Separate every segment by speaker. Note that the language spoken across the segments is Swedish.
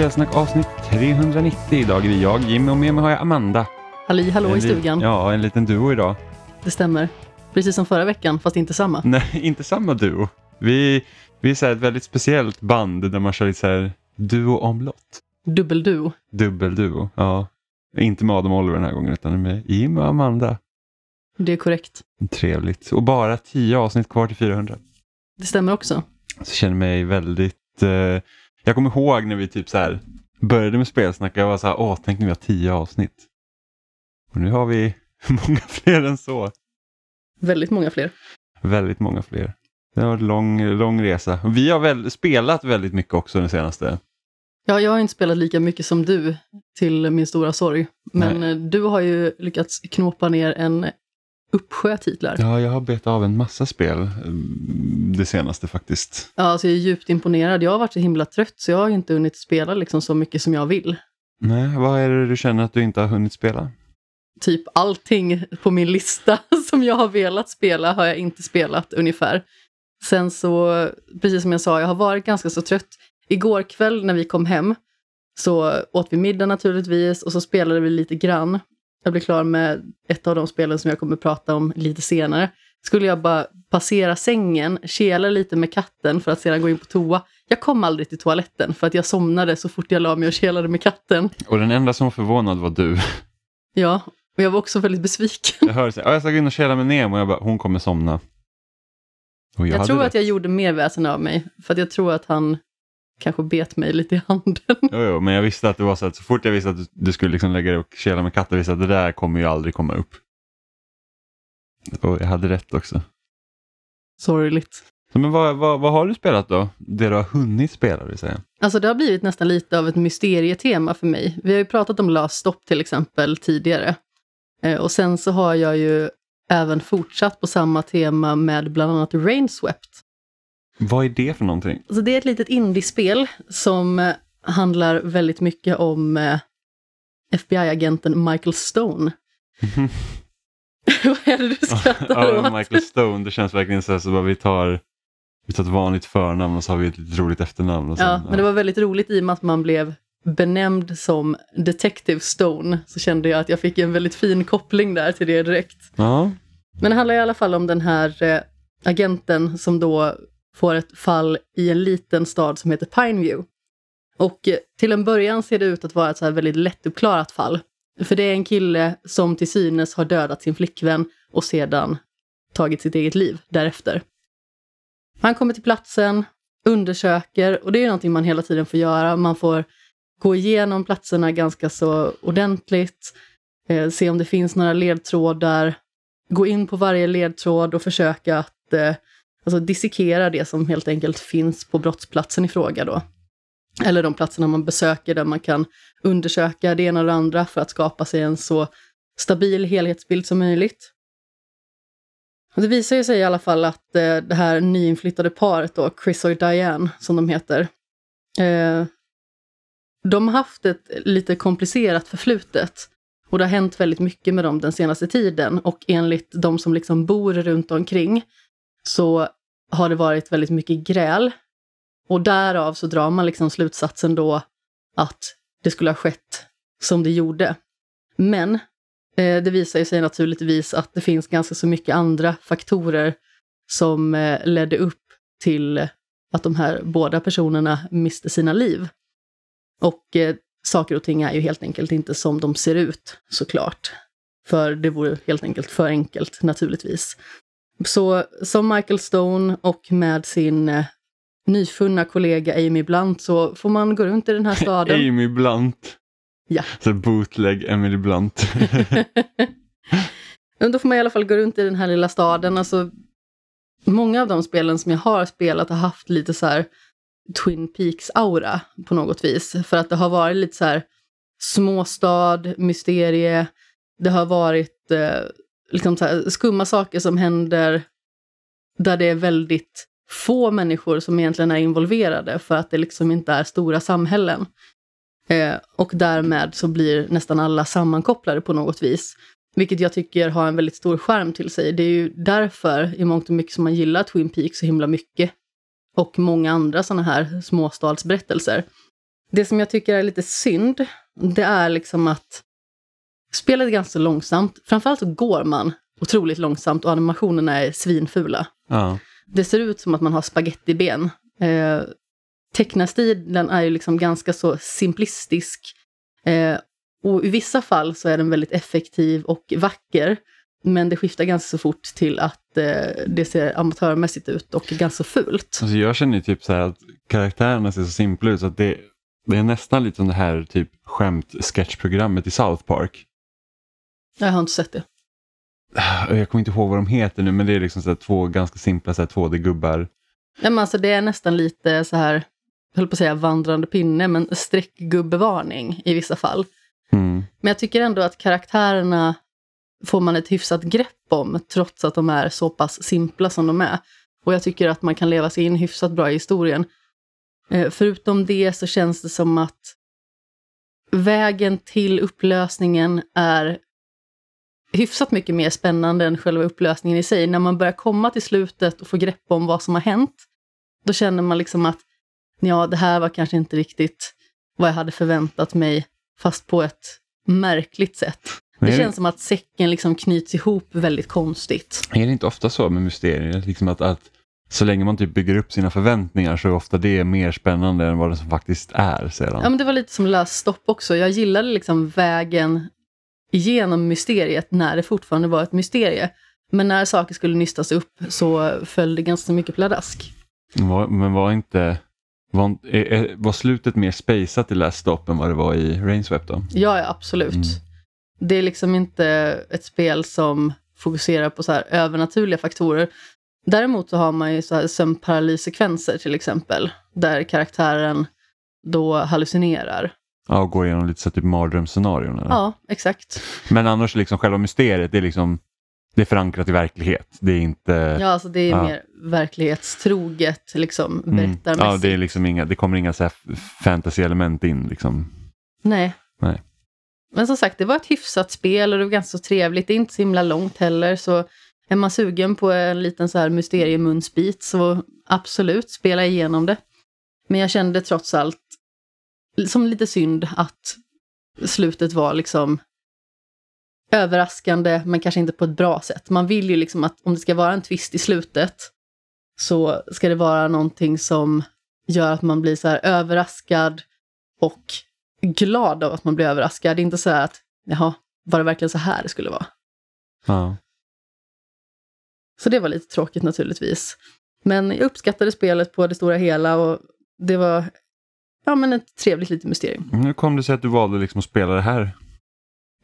Speaker 1: Spelsnack avsnitt 390. Idag är det jag, Jimmy och med mig har jag Amanda.
Speaker 2: Halli hallå
Speaker 1: En
Speaker 2: i stugan.
Speaker 1: Ja, en liten duo idag.
Speaker 2: Det stämmer. Precis som förra veckan, fast inte samma.
Speaker 1: Nej, inte samma duo. Vi, vi är så ett väldigt speciellt band där man kör lite så här duo-omlott.
Speaker 2: Dubbelduo.
Speaker 1: Dubbelduo, ja. Inte med Adam och Oliver den här gången utan med Jimmy och Amanda.
Speaker 2: Det är korrekt.
Speaker 1: Trevligt. Och bara 10 avsnitt kvar till 400.
Speaker 2: Det stämmer också.
Speaker 1: Så jag känner mig väldigt... Eh, jag kommer ihåg när vi typ så här började med spelsnack. Jag var så här, åh, tänk nu vi har 10 avsnitt. Och nu har vi många fler än så.
Speaker 2: Väldigt många fler.
Speaker 1: Väldigt många fler. Det har varit en lång, lång resa. Vi har väl, spelat väldigt mycket också den senaste.
Speaker 2: Ja, jag har inte spelat lika mycket som du, till min stora sorg. Men eh, du har ju lyckats knåpa ner en uppsjö titlar. Ja.
Speaker 1: Ja, jag har betat av en massa spel mm, det senaste faktiskt.
Speaker 2: alltså jag är djupt imponerad. Jag har varit så himla trött, så jag har inte hunnit spela liksom så mycket som jag vill.
Speaker 1: Nej, vad är det du känner att du inte har hunnit spela?
Speaker 2: Typ allting på min lista som jag har velat spela har jag inte spelat ungefär. Sen så, precis som jag sa, jag har varit ganska så trött. Igår kväll när vi kom hem så åt vi middag naturligtvis och så spelade vi lite grann. Jag blev klar med ett av de spelen som jag kommer prata om lite senare. Skulle jag bara passera sängen, kela lite med katten för att sedan gå in på toa. Jag kom aldrig till toaletten för att jag somnade så fort jag la mig och kelade med katten.
Speaker 1: Och den enda som var förvånad var du.
Speaker 2: Ja, och jag var också väldigt besviken.
Speaker 1: Jag hörde så här, "Ja, jag ska gå in och kela med Nemo och jag bara, hon kommer somna. Och
Speaker 2: Jag,
Speaker 1: hade
Speaker 2: tror
Speaker 1: rätt.
Speaker 2: att jag gjorde mer väsen av mig, för att jag tror att han kanske bet mig lite i handen.
Speaker 1: Jo, jo, men jag visste att det var så att så fort jag visste att du, du skulle liksom lägga dig och kela med katten, visste att det där kommer ju aldrig komma upp. Och jag hade rätt också.
Speaker 2: Sorgligt.
Speaker 1: Så, men vad, vad, vad har du spelat då? Det du har hunnit spela vill säga.
Speaker 2: Alltså det har blivit nästan lite av ett mysterietema för mig. Vi har ju pratat om Last Stop till exempel tidigare. Eh, och sen så har jag ju även fortsatt på samma tema med bland annat Rainswept.
Speaker 1: Vad är det för någonting?
Speaker 2: Alltså det är ett litet indiespel som eh, handlar väldigt mycket om eh, FBI-agenten Michael Stone. Vad är det du skrattar åt?
Speaker 1: Michael Stone, det känns verkligen så här så bara vi tar, vi tar ett vanligt förnamn och så har vi ett roligt efternamn. Och sen,
Speaker 2: Ja, men det var väldigt roligt i och med att man blev benämnd som Detective Stone. Så kände jag att jag fick en väldigt fin koppling där till det direkt.
Speaker 1: ja.
Speaker 2: Men det handlar i alla fall om den här eh, agenten som då får ett fall i en liten stad som heter Pineview. Och eh, till en början ser det ut att vara ett så här väldigt lättuppklarat fall. För det är en kille som till synes har dödat sin flickvän och sedan tagit sitt eget liv därefter. Han kommer till platsen, undersöker och det är någonting man hela tiden får göra. Man får gå igenom platserna ganska så ordentligt, eh, se om det finns några ledtrådar, gå in på varje ledtråd och försöka att eh, alltså dissekera det som helt enkelt finns på brottsplatsen i fråga då. Eller de platserna man besöker där man kan undersöka det ena och det andra för att skapa sig en så stabil helhetsbild som möjligt. Och det visar ju sig i alla fall att eh, det här nyinflyttade paret då, Chris och Diane som de heter, eh, de har haft ett lite komplicerat förflutet. Och det har hänt väldigt mycket med dem den senaste tiden och enligt de som liksom bor runt omkring så har det varit väldigt mycket gräl. Och därav så drar man liksom slutsatsen då att det skulle ha skett som det gjorde. Men eh, det visar ju sig naturligtvis att det finns ganska så mycket andra faktorer som eh, ledde upp till att de här båda personerna miste sina liv. Och eh, saker och ting är ju helt enkelt inte som de ser ut, såklart. För det vore helt enkelt för enkelt, naturligtvis. Så som Michael Stone och med sin eh, nyfunna kollega Amy Blunt så får man gå runt i den här staden.
Speaker 1: Amy Blunt.
Speaker 2: Ja.
Speaker 1: Så bootleg Emily Blunt.
Speaker 2: Men då får man i alla fall gå runt i den här lilla staden. Alltså, många av de spelen som jag har spelat har haft lite så här Twin Peaks-aura på något vis. För att det har varit lite så här småstad, mysterie. Det har varit eh, liksom så här skumma saker som händer där det är väldigt få människor som egentligen är involverade för att det liksom inte är stora samhällen. Eh, och därmed så blir nästan alla sammankopplade på något vis. Vilket jag tycker har en väldigt stor skärm till sig. Det är ju därför i mångt och mycket som man gillar Twin Peaks så himla mycket. Och många andra sådana här småstadsberättelser. Det som jag tycker är lite synd, det är liksom att spelet är ganska långsamt. Framförallt så går man otroligt långsamt och animationerna är svinfula.
Speaker 1: Ja.
Speaker 2: Det ser ut som att man har spagettiben. Eh, tecknarstilen är ju liksom ganska så simplistisk. Eh, och i vissa fall så är den väldigt effektiv och vacker. Men det skiftar ganska så fort till att eh, det ser amatörmässigt ut och ganska fult.
Speaker 1: Alltså jag känner ju typ så här att karaktärerna ser så simpla ut så att det, det är nästan lite som det här typ skämt-sketchprogrammet i South Park.
Speaker 2: Jag har inte sett det.
Speaker 1: Jag kommer inte ihåg vad de heter nu men det är liksom så två ganska simpla så här 2D-gubbar.
Speaker 2: Ja, men alltså det är nästan lite så här, jag höll på att säga vandrande pinne, men streckgubbevarning i vissa fall.
Speaker 1: Mm.
Speaker 2: Men jag tycker ändå att karaktärerna får man ett hyfsat grepp om, trots att de är så pass simpla som de är. Och jag tycker att man kan leva sig in hyfsat bra i historien. Eh, förutom det så känns det som att vägen till upplösningen är hyfsat mycket mer spännande än själva upplösningen i sig. När man börjar komma till slutet och få grepp om vad som har hänt, då känner man liksom att ja, det här var kanske inte riktigt vad jag hade förväntat mig, fast på ett märkligt sätt. Det känns som att säcken liksom knyts ihop väldigt konstigt.
Speaker 1: Är det inte ofta så med mysterier? Liksom att, att så länge man typ bygger upp sina förväntningar så är ofta det mer spännande än vad det som faktiskt är sedan.
Speaker 2: Ja, men det var lite som Last Stop också. Jag gillade liksom vägen igenom mysteriet när det fortfarande var ett mysterie. Men när saker skulle nystas upp så föll det ganska mycket pladask.
Speaker 1: Var, men var inte... Var, var slutet mer spaceat i Last Stop än vad det var i Rainswept då?
Speaker 2: Ja, ja absolut.
Speaker 1: Mm.
Speaker 2: Det är liksom inte ett spel som fokuserar på så här övernaturliga faktorer. Däremot så har man ju så här sömnparalyssekvenser till exempel, där karaktären då hallucinerar.
Speaker 1: Ja, och gå igenom lite så typ mardrömsscenarion. eller?
Speaker 2: Ja, exakt.
Speaker 1: Men annars liksom själva mysteriet, det är liksom det är förankrat i verklighet. Det är inte...
Speaker 2: Ja, alltså det är
Speaker 1: Ja.
Speaker 2: mer verklighetstroget, liksom,
Speaker 1: Mm.
Speaker 2: berättarmässigt.
Speaker 1: Ja, det, är liksom inga, det kommer inga fantasy-element in. Liksom.
Speaker 2: Nej.
Speaker 1: Nej.
Speaker 2: Men som sagt, det var ett hyfsat spel och det var ganska så trevligt. Det är inte så himla långt heller, så är man sugen på en liten så här mysteriemunsbit så absolut, spela igenom det. Men jag kände trots allt som lite synd att slutet var liksom överraskande, men kanske inte på ett bra sätt. Man vill ju liksom att om det ska vara en twist i slutet så ska det vara någonting som gör att man blir så här överraskad och glad av att man blir överraskad. Det är inte så här att, jaha, var det verkligen så här det skulle vara?
Speaker 1: Ja.
Speaker 2: Så det var lite tråkigt naturligtvis. Men jag uppskattade spelet på det stora hela och det var ja, men ett trevligt litet mysterium.
Speaker 1: Nu kom det sig att du valde liksom att spela det här.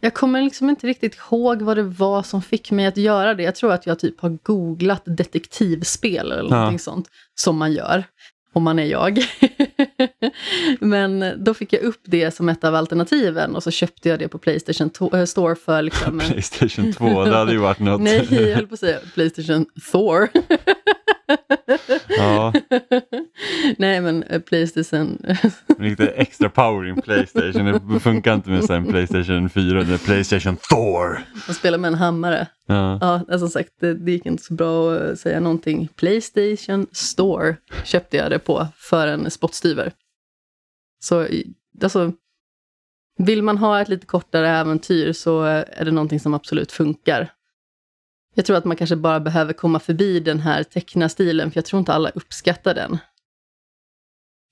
Speaker 2: Jag kommer liksom inte riktigt ihåg vad det var som fick mig att göra det. Jag tror att jag typ har googlat detektivspel eller
Speaker 1: Ja.
Speaker 2: någonting sånt, som man gör, om man är jag. Men då fick jag upp det som ett av alternativen och så köpte jag det på Playstation to- äh, Store för liksom
Speaker 1: Playstation 2, det hade ju varit något.
Speaker 2: Nej, jag höll på att säga Playstation Thor.
Speaker 1: Ja,
Speaker 2: Nej, men eh, Playstation...
Speaker 1: lite extra power in Playstation. Det funkar inte med så här en Playstation 4, det är Playstation Thor.
Speaker 2: Man spelar med en hammare.
Speaker 1: Ja.
Speaker 2: Ja, alltså, som sagt, det, det gick inte så bra att eh, säga någonting. Playstation Store köpte jag det på för en spottstyver. Så alltså, vill man ha ett lite kortare äventyr så eh, är det någonting som absolut funkar. Jag tror att man kanske bara behöver komma förbi den här tecknarstilen, för jag tror inte alla uppskattar den.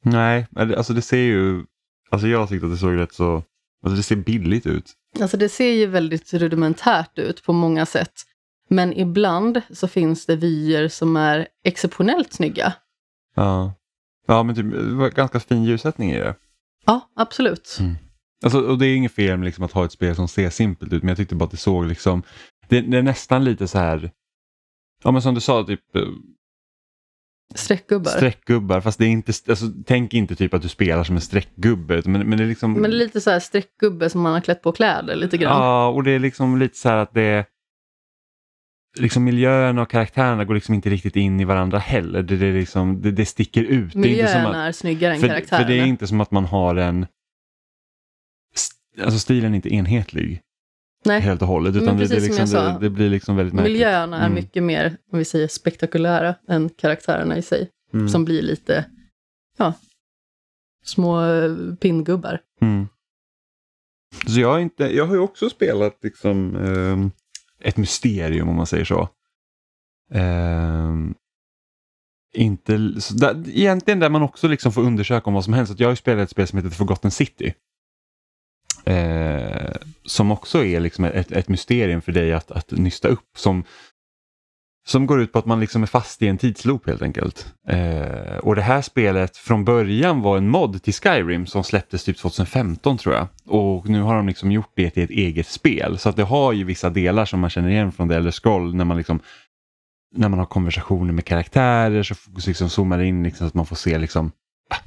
Speaker 1: Nej, alltså det ser ju, alltså jag tyckte att det såg rätt så, alltså det ser billigt ut.
Speaker 2: Alltså det ser ju väldigt rudimentärt ut på många sätt. Men ibland så finns det vyer som är exceptionellt snygga.
Speaker 1: Ja, ja men typ, det var ganska fin ljussättning i det.
Speaker 2: Ja, absolut.
Speaker 1: Mm. Alltså, och det är inget fel med liksom att ha ett spel som ser simpelt ut, men jag tyckte bara att det såg liksom, det, det är nästan lite så här, ja men som du sa, typ eh,
Speaker 2: Streckgubbar.
Speaker 1: streckgubbar, fast det är inte, alltså, tänk inte typ att du spelar som en streckgubbe, men, men det är liksom,
Speaker 2: Men lite så här streckgubbe som man har klätt på kläder lite grann.
Speaker 1: ja, och det är liksom lite så här att det liksom miljöerna och karaktärerna går liksom inte riktigt in i varandra heller. Det, det, är liksom, det, det sticker ut. Det är att,
Speaker 2: är snyggare än
Speaker 1: för,
Speaker 2: karaktärerna.
Speaker 1: för det är inte som att man har en... Alltså stilen är inte enhetlig
Speaker 2: Nej,
Speaker 1: helt och hållet. Utan det, det, liksom,
Speaker 2: jag
Speaker 1: det,
Speaker 2: sa,
Speaker 1: det blir liksom väldigt märkligt.
Speaker 2: miljöerna är
Speaker 1: Mm.
Speaker 2: mycket mer, om vi säger spektakulära, än karaktärerna i sig.
Speaker 1: Mm.
Speaker 2: Som blir lite, ja, små eh, pinngubbar.
Speaker 1: Mm. Så jag inte, jag har ju också spelat liksom eh, ett mysterium om man säger så. Eh, inte, så där, egentligen där man också liksom får undersöka om vad som. Att jag har ju spelat ett spel som heter Forgotten City. Eh, som också är liksom ett, ett mysterium för dig att, att nysta upp. Som, som går ut på att man liksom är fast i en tidsloop helt enkelt. Eh, och det här spelet från början var en mod till Skyrim som släpptes typ 2015 tror jag. Och nu har de liksom gjort det till ett eget spel. Så att det har ju vissa delar som man känner igen från The Elder Scroll när man liksom när man har konversationer med karaktärer så liksom zoomar in liksom så att man får se liksom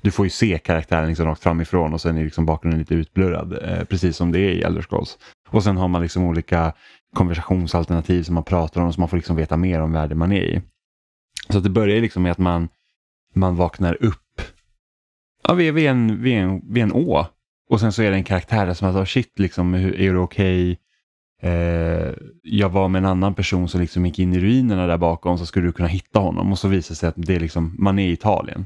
Speaker 1: du får ju se karaktären liksom rakt framifrån och sen är liksom bakgrunden lite utblurrad, eh, precis som det är i Elder Scrolls. Och sen har man liksom olika konversationsalternativ som man pratar om så man får liksom veta mer om världen man är i. Så att det börjar liksom med att man, man vaknar upp ja, vid, vid, en, vid, en, vid en å och sen så är det en karaktär som har ah, shit, liksom, är det okej? Okay? Eh, jag var med en annan person som liksom gick in i ruinerna där bakom så skulle du kunna hitta honom och så visar det sig att det är liksom, man är i Italien.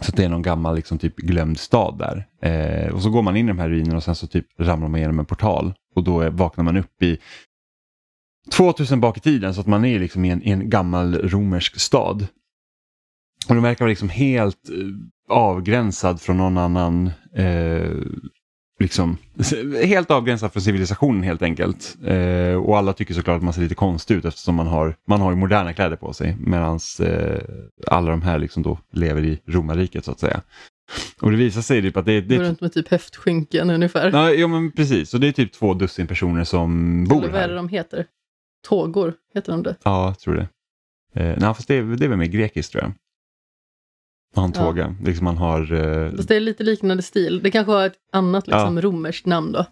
Speaker 1: Så det är någon gammal liksom typ glömd stad där. Eh, och så går man in i de här ruinerna och sen så typ ramlar man igenom en portal och då är, vaknar man upp i 2000 bak i tiden så att man är liksom i en, i en gammal romersk stad. Och den verkar vara liksom helt eh, avgränsad från någon annan eh, liksom, helt avgränsad från civilisationen helt enkelt. Eh, och alla tycker såklart att man ser lite konstig ut eftersom man har, man har ju moderna kläder på sig medan eh, alla de här liksom då lever i romarriket så att säga. Och det visar sig typ att det, det
Speaker 2: Går runt med typ höftskynken ungefär.
Speaker 1: Ja, ja men precis, och det är typ två dussin personer som bor
Speaker 2: Eller vad är det
Speaker 1: här.
Speaker 2: de heter? Tågor, heter de det?
Speaker 1: Ja, jag tror det. Eh, nej, fast det är, det är väl mer grekiskt tror jag. Han
Speaker 2: Ja.
Speaker 1: liksom man har... Eh,
Speaker 2: Fast det är lite liknande stil. Det kanske har ett annat liksom,
Speaker 1: Ja.
Speaker 2: romerskt namn då.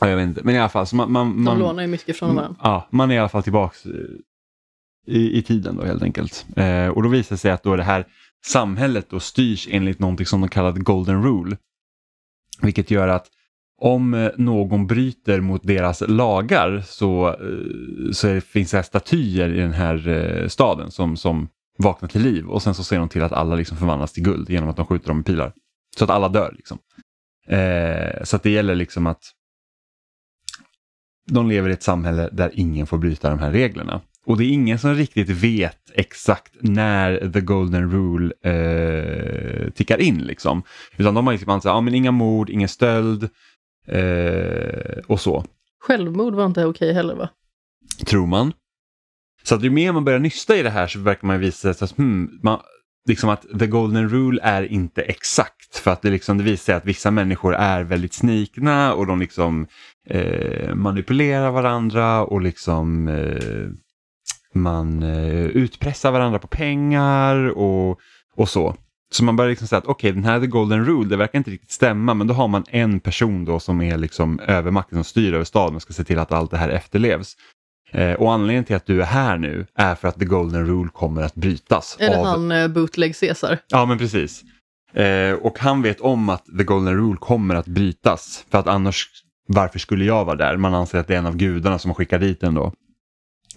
Speaker 1: ja, jag vet inte, men i alla fall. Så man, man,
Speaker 2: De
Speaker 1: man,
Speaker 2: lånar ju mycket från varandra.
Speaker 1: Ja, man är i alla fall tillbaks eh, i, i tiden då helt enkelt. Eh, och då visar det sig att då det här samhället då styrs enligt någonting som de kallar Golden Rule. Vilket gör att om eh, någon bryter mot deras lagar så, eh, så finns det statyer i den här staden som, som vaknar till liv och sen så ser de till att alla liksom förvandlas till guld genom att de skjuter dem med pilar. Så att alla dör. liksom. Eh, så att det gäller liksom att de lever i ett samhälle där ingen får bryta de här reglerna. Och det är ingen som riktigt vet exakt när the golden rule eh, tickar in. Liksom. Utan de har liksom ansett, ja men inga mord, ingen stöld eh, och så,
Speaker 2: Självmord var inte okej heller va?
Speaker 1: tror man. Så att ju mer man börjar nysta i det här så verkar man visa sig att, hmm, man, liksom att the golden rule är inte exakt. För att det, liksom, det visar sig att vissa människor är väldigt snikna och de liksom eh, manipulerar varandra och liksom eh, man eh, utpressar varandra på pengar och, och så. Så man börjar liksom säga att okej, den här the golden rule, det verkar inte riktigt stämma, men då har man en person då som är liksom övermakten som styr över staden och ska se till att allt det här efterlevs. Eh, och anledningen till att du är här nu är för att the golden rule kommer att brytas.
Speaker 2: Är det
Speaker 1: av...
Speaker 2: han eh, bootleg Caesar?
Speaker 1: Ja, men precis. Eh, och han vet om att the golden rule kommer att brytas. För att annars, varför skulle jag vara där? Man anser att det är en av gudarna som skickar dit den då.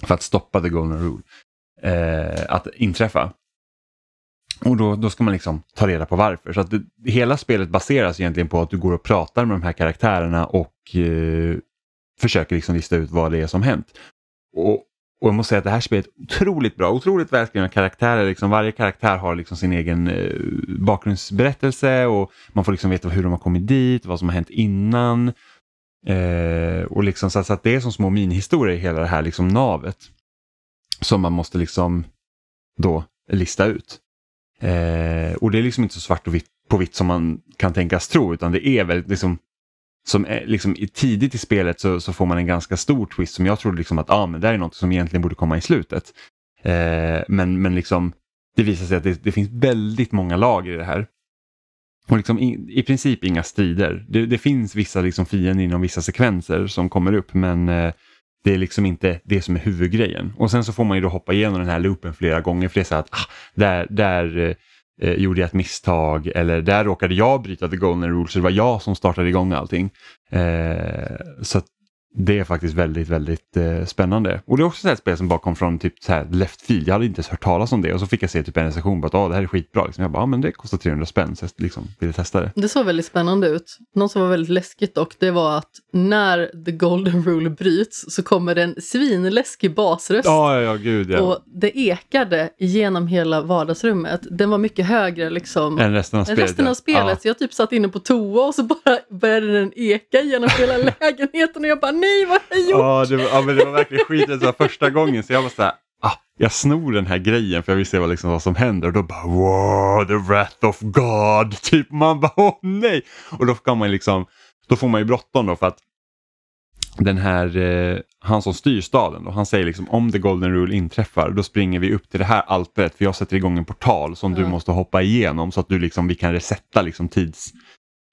Speaker 1: För att stoppa the golden rule. Eh, att inträffa. Och då, då ska man liksom ta reda på varför. Så att det, hela spelet baseras egentligen på att du går och pratar med de här karaktärerna och eh, försöker liksom lista ut vad det är som hänt. Och, och jag måste säga att det här spelet är otroligt bra, otroligt välskrivna karaktärer. Liksom varje karaktär har liksom sin egen eh, bakgrundsberättelse och man får liksom veta hur de har kommit dit, vad som har hänt innan. Eh, och liksom så, så att det är som små minihistorier i hela det här liksom navet. Som man måste liksom då lista ut. Eh, och det är liksom inte så svart och vitt på vitt som man kan tänkas tro utan det är väldigt liksom som är, liksom, tidigt i spelet så, så får man en ganska stor twist som jag trodde liksom att ah, men det här är något som egentligen borde komma i slutet. Eh, men, men liksom, det visar sig att det, det finns väldigt många lager i det här. Och liksom i, i princip inga strider. Det, det finns vissa liksom fiender inom vissa sekvenser som kommer upp men eh, det är liksom inte det som är huvudgrejen. Och sen så får man ju då hoppa igenom den här loopen flera gånger för det är så att ah, där, där eh, eh, gjorde jag ett misstag eller där råkade jag bryta the golden rule så det var jag som startade igång allting. Eh, så att det är faktiskt väldigt, väldigt eh, spännande. Och det är också ett spel som bara kom från typ så här left field. Jag hade inte ens hört talas om det och så fick jag se typ en recension på att ah, det här är skitbra. Liksom. Jag bara, ah, men det kostar 300 spänn så jag liksom ville testa det.
Speaker 2: Det såg väldigt spännande ut. Något som var väldigt läskigt dock, det var att när the golden rule bryts så kommer det en svinläskig basröst.
Speaker 1: Ja, ja, ja, gud ja.
Speaker 2: Och det ekade genom hela vardagsrummet. Den var mycket högre liksom
Speaker 1: än resten av spelet.
Speaker 2: resten av spelet.
Speaker 1: Ja.
Speaker 2: Så jag typ satt inne på toa och så bara började den eka genom hela lägenheten och jag bara nej vad har jag gjort?
Speaker 1: Ja, det var, ja, men det var verkligen skit. Första gången så jag var så här, ah, jag snor den här grejen för jag vill se vad, liksom, vad som händer och då bara wow, the wrath of God. Typ man bara åh nej. Och då kan man liksom, då får man ju bråttom då för att den här, eh, han som styr staden, då, han säger liksom om the golden rule inträffar då springer vi upp till det här altaret för jag sätter igång en portal som du
Speaker 2: Ja.
Speaker 1: måste hoppa igenom så att du liksom, vi kan resetta liksom tids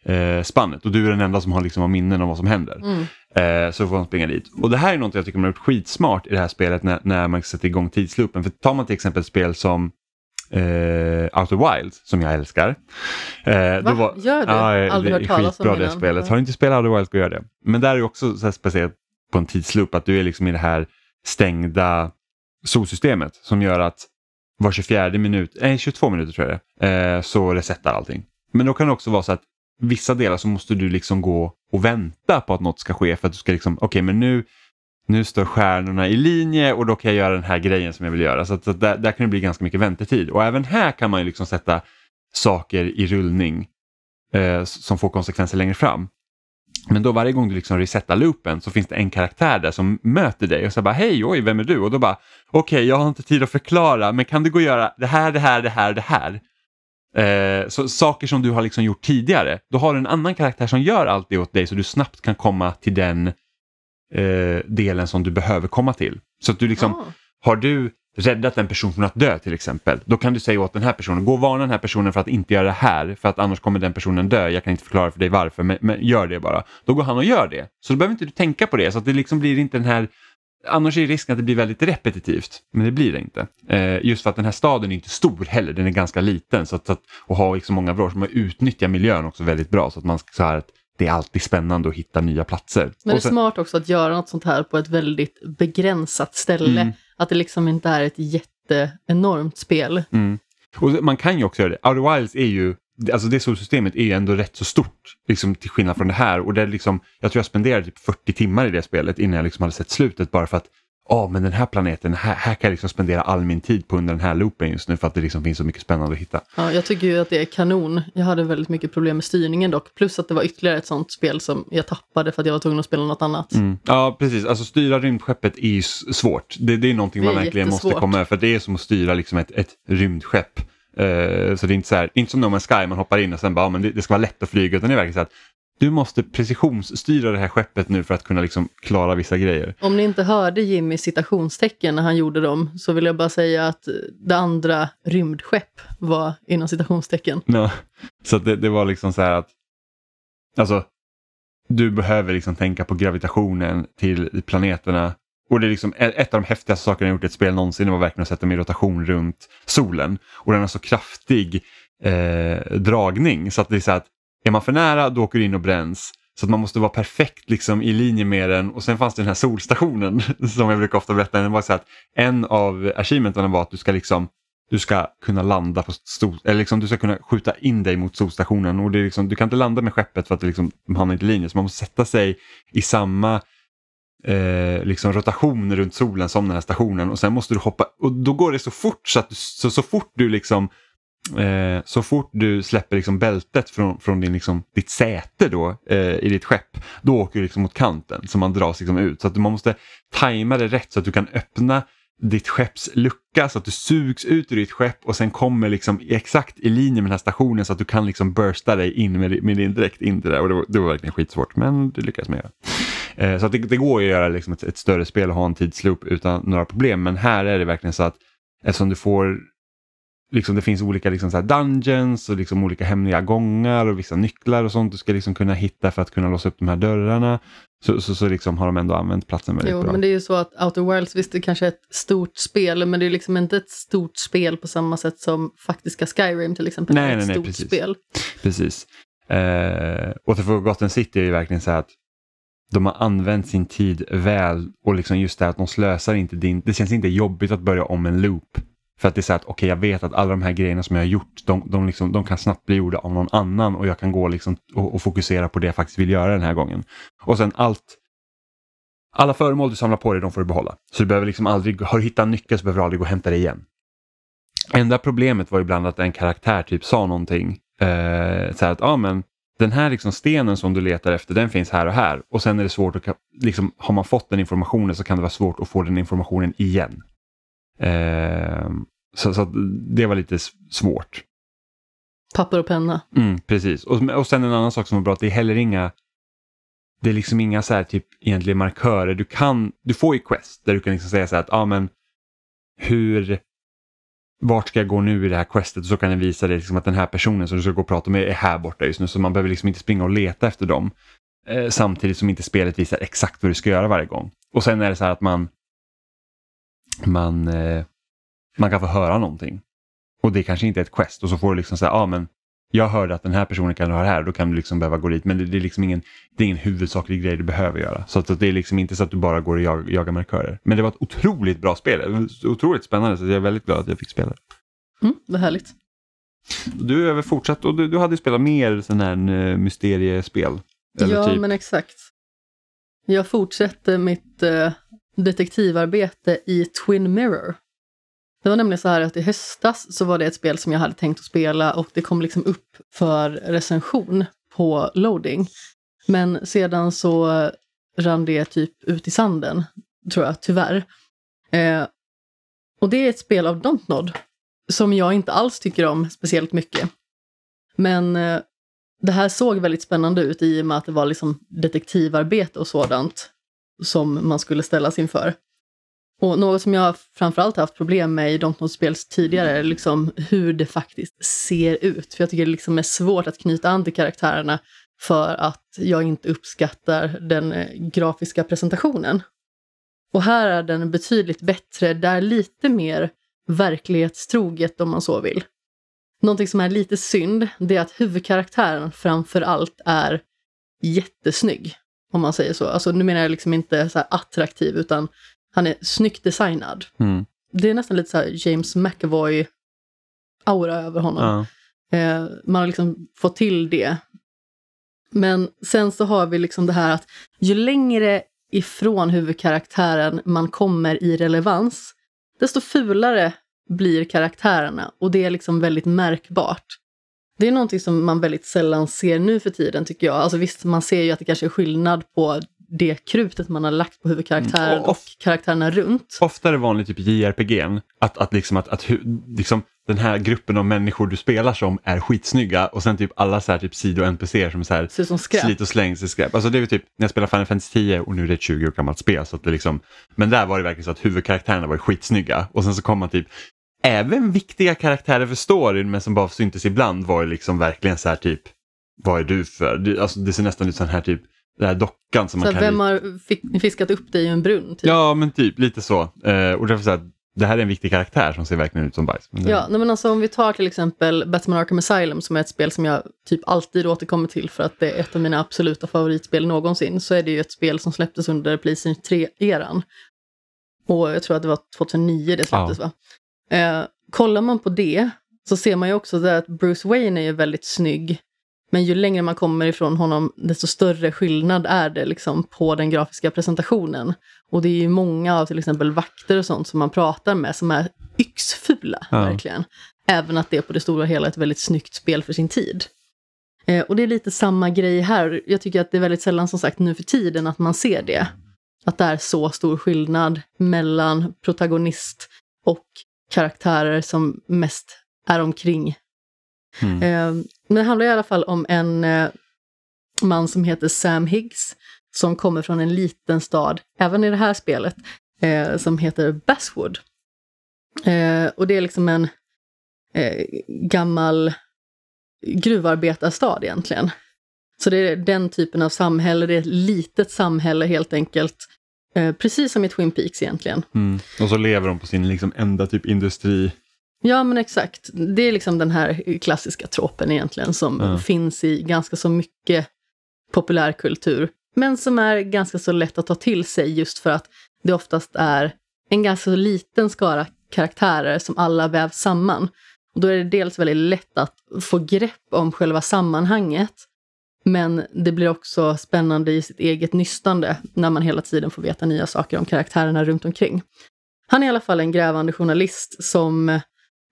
Speaker 1: eh, och du är den enda som har, liksom, minnen om vad som händer.
Speaker 2: Mm.
Speaker 1: Eh, så får man springa dit. Och det här är något jag tycker man har gjort skitsmart i det här spelet när, när man sätter igång tidsloopen. För tar man till exempel ett spel som eh, Outer Wilds, som jag älskar. Eh,
Speaker 2: Va? Gör du?
Speaker 1: Ja,
Speaker 2: Aldrig hört talas om
Speaker 1: det
Speaker 2: innan.
Speaker 1: spelet. Har du inte spelat Outer Wilds, gå och gör det. Men där är det också så speciellt på en tidsloop att du är liksom i det här stängda solsystemet som gör att var 24 minut, nej 22 minuter tror jag det eh, så resetar allting. Men då kan det också vara så att vissa delar så måste du liksom gå och vänta på att något ska ske för att du ska liksom, okej men nu, nu står stjärnorna i linje och då kan jag göra den här grejen som jag vill göra. Så, att, så att där, där kan det bli ganska mycket väntetid. Och även här kan man ju liksom sätta saker i rullning eh, som får konsekvenser längre fram. Men då varje gång du liksom resetar loopen så finns det en karaktär där som möter dig och så bara hej, oj, vem är du? Och då bara okej, jag har inte tid att förklara, men kan du gå och göra det här, det här, det här, det här? Eh, så saker som du har liksom gjort tidigare, då har du en annan karaktär som gör allt det åt dig så du snabbt kan komma till den eh, delen som du behöver komma till. Så att du liksom,
Speaker 2: Ah.
Speaker 1: har du räddat en person från att dö till exempel, då kan du säga åt den här personen, gå och varna den här personen för att inte göra det här, för att annars kommer den personen dö. Jag kan inte förklara för dig varför, men, men gör det bara. Då går han och gör det. Så då behöver inte du tänka på det, så att det liksom blir inte den här Annars är risken att det blir väldigt repetitivt, men det blir det inte. Eh, just för att den här staden är inte stor heller, den är ganska liten. Så att, att, och ha liksom många vrår, så man utnyttjar miljön också väldigt bra. Så att man så här att det är alltid spännande att hitta nya platser.
Speaker 2: Men det är
Speaker 1: sen-
Speaker 2: smart också att göra något sånt här på ett väldigt begränsat ställe.
Speaker 1: Mm.
Speaker 2: Att det liksom inte är ett jätteenormt spel.
Speaker 1: Mm. Och man kan ju också göra det. Outer Wilds är ju, alltså det solsystemet är ju ändå rätt så stort, liksom till skillnad från det här. Och det liksom, jag tror jag spenderade typ 40 timmar i det spelet innan jag liksom hade sett slutet bara för att Ja, men den här planeten, här, här kan jag liksom spendera all min tid på under den här loopen just nu för att det liksom finns så mycket spännande att hitta.
Speaker 2: Ja, jag tycker ju att det är kanon. Jag hade väldigt mycket problem med styrningen dock. Plus att det var ytterligare ett sånt spel som jag tappade för att jag var tvungen att spela något annat.
Speaker 1: Mm. Ja, precis. Alltså styra rymdskeppet är ju svårt. Det, det är någonting
Speaker 2: Det är
Speaker 1: man verkligen måste komma över. För det är som att styra liksom ett, ett rymdskepp. Eh, så det är inte så här, inte som No Man's Sky, man hoppar in och sen bara, ja, men det, det ska vara lätt att flyga. Utan det är verkligen så att du måste precisionsstyra det här skeppet nu för att kunna liksom klara vissa grejer.
Speaker 2: Om ni inte hörde Jimmys citationstecken när han gjorde dem så vill jag bara säga att det andra rymdskepp var inom citationstecken.
Speaker 1: Ja. Så det, det var liksom så här att, alltså, du behöver liksom tänka på gravitationen till planeterna. Och det är liksom e- ett av de häftigaste sakerna jag gjort i ett spel någonsin det var verkligen att sätta mig i rotation runt solen. Och den har så kraftig eh, dragning så att det är så att är man för nära då åker du in och bränns. Så att man måste vara perfekt liksom i linje med den och sen fanns det den här solstationen som jag brukar ofta berätta. Den var så att en av achievementen var att du ska liksom du ska kunna landa på sol, eller liksom du ska kunna skjuta in dig mot solstationen och det är liksom, du kan inte landa med skeppet för att det liksom, de hamnar inte i linje så man måste sätta sig i samma eh, liksom rotation runt solen som den här stationen och sen måste du hoppa och då går det så fort så att du, så, så fort du liksom Eh, så fort du släpper liksom bältet från, från din, liksom, ditt säte då, eh, i ditt skepp, då åker du liksom mot kanten så man dras liksom ut. Så att man måste tajma det rätt så att du kan öppna ditt skepps lucka så att du sugs ut ur ditt skepp och sen kommer liksom exakt i linje med den här stationen så att du kan liksom bursta dig in med, med din dräkt in till det. Och det var, det var verkligen skitsvårt men det lyckades man göra. Eh, så att det, det går ju att göra liksom ett, ett större spel och ha en tidsloop utan några problem men här är det verkligen så att eftersom du får liksom det finns olika liksom så här dungeons och liksom olika hemliga gångar och vissa nycklar och sånt du ska liksom kunna hitta för att kunna låsa upp de här dörrarna. Så, så, så liksom har de ändå använt platsen väldigt
Speaker 2: Jo,
Speaker 1: bra.
Speaker 2: men det är ju så att Outer Worlds, visst det kanske är ett stort spel, men det är liksom inte ett stort spel på samma sätt som faktiska Skyrim till exempel
Speaker 1: Nej,
Speaker 2: är ett
Speaker 1: nej, nej,
Speaker 2: stort
Speaker 1: precis.
Speaker 2: spel.
Speaker 1: Precis. Eh, och för Forgotten City är ju verkligen så här att de har använt sin tid väl och liksom just det att de slösar inte din, det känns inte jobbigt att börja om en loop. För att det är så att okej okay, jag vet att alla de här grejerna som jag har gjort de, de, liksom, de kan snabbt bli gjorda av någon annan och jag kan gå liksom och, och, fokusera på det jag faktiskt vill göra den här gången. Och sen allt alla föremål du samlar på dig de får du behålla. Så du behöver liksom aldrig, har du hittat en nyckel så behöver du aldrig gå och hämta det igen. Enda problemet var ibland att en karaktär typ sa någonting. Eh, så att, ja men den här liksom stenen som du letar efter den finns här och här och sen är det svårt att, liksom, har man fått den informationen så kan det vara svårt att få den informationen igen. Eh, så, så det var lite svårt.
Speaker 2: Papper och penna.
Speaker 1: Mm, precis. Och, och sen en annan sak som var bra, att det är heller inga det är liksom inga så här typ egentligen markörer. Du kan, du får ju quest där du kan liksom säga så här att, ja ah, men hur, vart ska jag gå nu i det här questet? Och så kan den visa dig liksom att den här personen som du ska gå och prata med är här borta just nu. Så man behöver liksom inte springa och leta efter dem. Eh, samtidigt som inte spelet visar exakt vad du ska göra varje gång. Och sen är det så här att man, man, eh, man kan få höra någonting. Och det kanske inte är ett quest och så får du liksom säga, ja ah, men jag hörde att den här personen kan ha det här, då kan du liksom behöva gå dit. Men det, det, är liksom ingen, det är ingen huvudsaklig grej du behöver göra. Så att, det är liksom inte så att du bara går och jag, jagar markörer. Men det var ett otroligt bra spel, otroligt spännande, så jag är väldigt glad att jag fick spela det.
Speaker 2: Mm, vad härligt.
Speaker 1: Du har fortsatt och du, du hade spelat mer sådana här eh, mysteriespel?
Speaker 2: ja, typ. men exakt. Jag fortsätter mitt uh, detektivarbete i Twin Mirror. Det var nämligen så här att i höstas så var det ett spel som jag hade tänkt att spela och det kom liksom upp för recension på loading. Men sedan så rann det typ ut i sanden, tror jag, tyvärr. Eh, och det är ett spel av Dontnod som jag inte alls tycker om speciellt mycket. Men eh, det här såg väldigt spännande ut i och med att det var liksom detektivarbete och sådant som man skulle ställas inför. Och något som jag framförallt haft problem med i Dontnod-spels tidigare är liksom hur det faktiskt ser ut. För jag tycker det liksom är svårt att knyta an till karaktärerna för att jag inte uppskattar den eh, grafiska presentationen. Och här är den betydligt bättre, där lite mer verklighetstroget om man så vill. Någonting som är lite synd, det är att huvudkaraktären framför allt är jättesnygg. Om man säger så. Alltså nu menar jag liksom inte så attraktiv utan han är snyggt designad.
Speaker 1: Mm.
Speaker 2: Det är nästan lite så James McAvoy-aura över honom.
Speaker 1: Ja.
Speaker 2: Eh, man har liksom fått till det. Men sen så har vi liksom det här att ju längre ifrån huvudkaraktären man kommer i relevans, desto fulare blir karaktärerna och det är liksom väldigt märkbart. Det är någonting som man väldigt sällan ser nu för tiden tycker jag. Alltså visst, man ser ju att det kanske är skillnad på det krutet man har lagt på huvudkaraktären mm. och, och karaktärerna runt.
Speaker 1: Ofta är det vanligt typ JRPG att, att, liksom, att, att liksom, den här gruppen av människor du spelar som är skitsnygga och sen typ alla så här typ sido-NPCer som, så här,
Speaker 2: Ser som skräp.
Speaker 1: slit och slängs i skräp. Alltså det är typ när jag spelar Final Fantasy 10 och nu är det ett 20 år gammalt spel. Så att det liksom, men där var det verkligen så att huvudkaraktärerna var skitsnygga och sen så kom man typ Även viktiga karaktärer för storyn men som bara syntes ibland var ju liksom verkligen så här typ Vad är du för? Alltså det ser nästan ut som här typ den här dockan som
Speaker 2: så
Speaker 1: man kan...
Speaker 2: Vem har fiskat upp dig i en brunn? Typ?
Speaker 1: Ja, men typ lite så. Eh, och därför så här, det här är en viktig karaktär som ser verkligen ut som bajs.
Speaker 2: Men det... Ja, men alltså om vi tar till exempel Batman Arkham Asylum som är ett spel som jag typ alltid återkommer till för att det är ett av mina absoluta favoritspel någonsin, så är det ju ett spel som släpptes under Playstation 3-eran. Och jag tror att det var 2009 det släpptes ja. va? Eh, kollar man på det så ser man ju också att Bruce Wayne är ju väldigt snygg men ju längre man kommer ifrån honom, desto större skillnad är det liksom på den grafiska presentationen. Och det är ju många av till exempel vakter och sånt som man pratar med som är yxfula, ja. verkligen. Även att det är på det stora hela ett väldigt snyggt spel för sin tid. Eh, och det är lite samma grej här. Jag tycker att det är väldigt sällan som sagt nu för tiden att man ser det. Att det är så stor skillnad mellan protagonist och karaktärer som mest är omkring
Speaker 1: Mm.
Speaker 2: Eh, men det handlar i alla fall om en eh, man som heter Sam Higgs som kommer från en liten stad, även i det här spelet, eh, som heter Basswood. och det är liksom en gammal gruvarbetarstad egentligen. Så det är den typen av samhälle, det är ett litet samhälle helt enkelt. Precis som i Twin Peaks egentligen.
Speaker 1: Mm. Och så lever de på sin liksom enda typ industri
Speaker 2: Ja men exakt. Det är liksom den här klassiska tropen egentligen som ja. finns i ganska så mycket populärkultur. men som är ganska så lätt att ta till sig just för att det oftast är en ganska liten skara karaktärer som alla vävs samman. Och då är det dels väldigt lätt att få grepp om själva sammanhanget, men det blir också spännande i sitt eget nystande när man hela tiden får veta nya saker om karaktärerna runt omkring. Han är i alla fall en grävande journalist som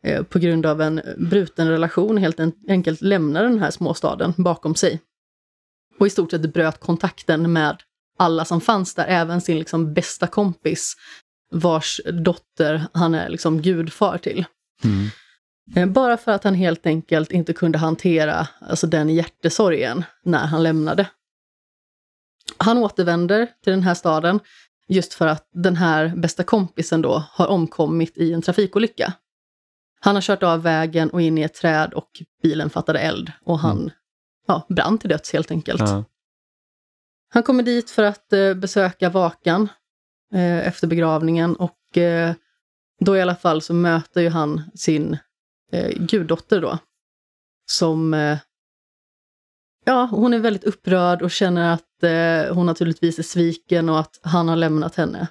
Speaker 2: eh, på grund av en bruten relation helt enkelt lämnar den här småstaden bakom sig. Och i stort sett bröt kontakten med alla som fanns där, även sin liksom bästa kompis vars dotter han är liksom gudfar till.
Speaker 1: Mm.
Speaker 2: Eh, bara för att han helt enkelt inte kunde hantera alltså den hjärtesorgen när han lämnade. Han återvänder till den här staden just för att den här bästa kompisen då har omkommit i en trafikolycka. Han har kört av vägen och in i ett träd och bilen fattade eld och han mm. ja, brann till döds helt enkelt. Ja. Han kommer dit för att eh, besöka Vakan eh, efter begravningen och eh, då i alla fall så möter ju han sin eh, guddotter då. Som, eh, ja, hon är väldigt upprörd och känner att eh, hon naturligtvis är sviken och att han har lämnat henne.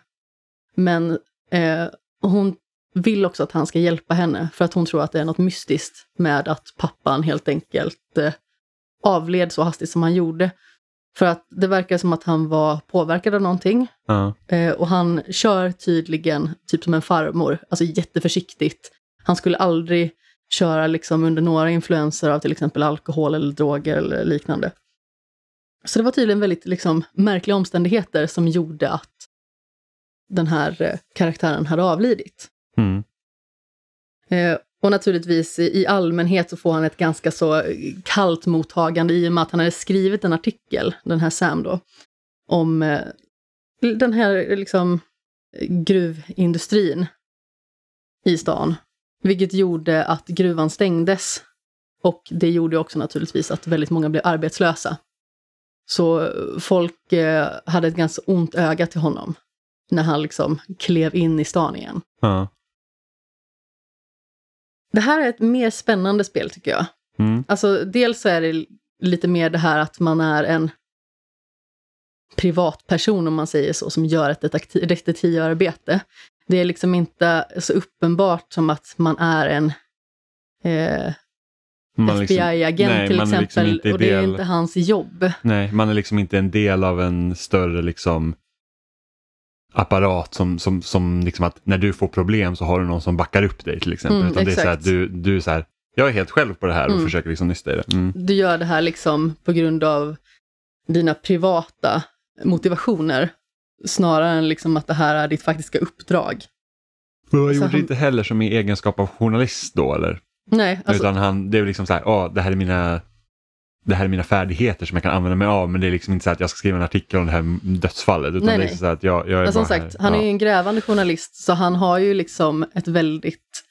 Speaker 2: Men eh, hon vill också att han ska hjälpa henne för att hon tror att det är något mystiskt med att pappan helt enkelt eh, avled så hastigt som han gjorde. För att det verkar som att han var påverkad av någonting.
Speaker 1: Uh.
Speaker 2: Eh, och han kör tydligen typ som en farmor, alltså jätteförsiktigt. Han skulle aldrig köra liksom under några influenser av till exempel alkohol eller droger eller liknande. Så det var tydligen väldigt liksom, märkliga omständigheter som gjorde att den här eh, karaktären hade avlidit.
Speaker 1: Mm.
Speaker 2: Eh, och naturligtvis i allmänhet så får han ett ganska så kallt mottagande i och med att han hade skrivit en artikel, den här Sam då, om eh, den här liksom gruvindustrin i stan. Vilket gjorde att gruvan stängdes. Och det gjorde också naturligtvis att väldigt många blev arbetslösa. Så folk eh, hade ett ganska ont öga till honom när han liksom klev in i stan igen.
Speaker 1: Ja.
Speaker 2: Det här är ett mer spännande spel tycker jag.
Speaker 1: Mm.
Speaker 2: Alltså dels så är det lite mer det här att man är en privatperson om man säger så, som gör ett detektivarbete. Det är liksom inte så uppenbart som att man är en eh, FBI-agent liksom, till liksom exempel. Liksom och det är inte hans jobb.
Speaker 1: Nej, man är liksom inte en del av en större liksom apparat som, som, som liksom att när du får problem så har du någon som backar upp dig till exempel. Mm, Utan det är så här, du, du är så här, jag är helt själv på det här och mm. försöker liksom nysta i det. Mm.
Speaker 2: Du gör det här liksom på grund av dina privata motivationer snarare än liksom att det här är ditt faktiska uppdrag.
Speaker 1: Men han gjorde han... inte heller som i egenskap av journalist då eller?
Speaker 2: Nej.
Speaker 1: Alltså... Utan han, det är liksom så här, oh, det här är mina det här är mina färdigheter som jag kan använda mig av men det är liksom inte så att jag ska skriva en artikel om det här dödsfallet. Utan nej, det är så att jag, jag är
Speaker 2: men som sagt,
Speaker 1: här,
Speaker 2: han
Speaker 1: ja.
Speaker 2: är ju en grävande journalist så han har ju liksom ett väldigt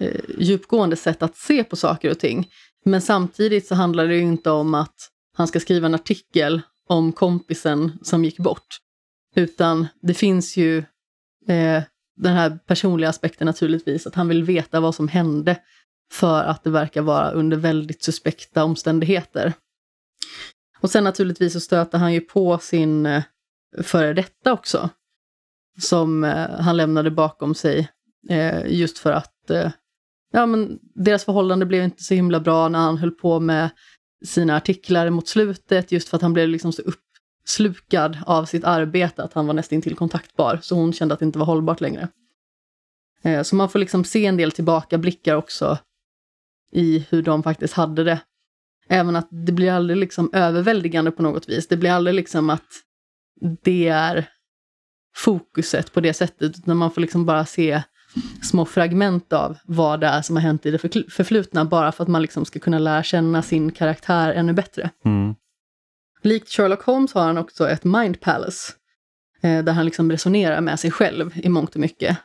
Speaker 2: eh, djupgående sätt att se på saker och ting. Men samtidigt så handlar det ju inte om att han ska skriva en artikel om kompisen som gick bort. Utan det finns ju eh, den här personliga aspekten naturligtvis, att han vill veta vad som hände för att det verkar vara under väldigt suspekta omständigheter. Och sen naturligtvis så stöter han ju på sin eh, före detta också, som eh, han lämnade bakom sig eh, just för att eh, ja, men deras förhållande blev inte så himla bra när han höll på med sina artiklar mot slutet, just för att han blev liksom så slukad av sitt arbete att han var nästan till kontaktbar, så hon kände att det inte var hållbart längre. Eh, så man får liksom se en del tillbakablickar också i hur de faktiskt hade det. Även att det blir aldrig liksom överväldigande på något vis. Det blir aldrig liksom att det är fokuset på det sättet, utan man får liksom bara se små fragment av vad det är som har hänt i det förflutna, bara för att man liksom ska kunna lära känna sin karaktär ännu bättre.
Speaker 1: Mm.
Speaker 2: Likt Sherlock Holmes har han också ett mind palace, eh, där han liksom resonerar med sig själv i mångt och mycket.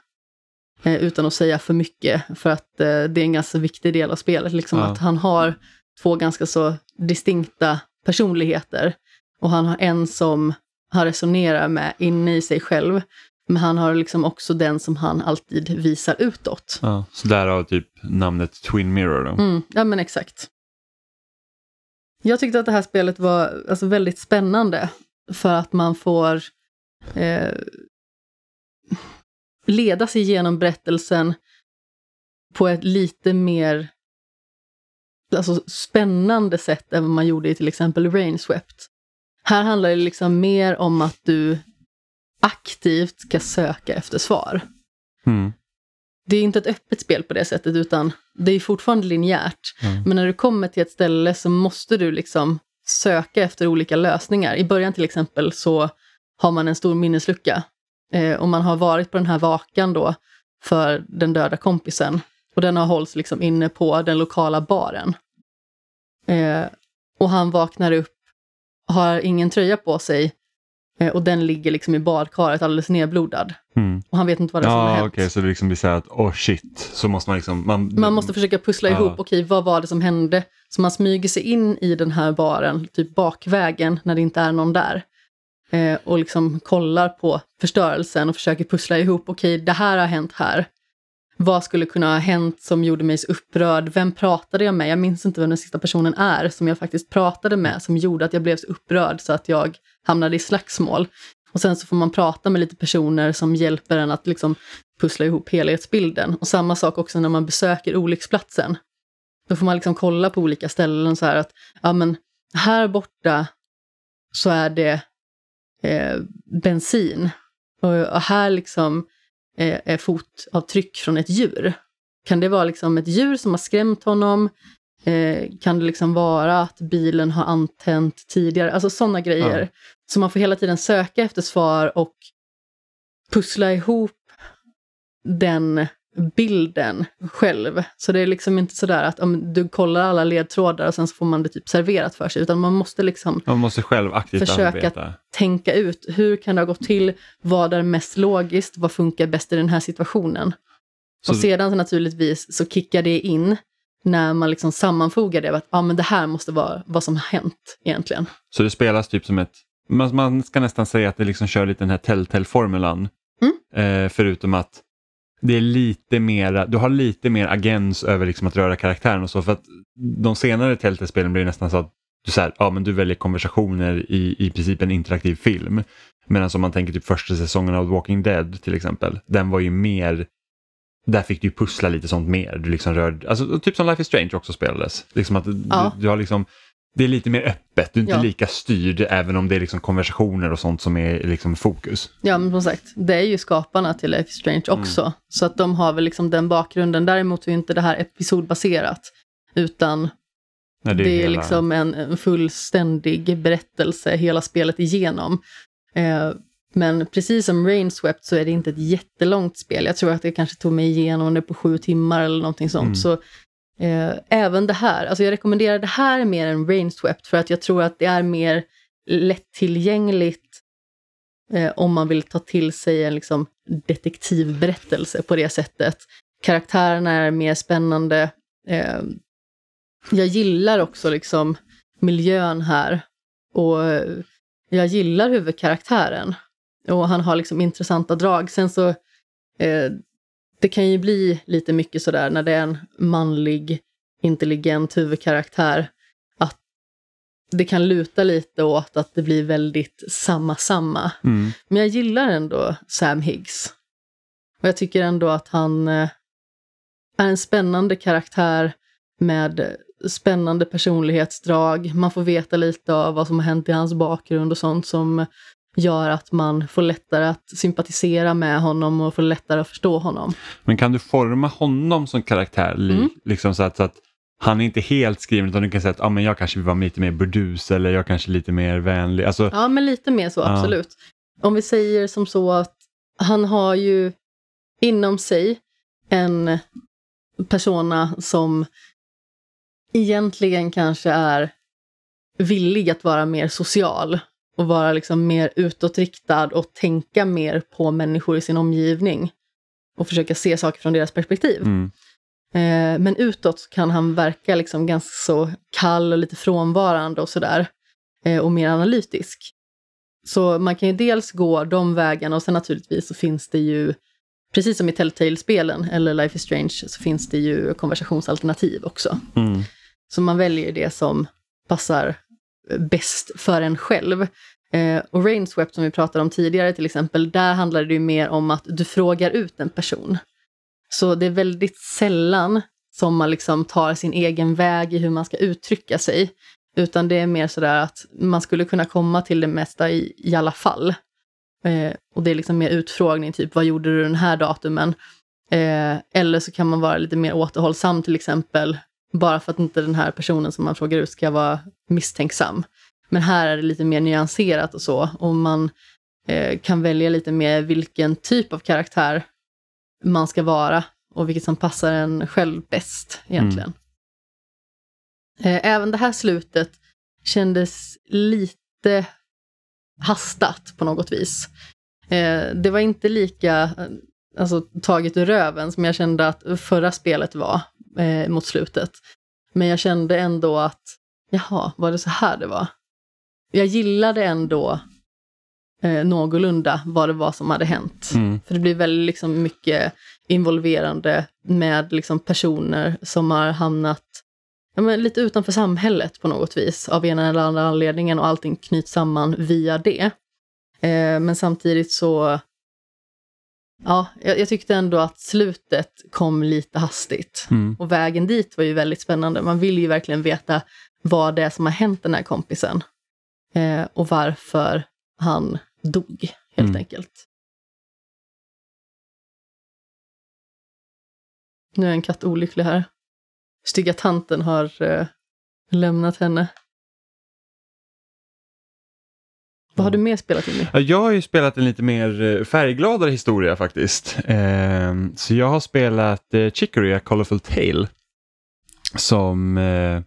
Speaker 2: Eh, utan att säga för mycket, för att eh, det är en ganska viktig del av spelet. Liksom, ja. Att han har två ganska så distinkta personligheter. Och han har en som han resonerar med inne i sig själv. Men han har liksom också den som han alltid visar utåt.
Speaker 1: Ja, så därav typ namnet Twin Mirror då?
Speaker 2: Mm, ja men exakt. Jag tyckte att det här spelet var alltså, väldigt spännande. för att man får eh, leda sig igenom berättelsen på ett lite mer alltså, spännande sätt än vad man gjorde i till exempel Rainswept. Här handlar det liksom mer om att du aktivt ska söka efter svar.
Speaker 1: Mm.
Speaker 2: Det är inte ett öppet spel på det sättet, utan det är fortfarande linjärt.
Speaker 1: Mm.
Speaker 2: Men när du kommer till ett ställe så måste du liksom söka efter olika lösningar. I början till exempel så har man en stor minneslucka. Eh, och man har varit på den här vakan då för den döda kompisen. Och den har hållits liksom inne på den lokala baren. Eh, och han vaknar upp, har ingen tröja på sig och den ligger liksom i badkaret alldeles nedblodad.
Speaker 1: Mm.
Speaker 2: Och han vet inte vad det är som har
Speaker 1: Ja,
Speaker 2: hänt.
Speaker 1: okej, så det liksom blir så här att oh shit, så måste man liksom... Man,
Speaker 2: Man måste försöka pussla
Speaker 1: Ja.
Speaker 2: ihop, okej vad var det som hände? Så man smyger sig in i den här baren, typ bakvägen när det inte är någon där. Eh, och liksom kollar på förstörelsen och försöker pussla ihop, okej det här har hänt här. Vad skulle kunna ha hänt som gjorde mig så upprörd? Vem pratade jag med? Jag minns inte vem den sista personen är som jag faktiskt pratade med som gjorde att jag blev så upprörd så att jag hamnade i slagsmål. Och sen så får man prata med lite personer som hjälper en att liksom pussla ihop helhetsbilden. Och samma sak också när man besöker olycksplatsen. Då får man liksom kolla på olika ställen så här att, ja men här borta så är det eh, bensin. Och, och här liksom eh, är fotavtryck från ett djur. Kan det vara liksom ett djur som har skrämt honom? Eh, kan det liksom vara att bilen har antänt tidigare? Alltså sådana grejer.
Speaker 1: Ja.
Speaker 2: Så man får hela tiden söka efter svar och pussla ihop den bilden själv. Så det är liksom inte sådär att om du kollar alla ledtrådar och sen så får man det typ serverat för sig, utan man måste liksom
Speaker 1: Man måste själv aktivt
Speaker 2: Försöka-
Speaker 1: arbeta.
Speaker 2: tänka ut hur kan det ha gått till, vad är mest logiskt, vad funkar bäst i den här situationen.
Speaker 1: Så,
Speaker 2: Och sedan så naturligtvis så kickar det in när man liksom sammanfogar det, att ah, men det här måste vara vad som har hänt egentligen.
Speaker 1: så det spelas typ som ett... Man, man ska nästan säga att det liksom kör lite den här Telltale-formulan.
Speaker 2: Mm.
Speaker 1: Eh, förutom att det är lite mera, du har lite mer agens över liksom att röra karaktären och så. För att de senare Telltale-spelen blir nästan så att du, så här, ja, men du väljer konversationer i, i princip en interaktiv film. Medan om man tänker typ första säsongen av Walking Dead till exempel, den var ju mer där fick du pussla lite sånt mer. Du liksom rörde, alltså, typ som Life is Strange också spelades. Liksom att
Speaker 2: Ja.
Speaker 1: du, du har liksom, det är lite mer öppet, du är inte
Speaker 2: Ja.
Speaker 1: lika styrd även om det är liksom konversationer och sånt som är liksom fokus.
Speaker 2: Ja, men som sagt, det är ju skaparna till Life is Strange också. Så att de har väl liksom den bakgrunden. Däremot är ju inte det här episodbaserat, utan
Speaker 1: Nej,
Speaker 2: det är,
Speaker 1: hela-
Speaker 2: liksom en, en fullständig berättelse hela spelet igenom. Eh, men precis som Rainswept så är det inte ett jättelångt spel. Jag tror att det kanske tog mig igenom det på sju timmar eller någonting sånt.
Speaker 1: Mm.
Speaker 2: Så eh, även det här, alltså jag rekommenderar det här mer än Rainswept för att jag tror att det är mer lättillgängligt eh, om man vill ta till sig en liksom, detektivberättelse på det sättet. Karaktärerna är mer spännande. Eh, jag gillar också liksom miljön här. Och eh, jag gillar huvudkaraktären. Och han har liksom intressanta drag. Sen så, eh, det kan ju bli lite mycket sådär när det är en manlig, intelligent huvudkaraktär. Att det kan luta lite åt att det blir väldigt samma-samma.
Speaker 1: Mm.
Speaker 2: Men jag gillar ändå Sam Higgs. Och jag tycker ändå att han eh, är en spännande karaktär med spännande personlighetsdrag. Man får veta lite av vad som har hänt i hans bakgrund och sånt som gör att man får lättare att sympatisera med honom och får lättare att förstå honom.
Speaker 1: Men kan du forma honom som karaktär? Li,
Speaker 2: Mm.
Speaker 1: liksom så, att, så att han är inte helt skriven utan du kan säga att ah, men jag kanske vill vara lite mer burdus eller jag kanske är lite mer vänlig. Alltså,
Speaker 2: Ja, men lite mer så,
Speaker 1: Ja.
Speaker 2: absolut. Om vi säger som så att han har ju inom sig en persona som egentligen kanske är villig att vara mer social och vara liksom mer utåtriktad och tänka mer på människor i sin omgivning och försöka se saker från deras perspektiv.
Speaker 1: mm.
Speaker 2: Eh, men utåt kan han verka liksom ganska så kall och lite frånvarande och sådär. Eh, och mer analytisk. Så man kan ju dels gå de vägarna och sen naturligtvis så finns det ju, precis som i Telltale-spelen eller Life is Strange, så finns det ju konversationsalternativ också.
Speaker 1: Mm.
Speaker 2: Så man väljer det som passar bäst för en själv. Eh, och Rainswept som vi pratade om tidigare till exempel, där handlar det ju mer om att du frågar ut en person. Så det är väldigt sällan som man liksom tar sin egen väg i hur man ska uttrycka sig. Utan det är mer sådär att man skulle kunna komma till det mesta i, i alla fall. Eh, och det är liksom mer utfrågning, typ vad gjorde du den här datumen? Eh, eller så kan man vara lite mer återhållsam till exempel, bara för att inte den här personen som man frågar ut ska vara misstänksam. Men här är det lite mer nyanserat och så, och man eh, kan välja lite mer vilken typ av karaktär man ska vara och vilket som passar en själv bäst egentligen. Mm. Även det här slutet kändes lite hastat på något vis. Eh, det var inte lika alltså, taget ur röven som jag kände att förra spelet var eh, mot slutet. Men jag kände ändå att, jaha, var det så här det var? Jag gillade ändå eh, någorlunda vad det var som hade hänt. Mm. För det blir väldigt liksom, mycket involverande med liksom, personer som har hamnat ja, men lite utanför samhället på något vis av ena eller andra anledningen och allting knyts samman via det. Eh, men samtidigt så, ja, jag, jag, tyckte ändå att slutet kom lite hastigt. Mm. Och vägen dit var ju väldigt spännande. Man vill ju verkligen veta vad det är som har hänt den här kompisen. Eh, och varför han dog, helt mm. enkelt. Nu är en katt olycklig här. Stygga tanten har eh, lämnat henne. Vad har du mer spelat in
Speaker 1: i? Jag har ju spelat en lite mer eh, färggladare historia faktiskt. Eh, så jag har spelat eh, Chicory, A Colorful Tale. Som, eh,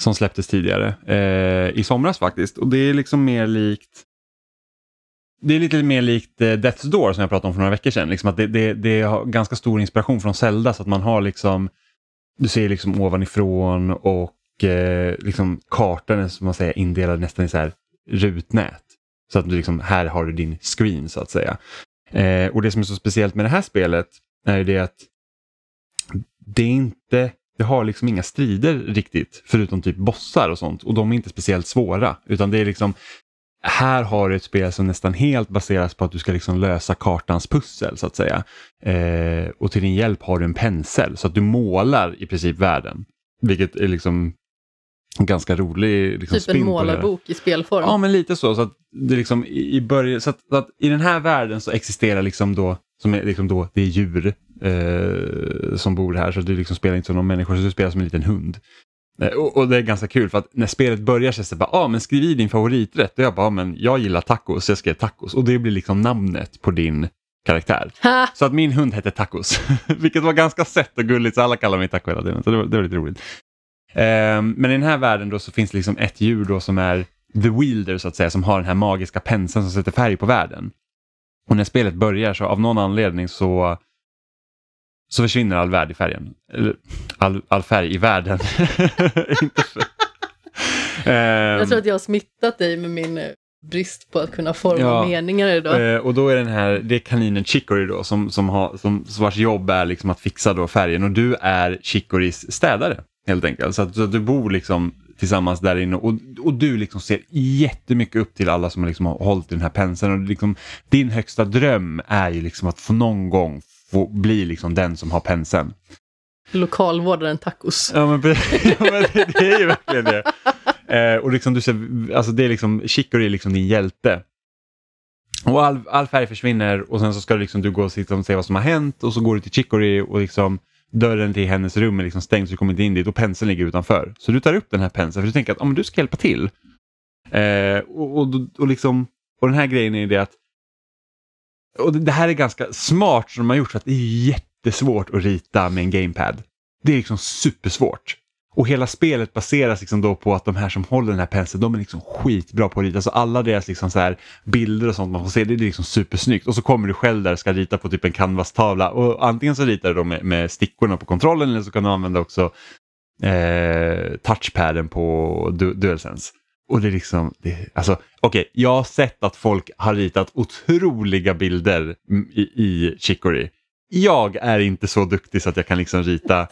Speaker 1: som släpptes tidigare i somras faktiskt. Och det är liksom mer likt det är lite mer likt Death's Door som jag pratade om för några veckor sedan. Liksom att det, det, det har ganska stor inspiration från Zelda så att man har liksom du ser liksom ovanifrån och eh, liksom kartan är som man säger indelad nästan i så här rutnät. Så att du liksom, här har du din screen så att säga. Eh, och det som är så speciellt med det här spelet är det att det är inte, det har liksom inga strider riktigt förutom typ bossar och sånt och de är inte speciellt svåra utan det är liksom här har du ett spel som nästan helt baseras på att du ska liksom lösa kartans pussel så att säga. Eh, och till din hjälp har du en pensel så att du målar i princip världen. Vilket är liksom ganska rolig liksom,
Speaker 2: Typ en målarbok i spelform.
Speaker 1: Ja, men lite så. så att det liksom i, början, så att, så att, I den här världen så existerar liksom då, som är liksom då, det är djur eh, som bor här, så du liksom spelar inte som någon människa, så du spelar som en liten hund. Eh, och, och, det är ganska kul för att när spelet börjar så är det bara, ah, men skriv i din favoriträtt. Och jag bara, ah, men jag gillar tacos, så jag skrev tacos. Och det blir liksom namnet på din karaktär. Ha! Så att min hund hette Tacos, vilket var ganska sött och gulligt så alla kallar mig Taco hela tiden. Så det var, det var lite roligt. Um, men i den här världen då så finns det liksom ett djur då som är the wielder så att säga, som har den här magiska penseln som sätter färg på världen. Och när spelet börjar så av någon anledning så så försvinner all värld i färgen. Eller all, all färg i världen.
Speaker 2: um, jag tror att jag har smittat dig med min eh, brist på att kunna forma ja, meningar idag.
Speaker 1: Eh, och då är den här, det är kaninen Chicory då som, som, har, som vars jobb är liksom att fixa då färgen och du är Chicorys städare helt enkelt. Så att, så att du bor liksom tillsammans där inne och, och du liksom ser jättemycket upp till alla som liksom har hållit i den här penseln. Och liksom, din högsta dröm är ju liksom att få någon gång få bli liksom den som har penseln.
Speaker 2: Lokalvårdaren tacos.
Speaker 1: Ja men, ja, men det, det, är ju verkligen det. Eh, och liksom du ser, alltså det är liksom, Chicory är liksom din hjälte. Och all, all färg försvinner och sen så ska liksom, du gå och sitta och se vad som har hänt och så går du till Chicory och liksom dörren till hennes rum är liksom stängd så du kommer inte in dit och penseln ligger utanför. Så du tar upp den här penseln för du tänker att oh, du ska hjälpa till. Eh, och, och, och, liksom, och den här grejen är det att och det här är ganska smart som de har gjort för att det är jättesvårt att rita med en gamepad. Det är liksom supersvårt. Och hela spelet baseras liksom då på att de här som håller den här penseln, de är liksom skitbra på att rita. Så alla deras liksom så här bilder och sånt man får se, det är liksom supersnyggt. Och så kommer du själv där och ska rita på typ en canvas-tavla. Och antingen så ritar du då med, med stickorna på kontrollen eller så kan du använda också eh, touchpaden på du DualSense. Och det är liksom, det, alltså okej, okay, jag har sett att folk har ritat otroliga bilder mm, i, i Chicory. Jag är inte så duktig så att jag kan liksom rita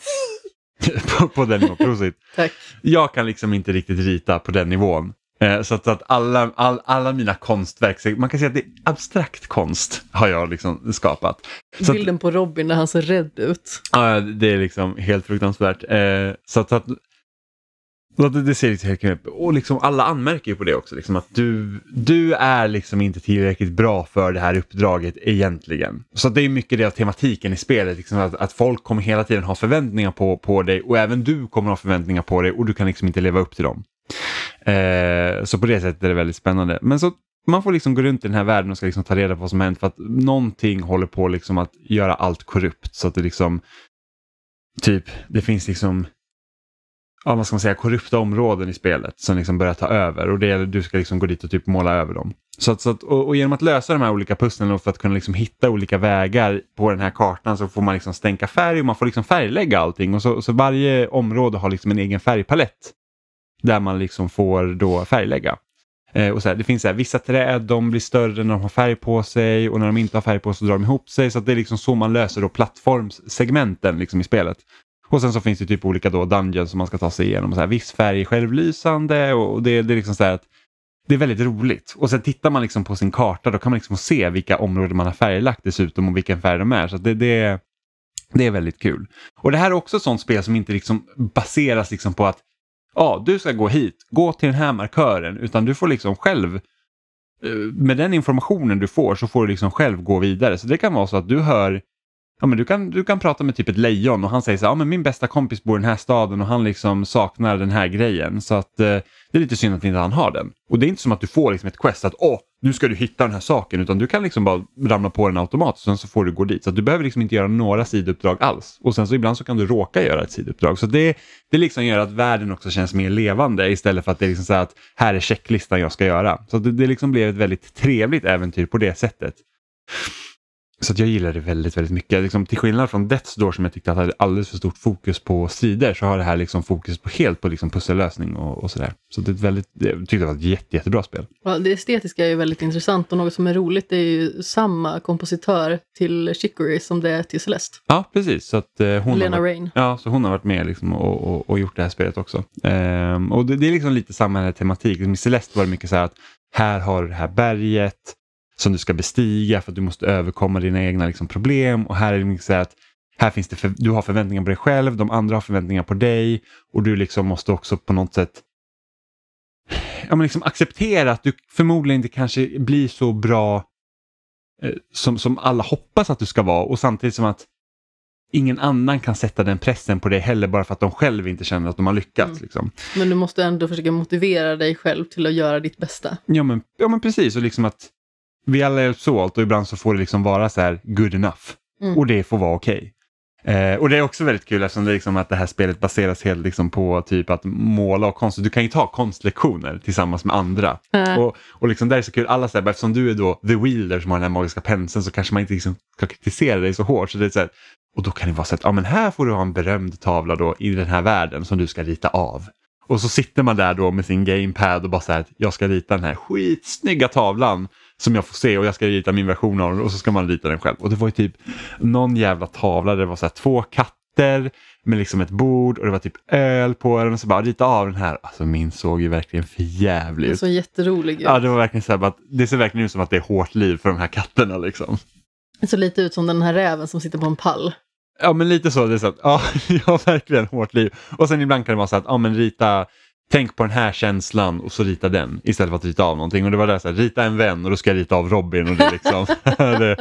Speaker 1: på, på den nivån. Prosit.
Speaker 2: Tack.
Speaker 1: Jag kan liksom inte riktigt rita på den nivån. Eh, så att, så att alla, all, alla mina konstverk, man kan säga att det är abstrakt konst har jag liksom skapat. Så att,
Speaker 2: Bilden på Robin när han ser rädd ut.
Speaker 1: ja, det är liksom helt fruktansvärt. Eh, att, så att så att det, det ser lite helt knäppt Och liksom alla anmärker ju på det också. Liksom att du, du är liksom inte tillräckligt bra för det här uppdraget egentligen. Så det är mycket det av tematiken i spelet. Liksom att, att folk kommer hela tiden ha förväntningar på, på dig och även du kommer ha förväntningar på dig och du kan liksom inte leva upp till dem. Eh, så på det sättet är det väldigt spännande. Men så man får liksom gå runt i den här världen och ska liksom ta reda på vad som hänt för att någonting håller på liksom att göra allt korrupt. Så att det liksom, typ, det finns liksom ja, vad ska man säga, korrupta områden i spelet som liksom börjar ta över och det, du ska liksom gå dit och typ måla över dem. Så att, så att, och, och genom att lösa de här olika pusslen och för att kunna liksom hitta olika vägar på den här kartan så får man liksom stänka färg och man får liksom färglägga allting och så, så varje område har liksom en egen färgpalett där man liksom får då färglägga. Eh, och så här, det finns så här, vissa träd de blir större när de har färg på sig och när de inte har färg på sig så drar de ihop sig. Så det är liksom så man löser då plattformssegmenten liksom i spelet. Och sen så finns det typ olika då dungeons som man ska ta sig igenom. Så här, viss färg är självlysande och det, det är liksom så här att det är väldigt roligt. Och sen tittar man liksom på sin karta då kan man liksom se vilka områden man har färglagt dessutom och vilken färg de är. Så det, det, det är väldigt kul. Och det här är också ett sånt spel som inte liksom baseras liksom på att ja, du ska gå hit, gå till den här markören, utan du får liksom själv eh, med den informationen du får så får du liksom själv gå vidare. Så det kan vara så att du hör Ja, men du, kan, du kan prata med typ ett lejon och han säger så här, ja, men min bästa kompis bor i den här staden och han liksom saknar den här grejen. Så att eh, det är lite synd att inte han har den. Och det är inte som att du får liksom ett quest att åh, nu ska du hitta den här saken utan du kan liksom bara ramla på den automatiskt och sen så får du gå dit. Så att du behöver liksom inte göra några sidouppdrag alls. Och sen så ibland så kan du råka göra ett sidouppdrag. Så det, det liksom gör att världen också känns mer levande istället för att det är liksom så här att här är checklistan jag ska göra. Så det, det liksom blev ett väldigt trevligt äventyr på det sättet. Så att jag gillar det väldigt, väldigt mycket. Liksom, till skillnad från Death's Door som jag tyckte hade alldeles för stort fokus på strider så har det här liksom fokus på helt på liksom pussellösning och, och sådär. Så det är ett väldigt, jag tyckte det var ett jätte, jättebra spel.
Speaker 2: Ja, det estetiska är ju väldigt intressant och något som är roligt är ju samma kompositör till Chicory som det är till Celeste.
Speaker 1: Ja, precis. Så att, eh, hon
Speaker 2: Lena
Speaker 1: har,
Speaker 2: Rain.
Speaker 1: Ja, så hon har varit med liksom och, och, och gjort det här spelet också. Ehm, och det, det är liksom lite samma här tematik. I Celeste var det mycket så här att här har du det här berget som du ska bestiga för att du måste överkomma dina egna liksom, problem. Och här är det mycket så här att här finns det för, du har förväntningar på dig själv, de andra har förväntningar på dig och du liksom måste också på något sätt ja, men liksom acceptera att du förmodligen inte kanske blir så bra eh, som, som alla hoppas att du ska vara och samtidigt som att ingen annan kan sätta den pressen på dig heller bara för att de själv inte känner att de har lyckats.
Speaker 2: Mm.
Speaker 1: Liksom.
Speaker 2: Men du måste ändå försöka motivera dig själv till att göra ditt bästa.
Speaker 1: Ja, men, ja men precis och liksom att vi alla hjälps åt och ibland så får det liksom vara så här good enough.
Speaker 2: Mm.
Speaker 1: Och det får vara okej. Eh, och det är också väldigt kul eftersom det liksom att det här spelet baseras helt liksom på typ att måla och konst. Du kan ju ta konstlektioner tillsammans med andra.
Speaker 2: Äh.
Speaker 1: Och, och liksom där är så kul, alla säger eftersom du är då the wielder som har den här magiska penseln så kanske man inte liksom ska kritisera dig så hårt. Så det är så här, och då kan det vara så att ja, men här får du ha en berömd tavla då i den här världen som du ska rita av. Och så sitter man där då med sin gamepad och bara så här, jag ska rita den här skitsnygga tavlan som jag får se och jag ska rita min version av den och så ska man rita den själv. Och det var ju typ någon jävla tavla där det var så här två katter med liksom ett bord och det var typ öl på den och så bara rita av den här. Alltså min såg ju verkligen för jävlig
Speaker 2: Det
Speaker 1: ut.
Speaker 2: såg jätterolig ut.
Speaker 1: Ja, det var verkligen så här, det ser verkligen ut som att det är hårt liv för de här katterna liksom.
Speaker 2: Det såg lite ut som den här räven som sitter på en pall.
Speaker 1: Ja, men lite så. Det är så att, ja, jag har verkligen hårt liv. Och sen ibland kan det vara så att, ja men rita, tänk på den här känslan och så rita den istället för att rita av någonting. Och det var där så här, rita en vän och då ska jag rita av Robin och det liksom, det,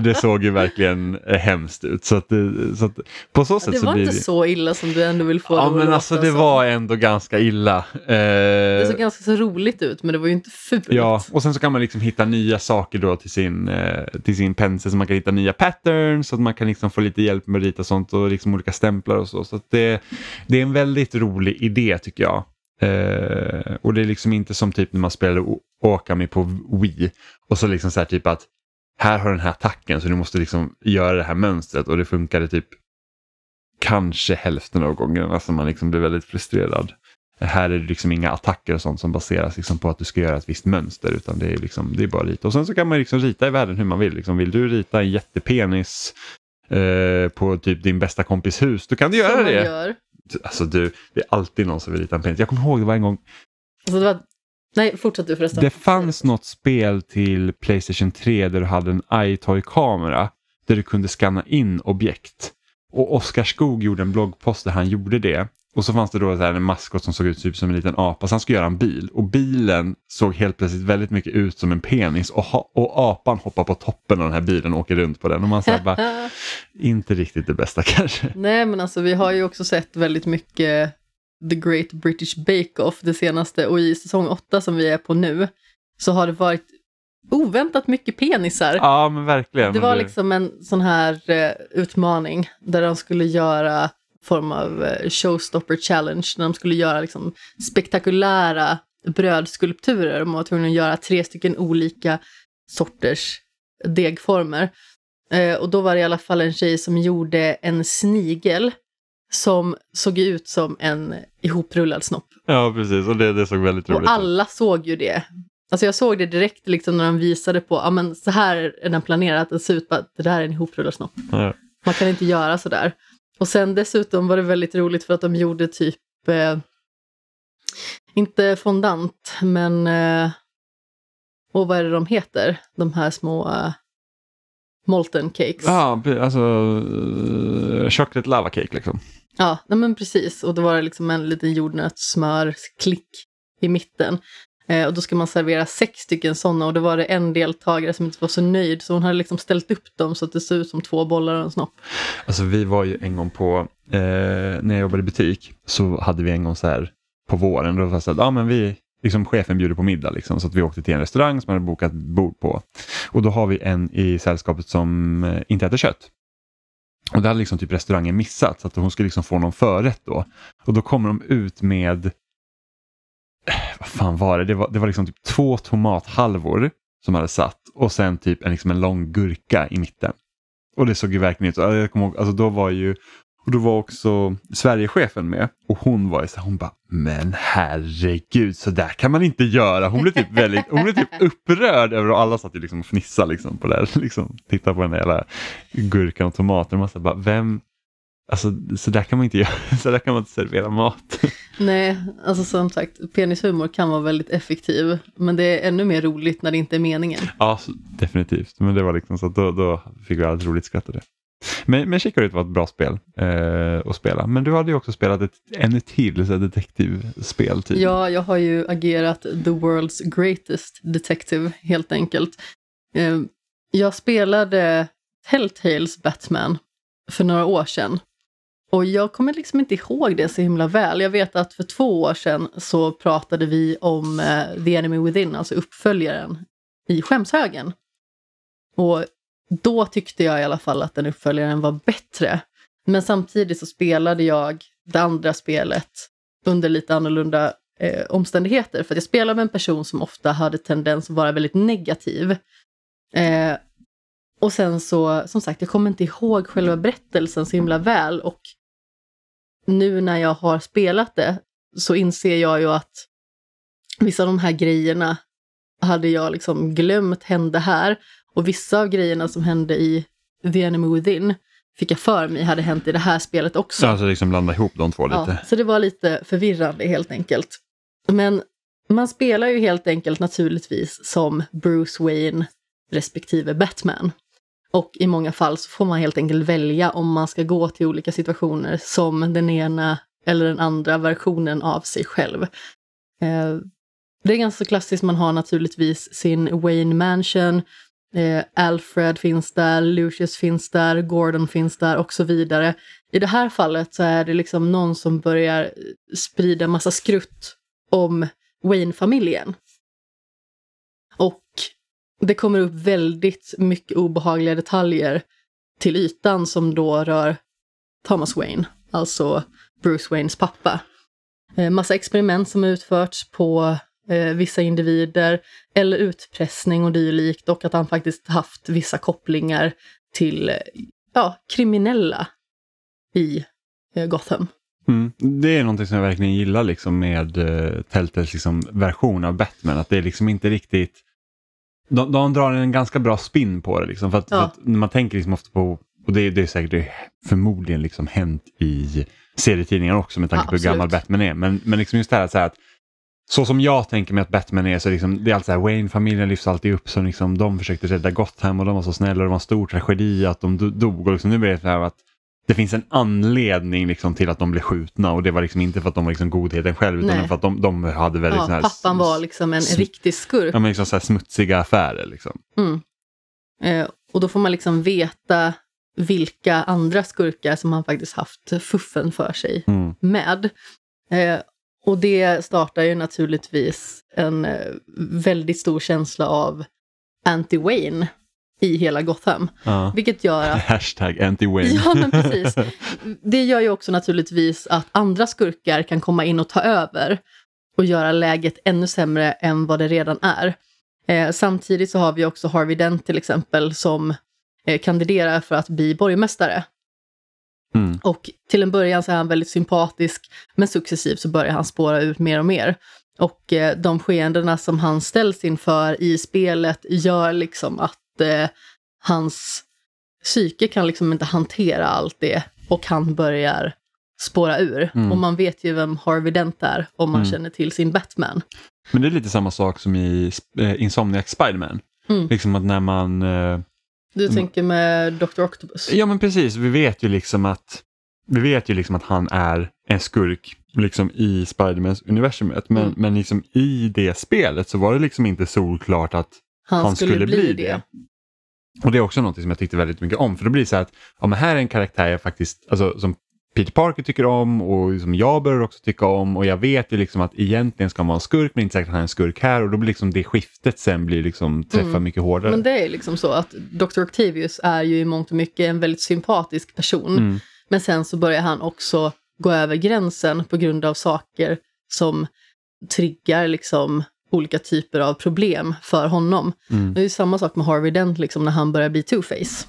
Speaker 1: det såg ju verkligen eh, hemskt ut. Så att, det- så att på så sätt
Speaker 2: Det
Speaker 1: så
Speaker 2: var
Speaker 1: blir
Speaker 2: inte
Speaker 1: det...
Speaker 2: så illa som du ändå vill få
Speaker 1: Ja
Speaker 2: det att
Speaker 1: men alltså det
Speaker 2: som.
Speaker 1: var ändå ganska illa.
Speaker 2: Det
Speaker 1: Eh,
Speaker 2: såg ganska så roligt ut men det var ju inte fult.
Speaker 1: Ja, och sen så kan man liksom hitta nya saker då till sin, eh, till sin pensel så man kan hitta nya patterns så att man kan liksom få lite hjälp med att rita sånt och liksom olika stämplar och så. Så det, det är en väldigt rolig idé tycker jag. Eh, och det är liksom inte som typ när man spelade Okami på Wii och så liksom så här typ att här har den här attacken så du måste liksom göra det här mönstret och det funkade typ kanske hälften av gången. Alltså man liksom blir väldigt frustrerad. Här är det liksom inga attacker och sånt som baseras liksom på att du ska göra ett visst mönster utan det är, liksom, det är bara rita. Och sen så kan man liksom rita i världen hur man vill. Liksom, vill du rita en jättepenis eh, på typ din bästa kompis hus, då kan du
Speaker 2: Som
Speaker 1: göra det.
Speaker 2: Gör.
Speaker 1: Alltså du, det är alltid någon som vill rita en penis. Jag kommer ihåg det var en gång,
Speaker 2: Alltså det var Nej, fortsätt du förresten.
Speaker 1: Det fanns något spel till Playstation 3 där du hade en iToy-kamera där du kunde scanna in objekt. Och Oskar Skog gjorde en bloggpost där han gjorde det. Och så fanns det då så en maskot som såg ut typ som en liten apa, så han skulle göra en bil. Och bilen såg helt plötsligt väldigt mycket ut som en penis och, ha, och apan hoppar på toppen av den här bilen och åker runt på den. Och man säger bara, inte riktigt det bästa kanske.
Speaker 2: Nej, men alltså vi har ju också sett väldigt mycket The Great British Bake Off det senaste och i säsong 8 som vi är på nu så har det varit oväntat mycket penisar.
Speaker 1: Ja, men verkligen.
Speaker 2: Det var liksom en sån här eh, utmaning där de skulle göra form av eh, showstopper challenge, när de skulle göra liksom spektakulära brödskulpturer. De var tvungna att göra tre stycken olika sorters degformer. Eh, och då var det i alla fall en tjej som gjorde en snigel som såg ut som en ihoprullad snopp.
Speaker 1: Ja, precis. Och det, det såg väldigt roligt ut.
Speaker 2: Och alla såg ju det. Alltså jag såg det direkt liksom när de visade på, ja men så här är den planerad, det ser ut att det där är en ihoprullad snopp.
Speaker 1: Ja.
Speaker 2: Man kan inte göra så där. Och sen dessutom var det väldigt roligt för att de gjorde typ, eh, inte fondant, men, eh, och vad är det de heter? De här små eh, molten cakes.
Speaker 1: Ja, pre- alltså uh, chocolate lava cake liksom.
Speaker 2: Ja, men precis. Och då var det liksom en liten jordnötssmörklick i mitten. Eh, och då ska man servera sex stycken sådana och då var det en deltagare som inte var så nöjd så hon hade liksom ställt upp dem så att det såg ut som två bollar och en snopp.
Speaker 1: Alltså vi var ju en gång på, eh, när jag jobbade i butik, så hade vi en gång så här på våren, då var det så att ah, men vi, liksom chefen bjuder på middag liksom, så att vi åkte till en restaurang som man hade bokat bord på. Och då har vi en i sällskapet som eh, inte äter kött. Och det hade liksom typ restaurangen missat så att hon skulle liksom få någon förrätt då. Och då kommer de ut med, vad fan var det, det var, det var liksom typ två tomathalvor som hade satt och sen typ en, liksom en lång gurka i mitten. Och det såg ju verkligen ut så. Jag kommer ihåg, alltså då var ju och då var också Sverigechefen med och hon var ju så här, hon bara, men herregud, så där kan man inte göra. Hon blev typ väldigt, hon blev typ upprörd över och alla satt ju liksom och fnissade liksom på det här, liksom, titta på den där jävla gurkan och tomaten. Och man så bara, vem, alltså så där kan man inte göra, så där kan man inte servera mat.
Speaker 2: Nej, alltså som sagt, penishumor kan vara väldigt effektiv. Men det är ännu mer roligt när det inte är meningen.
Speaker 1: ja, definitivt, men det var liksom så att då, då fick vi alla ett roligt skratt av det. Men, men Chicory var ett bra spel eh, att spela. Men du hade ju också spelat ett ännu till så detektivspel. Typ.
Speaker 2: Ja, jag har ju agerat the world's greatest detective helt enkelt. Eh, jag spelade Telltales Batman för några år sedan. Och jag kommer liksom inte ihåg det så himla väl. Jag vet att för två år sedan så pratade vi om eh, The Enemy Within, alltså uppföljaren i skämshögen. Och då tyckte jag i alla fall att den uppföljaren var bättre. Men samtidigt så spelade jag det andra spelet under lite annorlunda eh, omständigheter. För att jag spelade med en person som ofta hade tendens att vara väldigt negativ. Eh, och sen så, som sagt, jag kommer inte ihåg själva berättelsen så himla väl. Och nu när jag har spelat det så inser jag ju att vissa av de här grejerna hade jag liksom glömt hände här. Och vissa av grejerna som hände i The Enemy Within fick jag för mig hade hänt i det här spelet också.
Speaker 1: Så alltså liksom blanda ihop de två
Speaker 2: Ja,
Speaker 1: lite.
Speaker 2: så det var lite förvirrande helt enkelt. Men man spelar ju helt enkelt naturligtvis som Bruce Wayne respektive Batman. Och i många fall så får man helt enkelt välja om man ska gå till olika situationer som den ena eller den andra versionen av sig själv. Eh, det är ganska klassiskt, man har naturligtvis sin Wayne Mansion, eh, Alfred finns där, Lucius finns där, Gordon finns där och så vidare. I det här fallet så är det liksom någon som börjar sprida massa skrutt om Wayne-familjen. Det kommer upp väldigt mycket obehagliga detaljer till ytan som då rör Thomas Wayne, alltså Bruce Waynes pappa. Eh, massa experiment som utförts på eh, vissa individer eller utpressning och dylikt och att han faktiskt haft vissa kopplingar till eh, ja, kriminella i eh, Gotham.
Speaker 1: Mm. Det är någonting som jag verkligen gillar liksom med eh, Telltales liksom, version av Batman. Att det är liksom inte riktigt... De, de drar en ganska bra spin på det. Liksom, för, att,
Speaker 2: Ja.
Speaker 1: för att man tänker liksom ofta på, och det, är- det är säkert det förmodligen liksom hänt i serietidningar också med tanke
Speaker 2: Ja,
Speaker 1: på hur gammal. Batman är. Men, men liksom just det här, så här att så som jag tänker mig att Batman är så liksom, det är alltid så här, Wayne-familjen lyfts alltid upp som liksom, de försökte rädda Gotham och de var så snälla och det var en stor tragedi att de do- dog och liksom, nu blir det så här att det finns en anledning liksom till att de blev skjutna och det var liksom inte för att de var liksom godheten själv utan
Speaker 2: Nej.
Speaker 1: för att de, de hade väldigt
Speaker 2: Ja, pappan var liksom en riktig skurk.
Speaker 1: ja, men liksom så här smutsiga affärer. Liksom.
Speaker 2: Mm. Eh, och då får man liksom veta vilka andra skurkar som han faktiskt haft fuffen för sig
Speaker 1: Mm.
Speaker 2: med. Eh, och det startar ju naturligtvis en eh, väldigt stor känsla av anti-Wayne i hela Gotham.
Speaker 1: Ja.
Speaker 2: Vilket gör att
Speaker 1: Hashtag anti-Wayne.
Speaker 2: Ja, men precis. Det gör ju också naturligtvis att andra skurkar kan komma in och ta över och göra läget ännu sämre än vad det redan är. Eh, samtidigt så har vi också Harvey Dent till exempel som eh, kandiderar för att bli borgmästare.
Speaker 1: Mm.
Speaker 2: Och till en början så är han väldigt sympatisk, men successivt så börjar han spåra ut mer och mer. Och eh, de skeendena som han ställs inför i spelet gör liksom att eh, hans psyke kan liksom inte hantera allt det och han börjar spåra ur.
Speaker 1: Mm.
Speaker 2: Och man vet ju vem Harvey Dent är om man
Speaker 1: Mm.
Speaker 2: känner till sin Batman.
Speaker 1: Men det är lite samma sak som i eh, Insomniac Spiderman.
Speaker 2: Mm.
Speaker 1: Liksom att när man... Eh,
Speaker 2: Du tänker med Dr. Octopus?
Speaker 1: ja men precis, vi vet ju liksom att vi vet ju liksom att han är en skurk liksom i Spidermans universumet. Men,
Speaker 2: Mm.
Speaker 1: men liksom i det spelet så var det liksom inte solklart att han, skulle, bli det. Och det är också något som jag tyckte väldigt mycket om. För då blir det så här att ja, men här är en karaktär jag faktiskt, alltså, som Peter Parker tycker om och som jag börjar också tycka om. Och jag vet ju liksom att egentligen ska han vara en skurk men inte säkert att han är en skurk här. Och då blir liksom det skiftet sen blir liksom träffa
Speaker 2: Mm.
Speaker 1: mycket hårdare.
Speaker 2: Men det är liksom så att Dr. Octavius är ju i mångt och mycket en väldigt sympatisk person.
Speaker 1: Mm.
Speaker 2: Men sen så börjar han också gå över gränsen på grund av saker som triggar liksom olika typer av problem för honom.
Speaker 1: Mm.
Speaker 2: Det är samma sak med Harvey Dent liksom när han börjar bli two-face.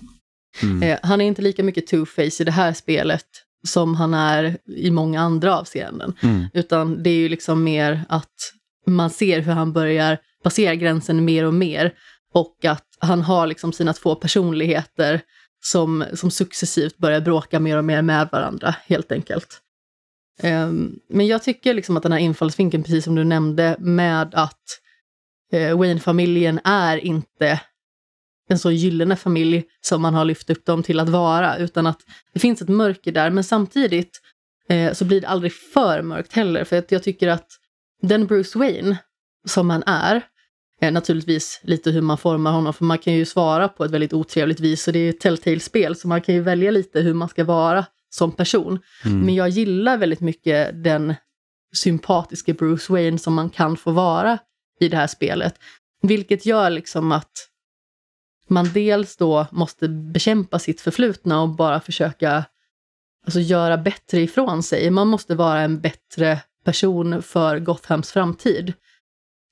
Speaker 1: Mm.
Speaker 2: Eh, han är inte lika mycket two-face i det här spelet som han är i många andra avseenden.
Speaker 1: Mm.
Speaker 2: Utan det är ju liksom mer att man ser hur han börjar passera gränsen mer och mer. Och att han har liksom sina två personligheter som, som successivt börjar bråka mer och mer med varandra, helt enkelt. Ehm, men jag tycker liksom att den här infallsvinkeln, precis som du nämnde, med att eh, Wayne-familjen är inte en så gyllene familj som man har lyft upp dem till att vara, utan att det finns ett mörker där, men samtidigt eh, så blir det aldrig för mörkt heller, för att jag tycker att den Bruce Wayne som han är, är naturligtvis lite hur man formar honom, för man kan ju svara på ett väldigt otrevligt vis, och det är ju ett Telltale-spel, så man kan ju välja lite hur man ska vara som person.
Speaker 1: Mm.
Speaker 2: Men jag gillar väldigt mycket den sympatiska Bruce Wayne som man kan få vara i det här spelet. Vilket gör liksom att man dels då måste bekämpa sitt förflutna och bara försöka alltså, göra bättre ifrån sig. Man måste vara en bättre person för Gothams framtid.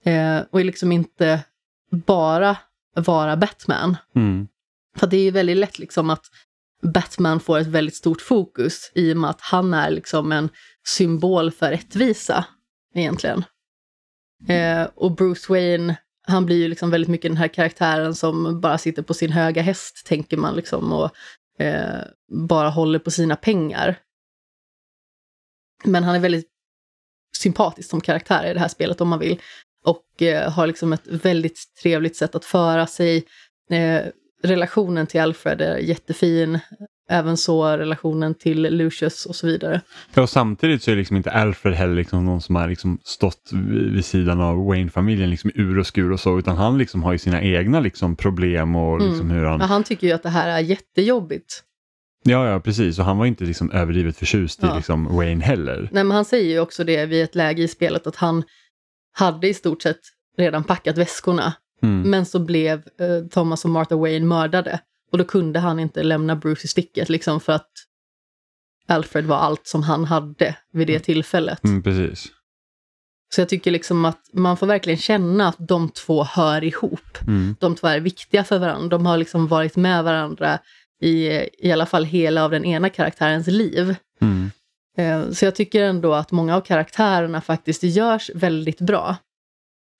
Speaker 2: Eh, och liksom inte bara vara Batman.
Speaker 1: Mm.
Speaker 2: För det är ju väldigt lätt liksom att Batman får ett väldigt stort fokus i och med att han är liksom en symbol för rättvisa egentligen. Eh, och Bruce Wayne, han blir ju liksom väldigt mycket den här karaktären som bara sitter på sin höga häst, tänker man liksom, och eh, bara håller på sina pengar. Men han är väldigt sympatisk som karaktär i det här spelet om man vill. Och eh, har liksom ett väldigt trevligt sätt att föra sig. Eh, Relationen till Alfred är jättefin. Även så relationen till Lucius och så vidare.
Speaker 1: Ja, och samtidigt så är liksom inte Alfred heller liksom någon som har liksom stått vid, sidan av Wayne-familjen liksom i ur och skur och så, utan han liksom har ju sina egna liksom problem och
Speaker 2: Mm.
Speaker 1: liksom hur han...
Speaker 2: Men han tycker ju att det här är jättejobbigt.
Speaker 1: Ja, ja, precis. Och han var inte liksom överdrivet förtjust i
Speaker 2: Ja.
Speaker 1: liksom Wayne heller.
Speaker 2: Nej, men han säger ju också det vid ett läge i spelet att han hade i stort sett redan packat väskorna.
Speaker 1: Mm.
Speaker 2: Men så blev eh, Thomas och Martha Wayne mördade. Och då kunde han inte lämna Bruce i sticket liksom för att Alfred var allt som han hade vid det tillfället.
Speaker 1: Mm, precis.
Speaker 2: Så jag tycker liksom att man får verkligen känna att de två hör ihop.
Speaker 1: Mm.
Speaker 2: De två är viktiga för varandra. De har liksom varit med varandra i i alla fall hela av den ena karaktärens liv.
Speaker 1: Mm.
Speaker 2: Eh, Så jag tycker ändå att många av karaktärerna faktiskt görs väldigt bra.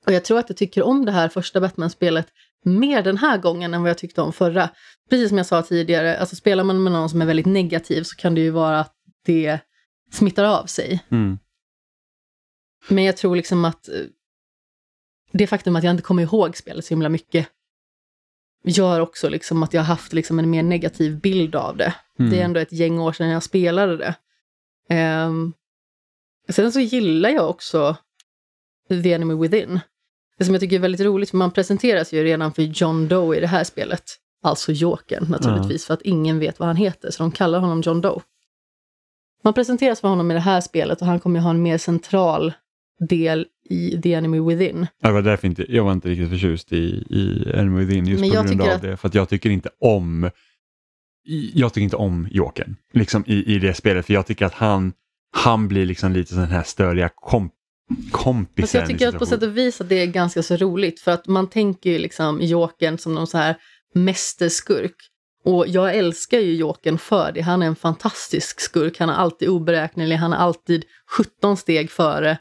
Speaker 2: Och jag tror att jag tycker om det här första Batman-spelet mer den här gången än vad jag tyckte om förra. Precis som jag sa tidigare, alltså spelar man med någon som är väldigt negativ så kan det ju vara att det smittar av sig.
Speaker 1: Mm.
Speaker 2: Men jag tror liksom att eh, det faktum att jag inte kommer ihåg spelet så himla mycket gör också liksom att jag har haft liksom en mer negativ bild av det.
Speaker 1: Mm.
Speaker 2: Det är ändå ett gäng år sedan jag spelade det. Ehm, sen så gillar jag också The Enemy Within. Det som jag tycker är väldigt roligt, för man presenteras ju redan för John Doe i det här spelet. Alltså Jokern naturligtvis, för att ingen vet vad han heter, så de kallar honom John Doe. Man presenteras för honom i det här spelet och han kommer ju ha en mer central del i The Enemy Within.
Speaker 1: Ja, Det var därför inte, jag var inte riktigt förtjust i, i Enemy Within just
Speaker 2: Men
Speaker 1: på
Speaker 2: jag
Speaker 1: grund av
Speaker 2: att-
Speaker 1: det. För jag tycker inte om jag tycker inte om Jokern liksom i, i det spelet. För jag tycker att han, han blir liksom lite sån här störiga komp kompisen.
Speaker 2: Fast jag tycker att på sätt och vis att det är ganska så roligt för att man tänker ju liksom Jokern som någon så här mästerskurk. Och jag älskar ju Jokern för det. Han är en fantastisk skurk. Han är alltid oberäknelig. Han är alltid 17 steg före.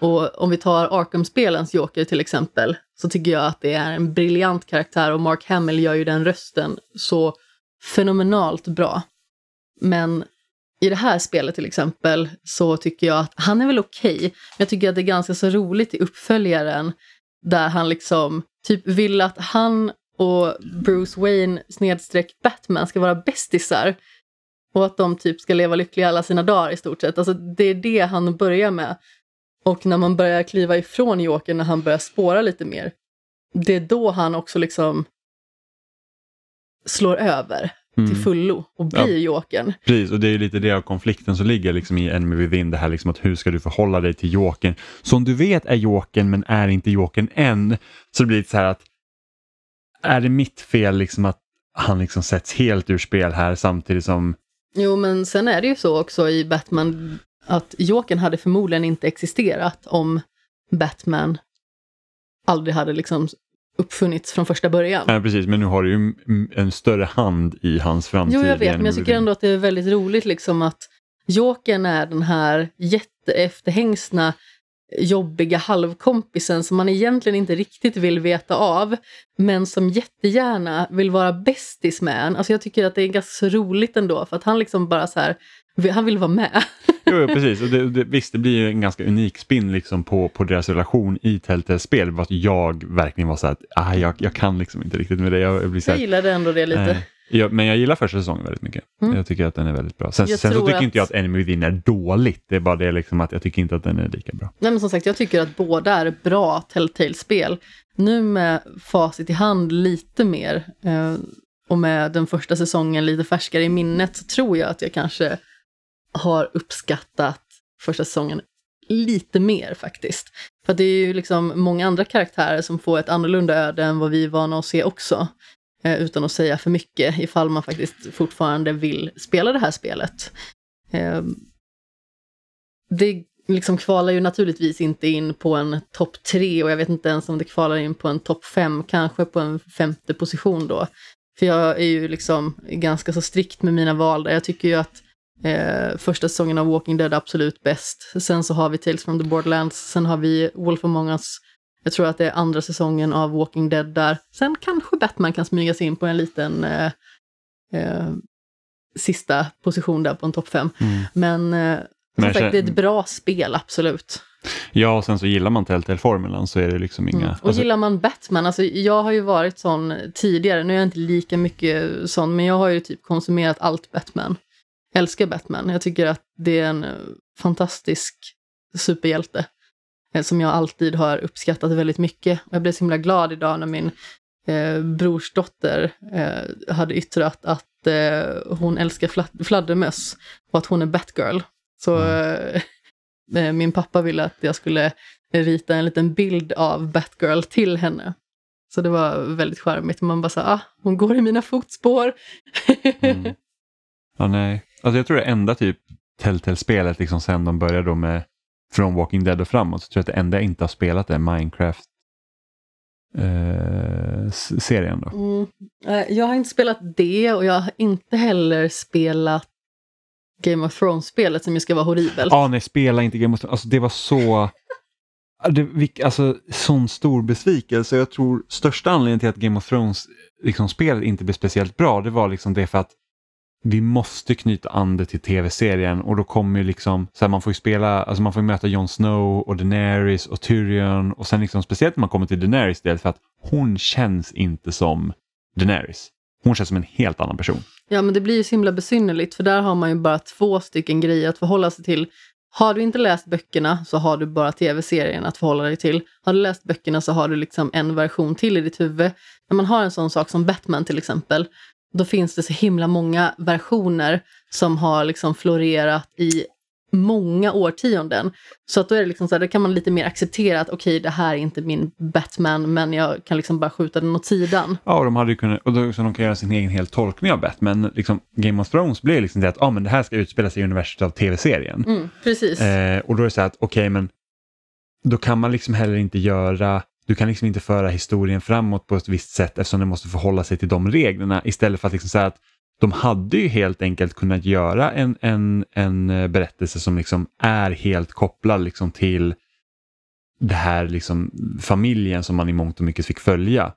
Speaker 2: Och om vi tar Arkham-spelens Joker till exempel så tycker jag att det är en briljant karaktär och Mark Hamill gör ju den rösten så fenomenalt bra. Men i det här spelet till exempel så tycker jag att han är väl okej. men jag tycker att det är ganska så roligt i uppföljaren där han liksom typ vill att han och Bruce Wayne snedstreck Batman ska vara bästisar. Och att de typ ska leva lyckliga alla sina dagar i stort sett. Alltså det är det han börjar med. Och när man börjar kliva ifrån Joker, när han börjar spåra lite mer, det är då han också liksom slår över
Speaker 1: Mm.
Speaker 2: till fullo och blir
Speaker 1: Ja.
Speaker 2: Jokern.
Speaker 1: Precis, och det är lite det av konflikten som ligger liksom i Enemy Within, det här liksom att hur ska du förhålla dig till Jokern? Som du vet är Jokern men är inte Jokern än. Så det blir lite så här att är det mitt fel liksom att han liksom sätts helt ur spel här samtidigt som
Speaker 2: Jo, men sen är det ju så också i Batman att Jokern hade förmodligen inte existerat om Batman aldrig hade liksom uppfunnits från första början.
Speaker 1: Nej, precis, men nu har du ju en större hand i hans framtid.
Speaker 2: Jo, jag vet, men jag tycker ändå att det är väldigt roligt liksom att Jokern är den här jätteefterhängsna jobbiga halvkompisen som man egentligen inte riktigt vill veta av, men som jättegärna vill vara bästis med en. Alltså jag tycker att det är ganska så roligt ändå, för att han liksom bara så här, han vill vara med.
Speaker 1: Jo, jo, precis. Och det, det, visst, det blir ju en ganska unik spin liksom på, på deras relation i Telltale-spel. Att jag verkligen var så att ah, jag, jag kan liksom inte riktigt med det. Jag, jag blir så
Speaker 2: Jag gillade ändå det lite.
Speaker 1: eh, jag, men jag gillar första säsongen väldigt mycket.
Speaker 2: Mm.
Speaker 1: Jag tycker att den är väldigt bra. Sen, sen så tycker
Speaker 2: att-
Speaker 1: inte jag att Enemy Within är dåligt. Det är bara det liksom att jag tycker inte att den är lika bra.
Speaker 2: Nej men som sagt, jag tycker att båda är bra Telltale-spel. Nu med facit i hand lite mer eh, och med den första säsongen lite färskare i minnet så tror jag att jag kanske har uppskattat första säsongen lite mer faktiskt. För det är ju liksom många andra karaktärer som får ett annorlunda öde än vad vi är vana att se också. Eh, utan att säga för mycket ifall man faktiskt fortfarande vill spela det här spelet. Eh, det liksom kvalar ju naturligtvis inte in på en topp tre och jag vet inte ens om det kvalar in på en topp fem, kanske på en femte position då. För jag är ju liksom ganska så strikt med mina val där. Jag tycker ju att eh, första säsongen av Walking Dead absolut bäst. Sen så har vi Tales from the Borderlands, sen har vi Wolf Among Us. Jag tror att det är andra säsongen av Walking Dead där. Sen kanske Batman kan smyga sig in på en liten eh, eh, sista position där på en topp fem. Men eh, som
Speaker 1: Men
Speaker 2: sagt, det är ett bra spel, absolut.
Speaker 1: Ja, och sen så gillar man Telltale-formulan så är det liksom inga...
Speaker 2: Mm. Och
Speaker 1: alltså,
Speaker 2: gillar man Batman, alltså jag har ju varit sån tidigare, nu är jag inte lika mycket sån, men jag har ju typ konsumerat allt Batman. Älskar Batman, jag tycker att det är en eh, fantastisk superhjälte. eh, Som jag alltid har uppskattat väldigt mycket. Jag blev så himla glad idag när min eh, brorsdotter eh, hade yttrat att eh, hon älskar fla- fladdermöss och att hon är Batgirl. Så eh, eh, min pappa ville att jag skulle rita en liten bild av Batgirl till henne. Så det var väldigt charmigt. Man bara sa, ah, hon går i mina fotspår.
Speaker 1: Mm. Ja, nej. Alltså jag tror det enda typ Telltale-spelet liksom sen de började då med från Walking Dead och framåt så tror jag att det enda jag inte har spelat är Minecraft eh, då.
Speaker 2: Mm. Eh, Jag har inte spelat det och jag har inte heller spelat Game of Thrones-spelet som ju ska vara horribelt.
Speaker 1: Ja, nej, spela inte Game of Thrones. Alltså det var så... Det, alltså, sån stor besvikelse. Jag tror största anledningen till att Game of Thrones liksom, inte blev speciellt bra, det var liksom det för att vi måste knyta an det till tv-serien och då kommer ju liksom, så här, man får ju spela, alltså man får ju möta Jon Snow och Daenerys och Tyrion och sen liksom speciellt när man kommer till Daenerys del för att hon känns inte som Daenerys. Hon känns som en helt annan person.
Speaker 2: Ja, men det blir ju så himla besynnerligt för där har man ju bara två stycken grejer att förhålla sig till. Har du inte läst böckerna så har du bara tv-serien att förhålla dig till. Har du läst böckerna så har du liksom en version till i ditt huvud. När man har en sån sak som Batman till exempel, då finns det så himla många versioner som har liksom florerat i många årtionden. Så att då är det liksom så här, då kan man lite mer acceptera att okej, okay, det här är inte min Batman, men jag kan liksom bara skjuta den åt sidan.
Speaker 1: Ja, och de hade ju kunnat, och då, så de kan göra sin egen helt tolkning av Batman. Liksom, Game of Thrones blir liksom det att ah, men det här ska utspela sig i universet av tv-serien.
Speaker 2: Mm, precis.
Speaker 1: Eh, och då är det så här att okej, okay, men då kan man liksom heller inte göra du kan liksom inte föra historien framåt på ett visst sätt eftersom den måste förhålla sig till de reglerna istället för att liksom säga att de hade ju helt enkelt kunnat göra en, en, en eh, berättelse som liksom är helt kopplad liksom till det här liksom familjen som man i mångt och mycket fick följa.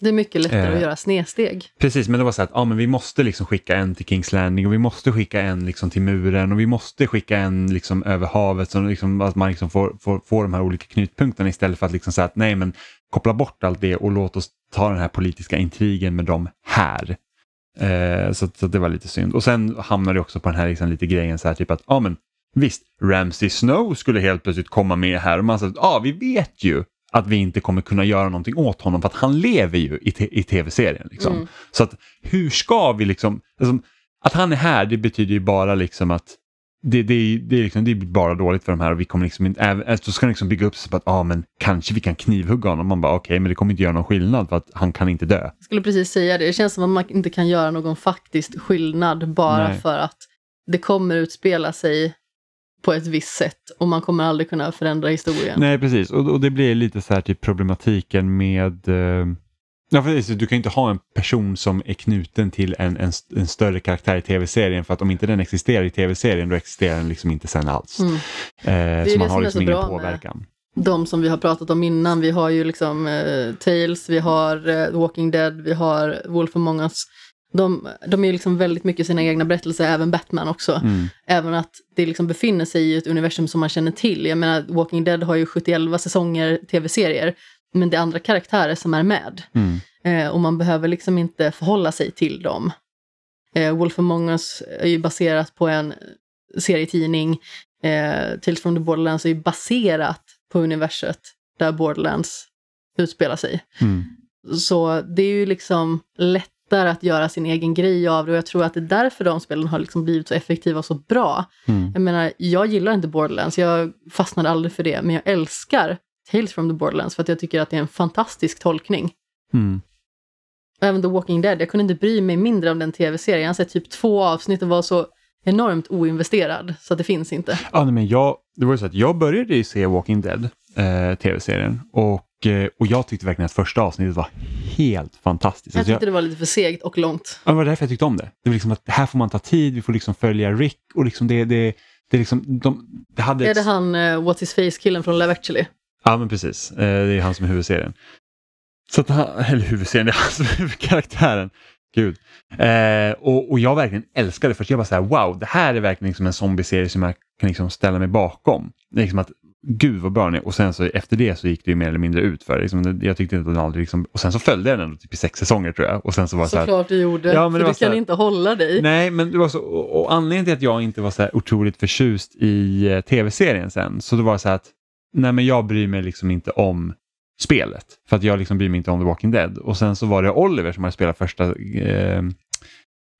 Speaker 2: Det är mycket lättare eh, att göra snedsteg.
Speaker 1: Precis, men det var så att ja, men vi måste liksom skicka en till Kings Landing och vi måste skicka en liksom till muren och vi måste skicka en liksom över havet så liksom, att man liksom får, får, får de här olika knutpunkterna istället för att liksom säga att nej men koppla bort allt det och låt oss ta den här politiska intrigen med dem här. Eh, så, så, det var lite synd. Och sen hamnade det också på den här liksom, lite grejen så här typ att ja men visst, Ramsey Snow skulle helt plötsligt komma med här och man sa ja vi vet ju att vi inte kommer kunna göra någonting åt honom för att han lever ju i, i tv-serien. Liksom. Mm. Så att hur ska vi liksom, alltså, att han är här det betyder ju bara liksom att det, det, det, är liksom, det är bara dåligt för de här och vi kommer liksom inte, även, så ska de liksom bygga upp sig på att ah, men kanske vi kan knivhugga honom. Man bara okej, okay, men det kommer inte göra någon skillnad för att han kan inte dö.
Speaker 2: Jag skulle precis säga det, det känns som att man inte kan göra någon faktisk skillnad bara Nej. för att det kommer utspela sig på ett visst sätt och man kommer aldrig kunna förändra historien.
Speaker 1: Nej, precis. Och, och det blir lite så här typ problematiken med eh... Ja, för du kan inte ha en person som är knuten till en, en, en större karaktär i tv-serien för att om inte den existerar i tv-serien då existerar den liksom inte sen alls. Mm. Eh, så man har liksom ingen påverkan.
Speaker 2: De som vi har pratat om innan, vi har ju liksom eh, Tales, vi har eh, Walking Dead, vi har Wolf Among Us. De, de är liksom väldigt mycket sina egna berättelser, även Batman också. Mm. Även att det liksom befinner sig i ett universum som man känner till. Jag menar, Walking Dead har ju 71 säsonger tv-serier, men det är andra karaktärer som är med. Mm. Eh, och man behöver liksom inte förhålla sig till dem. Eh, Wolf Among Us är ju baserat på en serietidning. Eh, Tales from the Borderlands är ju baserat på universet där Borderlands utspelar sig. Mm. Så det är ju liksom lätt lättare att göra sin egen grej av det och jag tror att det är därför de spelen har liksom blivit så effektiva och så bra. Mm. Jag menar, jag gillar inte Borderlands, jag fastnade aldrig för det, men jag älskar Tales from the Borderlands för att jag tycker att det är en fantastisk tolkning. Mm. Även The Walking Dead, jag kunde inte bry mig mindre om den tv-serien. Jag har sett typ två avsnitt och var så enormt oinvesterad så att det finns inte.
Speaker 1: Ja, men jag, det var ju så att jag började ju se Walking Dead, eh, tv-serien, och och jag tyckte verkligen att första avsnittet var helt fantastiskt.
Speaker 2: Jag alltså, tyckte det var lite för segt och långt.
Speaker 1: Ja, det var därför jag tyckte om det. Det var liksom att här får man ta tid, vi får liksom följa Rick och liksom det, det, det är liksom, de, det hade...
Speaker 2: Är det han, uh, What's His Face-killen från Love actually?
Speaker 1: Ja, men precis. Uh, det är han som är huvudserien. Så att han, eller huvudserien, det är han som är huvudkaraktären. Gud. Eh, och, och jag verkligen älskade det först. Jag var så här, wow, det här är verkligen liksom en zombie-serie som jag kan liksom ställa mig bakom. Liksom att gud vad bra den är. Och sen så efter det så gick det ju mer eller mindre ut för liksom, Jag tyckte inte att den aldrig liksom, och sen så följde den ändå typ i sex säsonger tror jag. Och sen så var
Speaker 2: Såklart så här, du gjorde, ja, men för du kan här, inte hålla dig.
Speaker 1: Nej, men det var så, och, och anledningen till att jag inte var så här otroligt förtjust i eh, tv-serien sen, så det var så här att nej men jag bryr mig liksom inte om spelet. För att jag liksom bryr mig inte om The Walking Dead. Och sen så var det Oliver som hade spelat första, eh,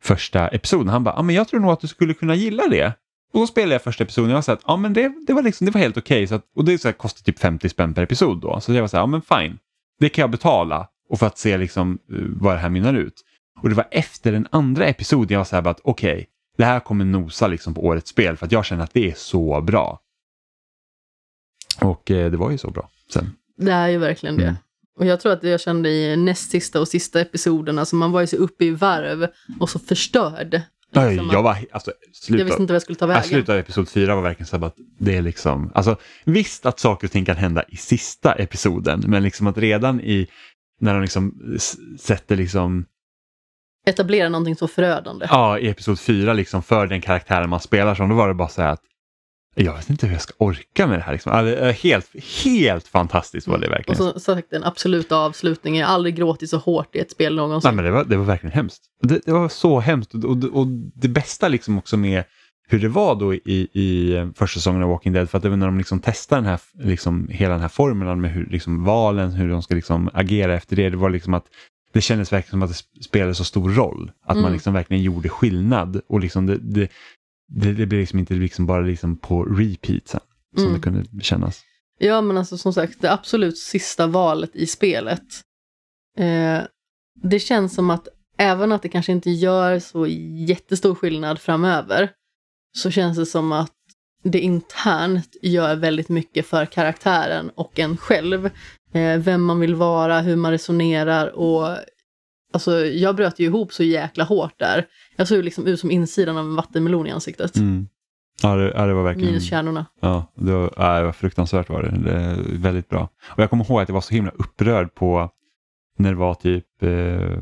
Speaker 1: första episoden. Han bara, ah, men jag tror nog att du skulle kunna gilla det. Och då spelade jag första episoden och jag sa att ja, men det, det, var liksom, det var helt okej. Okay, och det så här, kostar typ 50 spänn per episod då. Så jag var så här, ja men fine. Det kan jag betala och för att se liksom, uh, vad det här mynnar ut. Och det var efter den andra episoden jag var så här att okej, okay, det här kommer nosa liksom på årets spel för att jag känner att det är så bra. Och eh, det var ju så bra sen.
Speaker 2: Det är ju verkligen det. Mm. Och jag tror att jag kände i näst sista och sista episoden, alltså man var ju så uppe i varv och så förstörd
Speaker 1: Liksom jag var, alltså,
Speaker 2: slutet, jag visste inte vad jag skulle ta vägen.
Speaker 1: Slutet av episod fyra var verkligen så att det är liksom, alltså visst att saker och ting kan hända i sista episoden, men liksom att redan i, när de liksom sätter liksom
Speaker 2: etablera någonting så förödande.
Speaker 1: Ja, i episod 4 liksom för den karaktären man spelar som, då var det bara så här att jag vet inte hur jag ska orka med det här. Liksom. Det är helt, helt fantastiskt var det
Speaker 2: Och
Speaker 1: verkligen.
Speaker 2: så sagt den absoluta avslutningen. Jag har aldrig gråtit så hårt i ett spel någonsin.
Speaker 1: Nej, men det, var, det var verkligen hemskt. Det, det var så hemskt och, och, och det bästa liksom också med hur det var då i, i första säsongen av Walking Dead, för att det var när de liksom testade den här, liksom, hela den här formulan med hur, liksom, valen, hur de ska liksom agera efter det, det var liksom att det kändes verkligen som att det spelade så stor roll. Att man
Speaker 2: Mm.
Speaker 1: liksom verkligen gjorde skillnad och liksom det, det, det, det blev liksom inte liksom bara liksom på repeat sen, som
Speaker 2: Mm.
Speaker 1: det kunde kännas.
Speaker 2: Ja, men alltså som sagt, det absolut sista valet i spelet. Eh, det känns som att även att det kanske inte gör så jättestor skillnad framöver, så känns det som att det internt gör väldigt mycket för karaktären och en själv. Eh, vem man vill vara, hur man resonerar och alltså jag bröt ju ihop så jäkla hårt där. Jag såg liksom ut som insidan av en vattenmelon i ansiktet.
Speaker 1: Mm. Ja, det, ja, det var verkligen...
Speaker 2: Minus kärnorna.
Speaker 1: Ja, det var, ja, det var fruktansvärt var det. det. Väldigt bra. Och jag kommer ihåg att jag var så himla upprörd på när det var typ eh,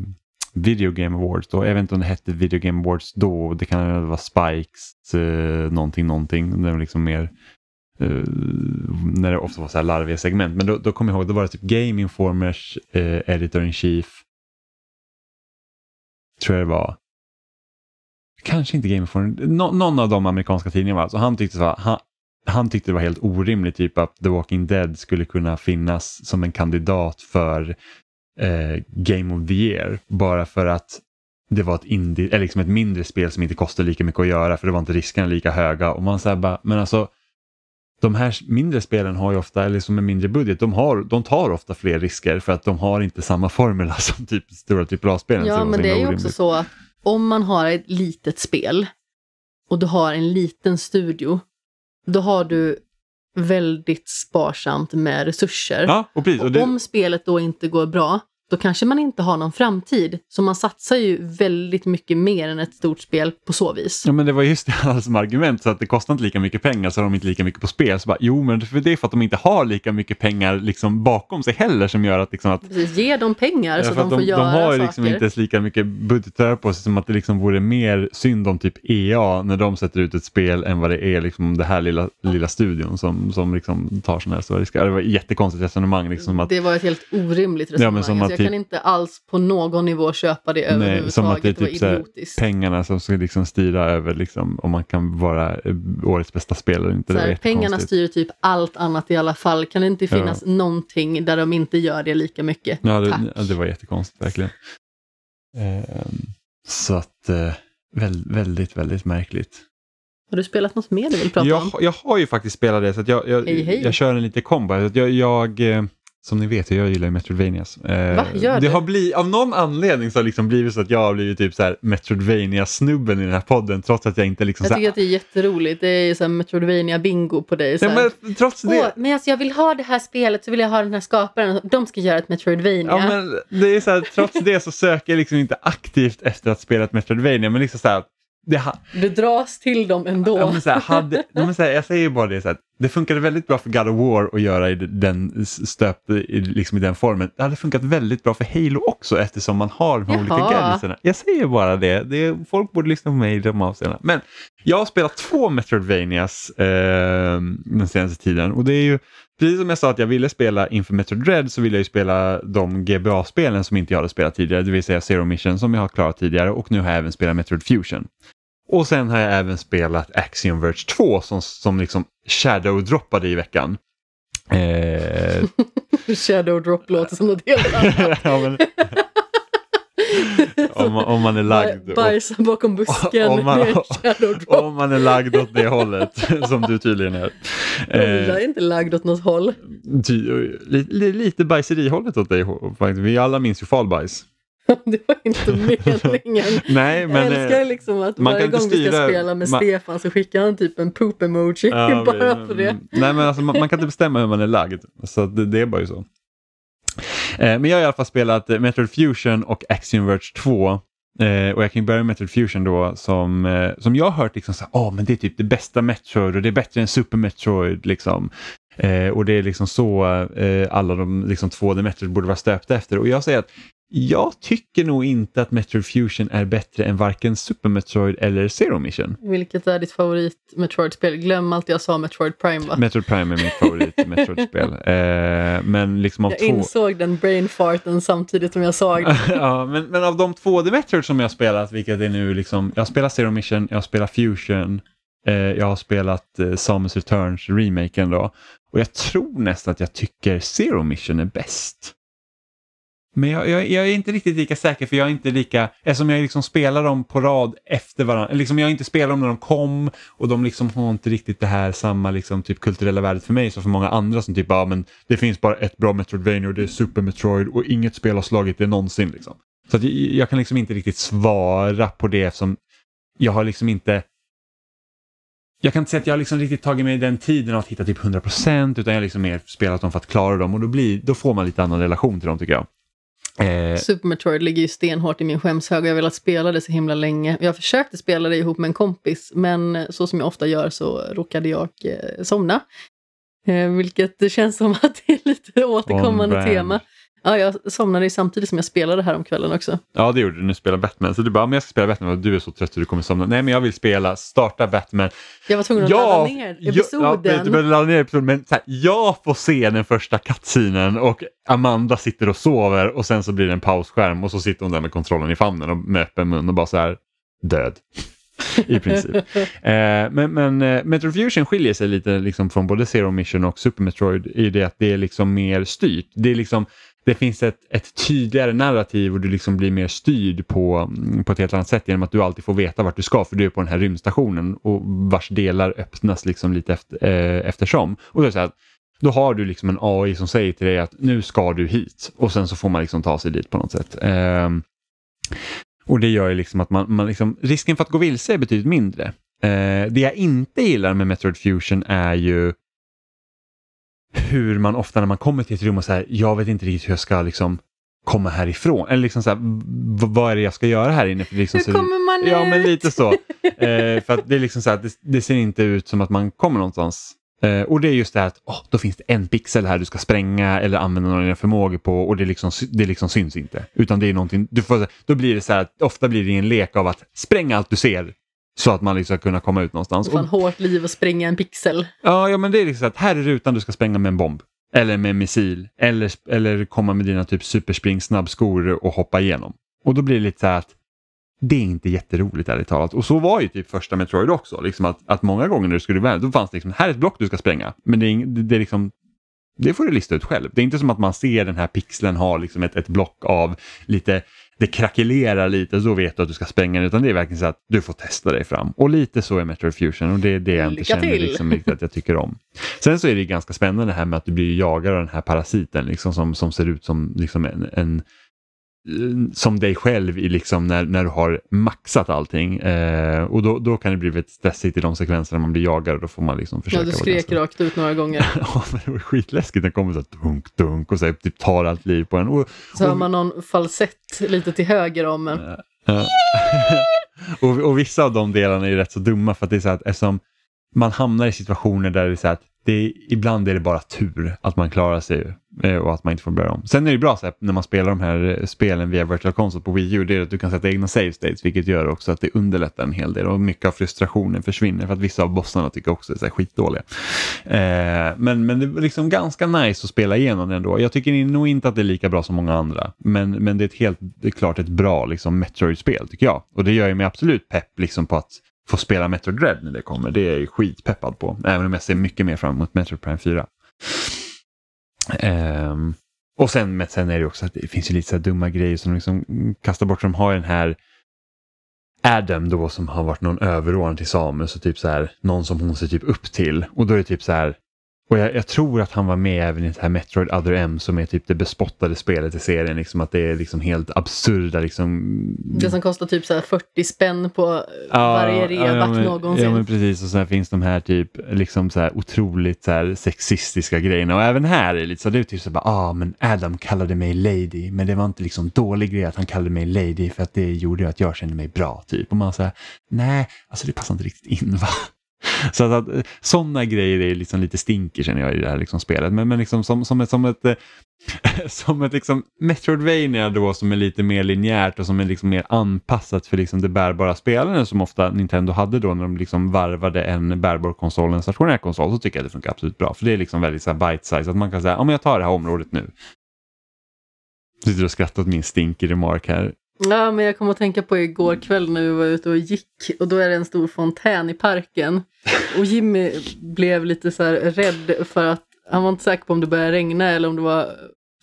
Speaker 1: Video Game Awards då. Jag vet inte om det hette Video Game Awards då. Det kan vara Spikes eh, någonting, någonting. Det var liksom mer eh, när det ofta var så här larviga segment. Men då, då kommer jag ihåg, då var det typ Game Informers eh, Editor in Chief. Tror jag det var. Kanske inte Game Informer. no, någon av de amerikanska tidningarna. Alltså, han, tyckte så här, han, han tyckte det var helt orimligt typ att The Walking Dead skulle kunna finnas som en kandidat för eh, Game of the Year. Bara för att det var ett, indie, eller liksom ett mindre spel som inte kostade lika mycket att göra för det var inte riskerna lika höga. Och man säger bara, men alltså de här mindre spelen har ju ofta, eller som en mindre budget, de, har, de tar ofta fler risker för att de har inte samma formula som typ stora AAA-spelen. så
Speaker 2: Ja, men det är ju också så att om man har ett litet spel och du har en liten studio, då har du väldigt sparsamt med resurser.
Speaker 1: Ja, och precis. Och
Speaker 2: Och
Speaker 1: det,
Speaker 2: om spelet då inte går bra, då kanske man inte har någon framtid. Så man satsar ju väldigt mycket mer än ett stort spel på så vis.
Speaker 1: Ja men det var just det alla som argument så att det kostar inte lika mycket pengar så har de inte lika mycket på spel. Så bara, jo men för det är för att de inte har lika mycket pengar liksom bakom sig heller som gör att, liksom att
Speaker 2: Precis, ge dem pengar
Speaker 1: Ja,
Speaker 2: så
Speaker 1: för
Speaker 2: de
Speaker 1: att
Speaker 2: får
Speaker 1: de,
Speaker 2: göra
Speaker 1: de har ju
Speaker 2: saker.
Speaker 1: liksom inte ens lika mycket budgetära på sig som att det liksom vore mer synd om typ EA när de sätter ut ett spel än vad det är liksom det här lilla, lilla studion som, som liksom tar sådana här stora risker. Det var ett jättekonstigt resonemang. Liksom att,
Speaker 2: Det var ett helt orimligt
Speaker 1: Ja,
Speaker 2: resonemang.
Speaker 1: men som
Speaker 2: alltså,
Speaker 1: att
Speaker 2: jag
Speaker 1: typ-
Speaker 2: kan inte alls på någon nivå köpa det överhuvudtaget.
Speaker 1: som att det är
Speaker 2: det
Speaker 1: typ så här
Speaker 2: idiotiskt.
Speaker 1: pengarna som ska liksom styra över liksom, om man kan vara eh, årets bästa spelare inte.
Speaker 2: Så
Speaker 1: det
Speaker 2: här, pengarna styr typ allt annat i alla fall. Kan det inte
Speaker 1: Ja.
Speaker 2: finnas någonting där de inte gör det lika mycket?
Speaker 1: Ja, det, ja, det var jättekonstigt verkligen. Ehm, så att eh, väl, väldigt, väldigt märkligt.
Speaker 2: Har du spelat något mer du vill prata
Speaker 1: Jag,
Speaker 2: om?
Speaker 1: jag har ju faktiskt spelat det så jag, jag,
Speaker 2: Hej, hej.
Speaker 1: jag kör en liten kombo. Jag, jag, eh, som ni vet, jag gillar ju Metroidvanias. Eh,
Speaker 2: Va? Gör
Speaker 1: det har blivit, av någon anledning så har det liksom blivit så att jag har blivit typ så här Metroidvania-snubben i den här podden trots att jag inte liksom
Speaker 2: Jag tycker
Speaker 1: här,
Speaker 2: att det är jätteroligt. Det är så här Metroidvania bingo på dig. Så
Speaker 1: ja,
Speaker 2: här.
Speaker 1: men trots det.
Speaker 2: Åh, men alltså jag vill ha det här spelet så vill jag ha den här skaparen. De ska göra ett Metroidvania.
Speaker 1: Ja, men det är så här, trots det så söker jag liksom inte aktivt efter att spela ett Metroidvania men liksom så här, det, ha,
Speaker 2: Du dras till dem ändå.
Speaker 1: Ja, men så här, hade, men så här, jag säger bara det, så här, det funkade väldigt bra för God of War att göra i den stöpt i, liksom i den formen. Det hade funkat väldigt bra för Halo också eftersom man har de här olika gadgetserna. Jag säger bara det, det folk borde lyssna på mig i de avseendena. Men jag har spelat två Metroidvanias eh, den senaste tiden och det är ju Precis som jag sa att jag ville spela inför Metro Dread så ville jag ju spela de GBA-spelen som inte jag hade spelat tidigare, det vill säga Zero Mission som jag har klarat tidigare och nu har jag även spelat Metroid Fusion. Och sen har jag även spelat Axiom Verge 2 som, som liksom shadow-droppade i veckan. Eh,
Speaker 2: Shadow drop låter som något helt annat.
Speaker 1: ja, men, om, man, om man är lagd.
Speaker 2: Baj- Bajsa bakom busken
Speaker 1: Om man- om man är lagd åt det hållet, som du tydligen är.
Speaker 2: Jag
Speaker 1: Eh,
Speaker 2: är inte lagd åt något håll.
Speaker 1: ty, li, li, lite bajserihållet åt dig. Vi alla minns ju falbajs.
Speaker 2: Det var inte meningen.
Speaker 1: Nej, men...
Speaker 2: jag älskar
Speaker 1: eh,
Speaker 2: liksom att
Speaker 1: man
Speaker 2: varje gång vi ska
Speaker 1: styra-
Speaker 2: spela med
Speaker 1: man-
Speaker 2: Stefan så skickar han typ en poop emoji
Speaker 1: Ja,
Speaker 2: bara
Speaker 1: men-
Speaker 2: för det.
Speaker 1: Nej men alltså man, man kan inte bestämma hur man är lagd. Så det, det är bara ju så. Eh, men jag har i alla fall spelat Metroid Fusion och Axiom Verge 2. Eh, och jag kan börja med Metroid Fusion då som, eh, som jag har hört liksom så här, åh men det är typ det bästa Metroid och det är bättre än Super Metroid liksom. Eh, och det är liksom så eh, alla de liksom 2D Metroid borde vara stöpta efter. Och jag säger att Jag tycker nog inte att Metroid Fusion är bättre än varken Super Metroid eller Zero Mission.
Speaker 2: Vilket är ditt favorit Metroid-spel? Glöm allt jag sa Metroid Prime va?
Speaker 1: Metroid Prime är mitt favorit Metroid-spel. Eh, men liksom av
Speaker 2: jag
Speaker 1: två...
Speaker 2: insåg den brainfarten samtidigt som jag sa det.
Speaker 1: ja, men, men av de två The Metroid som jag spelat, vilket är nu liksom, jag har spelat Zero Mission, jag har spelat Fusion, eh, jag har spelat eh, Samus Returns, remaken då. Och jag tror nästan att jag tycker Zero Mission är bäst. Men jag, jag, jag, är inte riktigt lika säker för jag är inte lika, eftersom jag liksom spelar dem på rad efter varandra, liksom jag inte spelar dem när de kom och de liksom har inte riktigt det här samma liksom typ kulturella värdet för mig som för många andra som typ, ja men det finns bara ett bra Metroidvania och det är Super Metroid och inget spel har slagit det någonsin liksom. Så att jag, jag kan liksom inte riktigt svara på det eftersom jag har liksom inte jag kan inte säga att jag liksom riktigt tagit mig den tiden att hitta typ 100% utan jag har liksom mer spelat dem för att klara dem och då, blir, då får man lite annan relation till dem tycker jag.
Speaker 2: Eh, Super Metroid ligger ju stenhårt i min skämshög och jag har velat spela det så himla länge. Jag försökte spela det ihop med en kompis men så som jag ofta gör så råkade jag eh, somna. Eh, vilket känns som att det är lite återkommande tema. Ja, jag somnade ju samtidigt som jag spelade här om kvällen också.
Speaker 1: Ja, det gjorde du. Nu spelar Batman. Så du bara, men jag ska spela Batman och du är så trött att du kommer somna. Nej, men jag vill spela, starta Batman.
Speaker 2: Jag var tvungen att ja, ladda ner episoden.
Speaker 1: Ja, du behövde ladda ner episoden, men här, jag får se den första kattsinen och Amanda sitter och sover och sen så blir det en pausskärm och så sitter hon där med kontrollen i famnen och med öppen mun och bara så här, död. I princip. eh, men men eh, Metro Fusion skiljer sig lite liksom från både Zero Mission och Super Metroid i det att det är liksom mer styrt. Det är liksom det finns ett, ett tydligare narrativ och du liksom blir mer styrd på, mm, på ett helt annat sätt genom att du alltid får veta vart du ska för du är på den här rymdstationen och vars delar öppnas liksom lite efter, eh, eftersom. Och då, är så här, då har du liksom en AI som säger till dig att nu ska du hit och sen så får man liksom ta sig dit på något sätt. Eh, och det gör ju liksom att man, man liksom, risken för att gå vilse är betydligt mindre. Eh, det jag inte gillar med Metroid Fusion är ju hur man ofta när man kommer till ett rum och säger jag vet inte riktigt hur jag ska liksom komma härifrån. Eller liksom så här, vad är det jag ska göra här inne? För liksom,
Speaker 2: hur kommer man ut?
Speaker 1: Ja, men lite så. eh, för det är liksom så här, det, det, ser inte ut som att man kommer någonstans. Eh, och det är just det här att oh, då finns det en pixel här du ska spränga eller använda några förmågor på och det liksom, det liksom syns inte. Utan det är någonting, du får, då blir det så här att ofta blir det en lek av att spränga allt du ser så att man liksom ska kunna komma ut någonstans.
Speaker 2: Fan hårt liv att spränga en pixel.
Speaker 1: Ja, ja men det är liksom att här är rutan du ska spränga med en bomb. Eller med en missil. Eller, eller komma med dina typ superspring snabbskor och hoppa igenom. Och då blir det lite så här att det är inte jätteroligt ärligt talat. Och så var ju typ första Metroid också. Liksom att, att många gånger när du skulle välja, då fanns det liksom, här är ett block du ska spränga. Men det är, det är liksom, det får du lista ut själv. Det är inte som att man ser den här pixeln ha liksom ett, ett block av lite det krackelerar lite så vet du att du ska spränga utan det är verkligen så att du får testa dig fram. Och lite så är Metroid Fusion och det är det jag inte känner liksom riktigt att jag tycker om. Sen så är det ganska spännande det här med att du blir jagad av den här parasiten liksom som, som ser ut som liksom en, en som dig själv i liksom när, när du har maxat allting. Eh, och då, då kan det bli lite stressigt i de sekvenser när man blir jagad och då får man liksom försöka.
Speaker 2: Ja, du skrek rakt ut några gånger.
Speaker 1: ja, men det var skitläskigt det kommer så här dunk, dunk och så här, typ tar allt liv på en. Och,
Speaker 2: så hör man någon falsett lite till höger om en. Ja.
Speaker 1: och, och vissa av de delarna är rätt så dumma för att det är så att eftersom man hamnar i situationer där det är så att det ibland är det bara tur att man klarar sig eh, Eh, och att man inte får börja om. Sen är det bra så här, när man spelar de här eh, spelen via Virtual Console på Wii U, det är att du kan sätta egna save states vilket gör också att det underlättar en hel del och mycket av frustrationen försvinner för att vissa av bossarna tycker också är så här skitdåliga. Eh, men, men det är liksom ganska nice att spela igenom det ändå. Jag tycker nog inte att det är lika bra som många andra, men, men det är ett helt det är klart ett bra liksom, Metroid-spel tycker jag. Och det gör mig absolut pepp liksom, på att få spela Metroid Dread när det kommer. Det är jag skitpeppad på. Även om jag ser mycket mer fram emot Metroid Prime 4. Um, och sen, sen är det också att det finns ju lite så dumma grejer som de liksom kastar bort. De har den här Adam då som har varit någon överordnad till Samus och typ så här någon som hon ser typ upp till. Och då är det typ så här och jag, jag, tror att han var med även i det här Metroid Other M som är typ det bespottade spelet i serien. Liksom, att det är liksom helt absurda. Liksom...
Speaker 2: Det som kostar typ så 40 spänn på ja, varje reaback ja, någonsin.
Speaker 1: Ja men precis och sen finns de här typ liksom så här otroligt så här sexistiska grejerna. Och även här är det lite så det är typ så bara, ah men Adam kallade mig lady. Men det var inte liksom dålig grej att han kallade mig lady för att det gjorde att jag kände mig bra typ. Och man säger nej alltså det passar inte riktigt in va. Så att, att eh, sådana grejer är liksom lite stinker känner jag i det här liksom spelet. Men, men liksom som, som ett, som ett, eh, som ett liksom Metroidvania då som är lite mer linjärt och som är liksom mer anpassat för liksom det bärbara spelaren som ofta Nintendo hade då när de liksom varvade en bärbar konsol och en stationär konsol så tycker jag det funkar absolut bra. För det är liksom väldigt så bite size att man kan säga om jag tar det här området nu. Sitter och skrattar åt min stinker remark här.
Speaker 2: Ja, men jag kom att tänka på igår kväll när vi var ute och gick och då är det en stor fontän i parken. Och Jimmy blev lite så här rädd för att han var inte säker på om det började regna eller om det var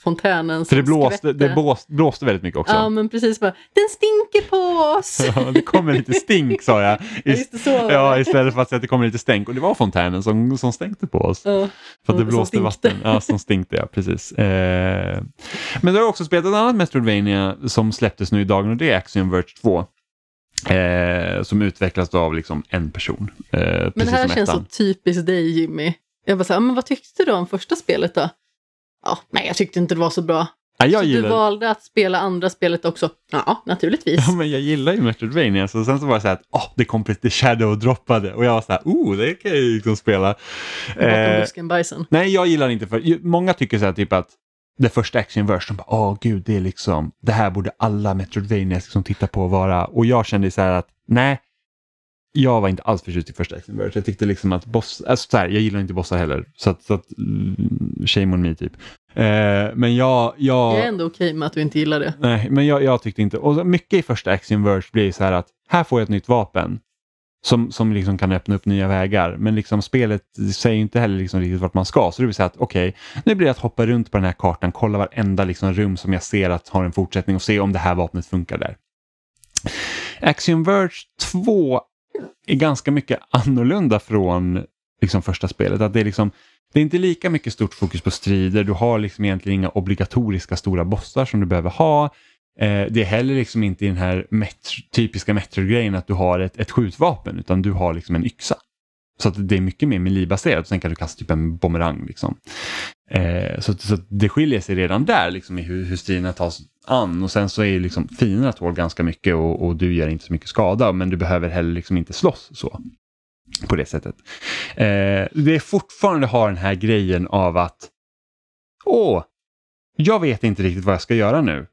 Speaker 2: fontänen
Speaker 1: För det blåste, det blåste, blåste väldigt mycket också.
Speaker 2: Ja, men precis. Bara, Den stinker på oss!
Speaker 1: Ja, det kommer lite stink sa jag.
Speaker 2: Det, så
Speaker 1: ja, istället för att säga att det kommer lite stänk. Och det var fontänen som, som stänkte på oss.
Speaker 2: Ja.
Speaker 1: För att det blåste vatten. Ja, som stinkte, ja precis. Eh, men du har också spelat ett annat Metroidvania som släpptes nu i dagen och det är Axiom Verge 2. Eh, som utvecklas av liksom en person. Eh,
Speaker 2: Men det här känns så
Speaker 1: ettan.
Speaker 2: typiskt dig Jimmy. Jag bara så här, men vad tyckte du om första spelet då? Ja, nej jag tyckte inte det var så bra.
Speaker 1: Ja, jag
Speaker 2: så
Speaker 1: gillar...
Speaker 2: du valde att spela andra spelet också? Ja, naturligtvis.
Speaker 1: Ja, men jag gillar ju Metroidvania, så sen så var det så här att oh, det kom lite shadow-droppade och jag var så här, oh, det kan jag ju liksom spela.
Speaker 2: Bakom
Speaker 1: Eh,
Speaker 2: busken bajsen.
Speaker 1: Nej, jag gillar inte för många tycker så här typ att det första action verse, de bara åh gud, det är liksom, det här borde alla Metroidvanias liksom titta på och vara. Och jag kände så här att nej, jag var inte alls förtjust i första verse. Jag tyckte liksom att boss, alltså så här, jag gillar inte bossar heller, så att, så att mm, shame on me typ. Eh, men jag, jag,
Speaker 2: Jag är ändå okej med att du inte gillar det.
Speaker 1: nej, men jag, jag tyckte inte, och mycket i första verse blir så här att här får jag ett nytt vapen. Som, som liksom kan öppna upp nya vägar. Men liksom spelet säger inte heller liksom riktigt vart man ska. Så det vill säga att okej, nu blir det att hoppa runt på den här kartan, kolla varenda liksom rum som jag ser att har en fortsättning och se om det här vapnet funkar där. Axiom Verge 2 är ganska mycket annorlunda från liksom första spelet. Att det, är liksom, det är inte lika mycket stort fokus på strider, du har liksom egentligen inga obligatoriska stora bossar som du behöver ha. Eh, det är heller liksom inte i den här metro, typiska Metro-grejen att du har ett, ett skjutvapen utan du har liksom en yxa. Så att det är mycket mer melee-baserat. Sen kan du kasta typ en bumerang. Liksom. Eh, så, så det skiljer sig redan där liksom, i hur, hur striderna tas an. Och sen så är ju liksom fienderna tål ganska mycket och, och du gör inte så mycket skada. Men du behöver heller liksom inte slåss så. På det sättet. Eh, det är fortfarande har den här grejen av att Åh, jag vet inte riktigt vad jag ska göra nu.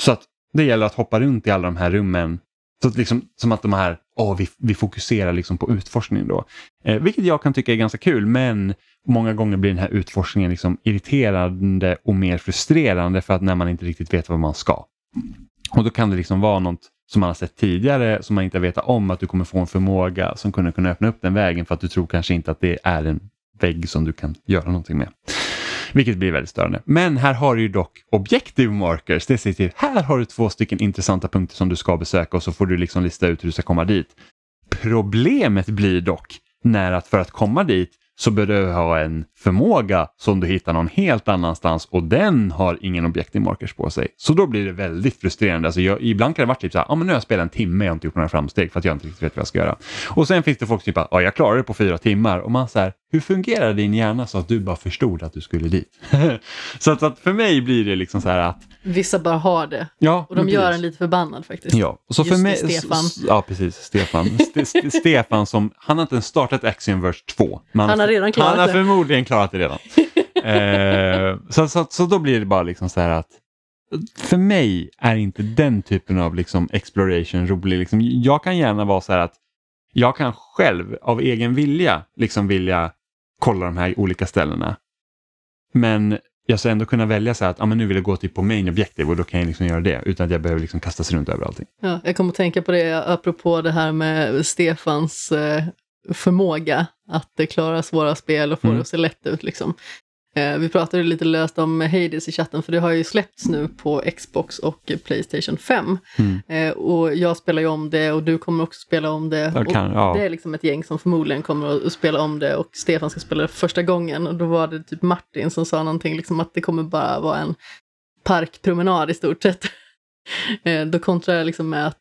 Speaker 1: Så att det gäller att hoppa runt i alla de här rummen. Så att liksom, som att de här, åh, vi, vi fokuserar liksom på utforskning då. Eh, vilket jag kan tycka är ganska kul, men många gånger blir den här utforskningen liksom irriterande och mer frustrerande för att när man inte riktigt vet vad man ska. Och då kan det liksom vara något som man har sett tidigare som man inte vetat om att du kommer få en förmåga som kunde kunna öppna upp den vägen för att du tror kanske inte att det är en vägg som du kan göra någonting med. Vilket blir väldigt störande. Men här har du ju dock objective markers. Det säger till, här har du två stycken intressanta punkter som du ska besöka och så får du liksom lista ut hur du ska komma dit. Problemet blir dock när att för att komma dit så bör du ha en förmåga som du hittar någon helt annanstans och den har ingen objective markers på sig. Så då blir det väldigt frustrerande. Alltså jag, ibland kan det vara typ så här, ah, men nu har jag spelat en timme och jag har inte gjort några framsteg för att jag inte riktigt vet vad jag ska göra. Och sen finns det folk som typ, ah, jag klarar det på fyra timmar och man så här, hur fungerar din hjärna så att du bara förstod att du skulle dit? så att, att för mig blir det liksom så här att,
Speaker 2: Vissa bara har det.
Speaker 1: ja.
Speaker 2: Och de gör en lite förbannad faktiskt.
Speaker 1: Ja, och så för
Speaker 2: Just det,
Speaker 1: mig,
Speaker 2: Stefan.
Speaker 1: Ja, precis. Stefan. Ste, Ste, Stefan som, han har inte ens startat Axiom Verse 2. men
Speaker 2: Han har redan klarat
Speaker 1: Han har
Speaker 2: det.
Speaker 1: förmodligen klarat det redan. eh, så, så, så då blir det bara liksom så här att för mig är inte den typen av liksom exploration rolig. Liksom, jag kan gärna vara så här att jag kan själv av egen vilja liksom vilja kolla de här olika ställena. Men jag ska ändå kunna välja så att ah, men nu vill jag gå typ på main objective och då kan jag liksom göra det utan att jag behöver liksom kastas runt över allting.
Speaker 2: Ja, jag kommer att tänka på det apropå det här med Stefans eh, förmåga att klara svåra spel och få
Speaker 1: Mm.
Speaker 2: det att se lätt ut. Liksom. Eh, vi pratade lite löst om Hades i chatten för det har ju släppts nu på Xbox och Playstation 5.
Speaker 1: Mm.
Speaker 2: Eh, och jag spelar ju om det och du kommer också spela om det.
Speaker 1: Kan, ja.
Speaker 2: Det är liksom ett gäng som förmodligen kommer att spela om det och Stefan ska spela det för första gången. Och då var det typ Martin som sa någonting liksom att det kommer bara vara en parkpromenad i stort sett. Eh, Då kontrar jag liksom med att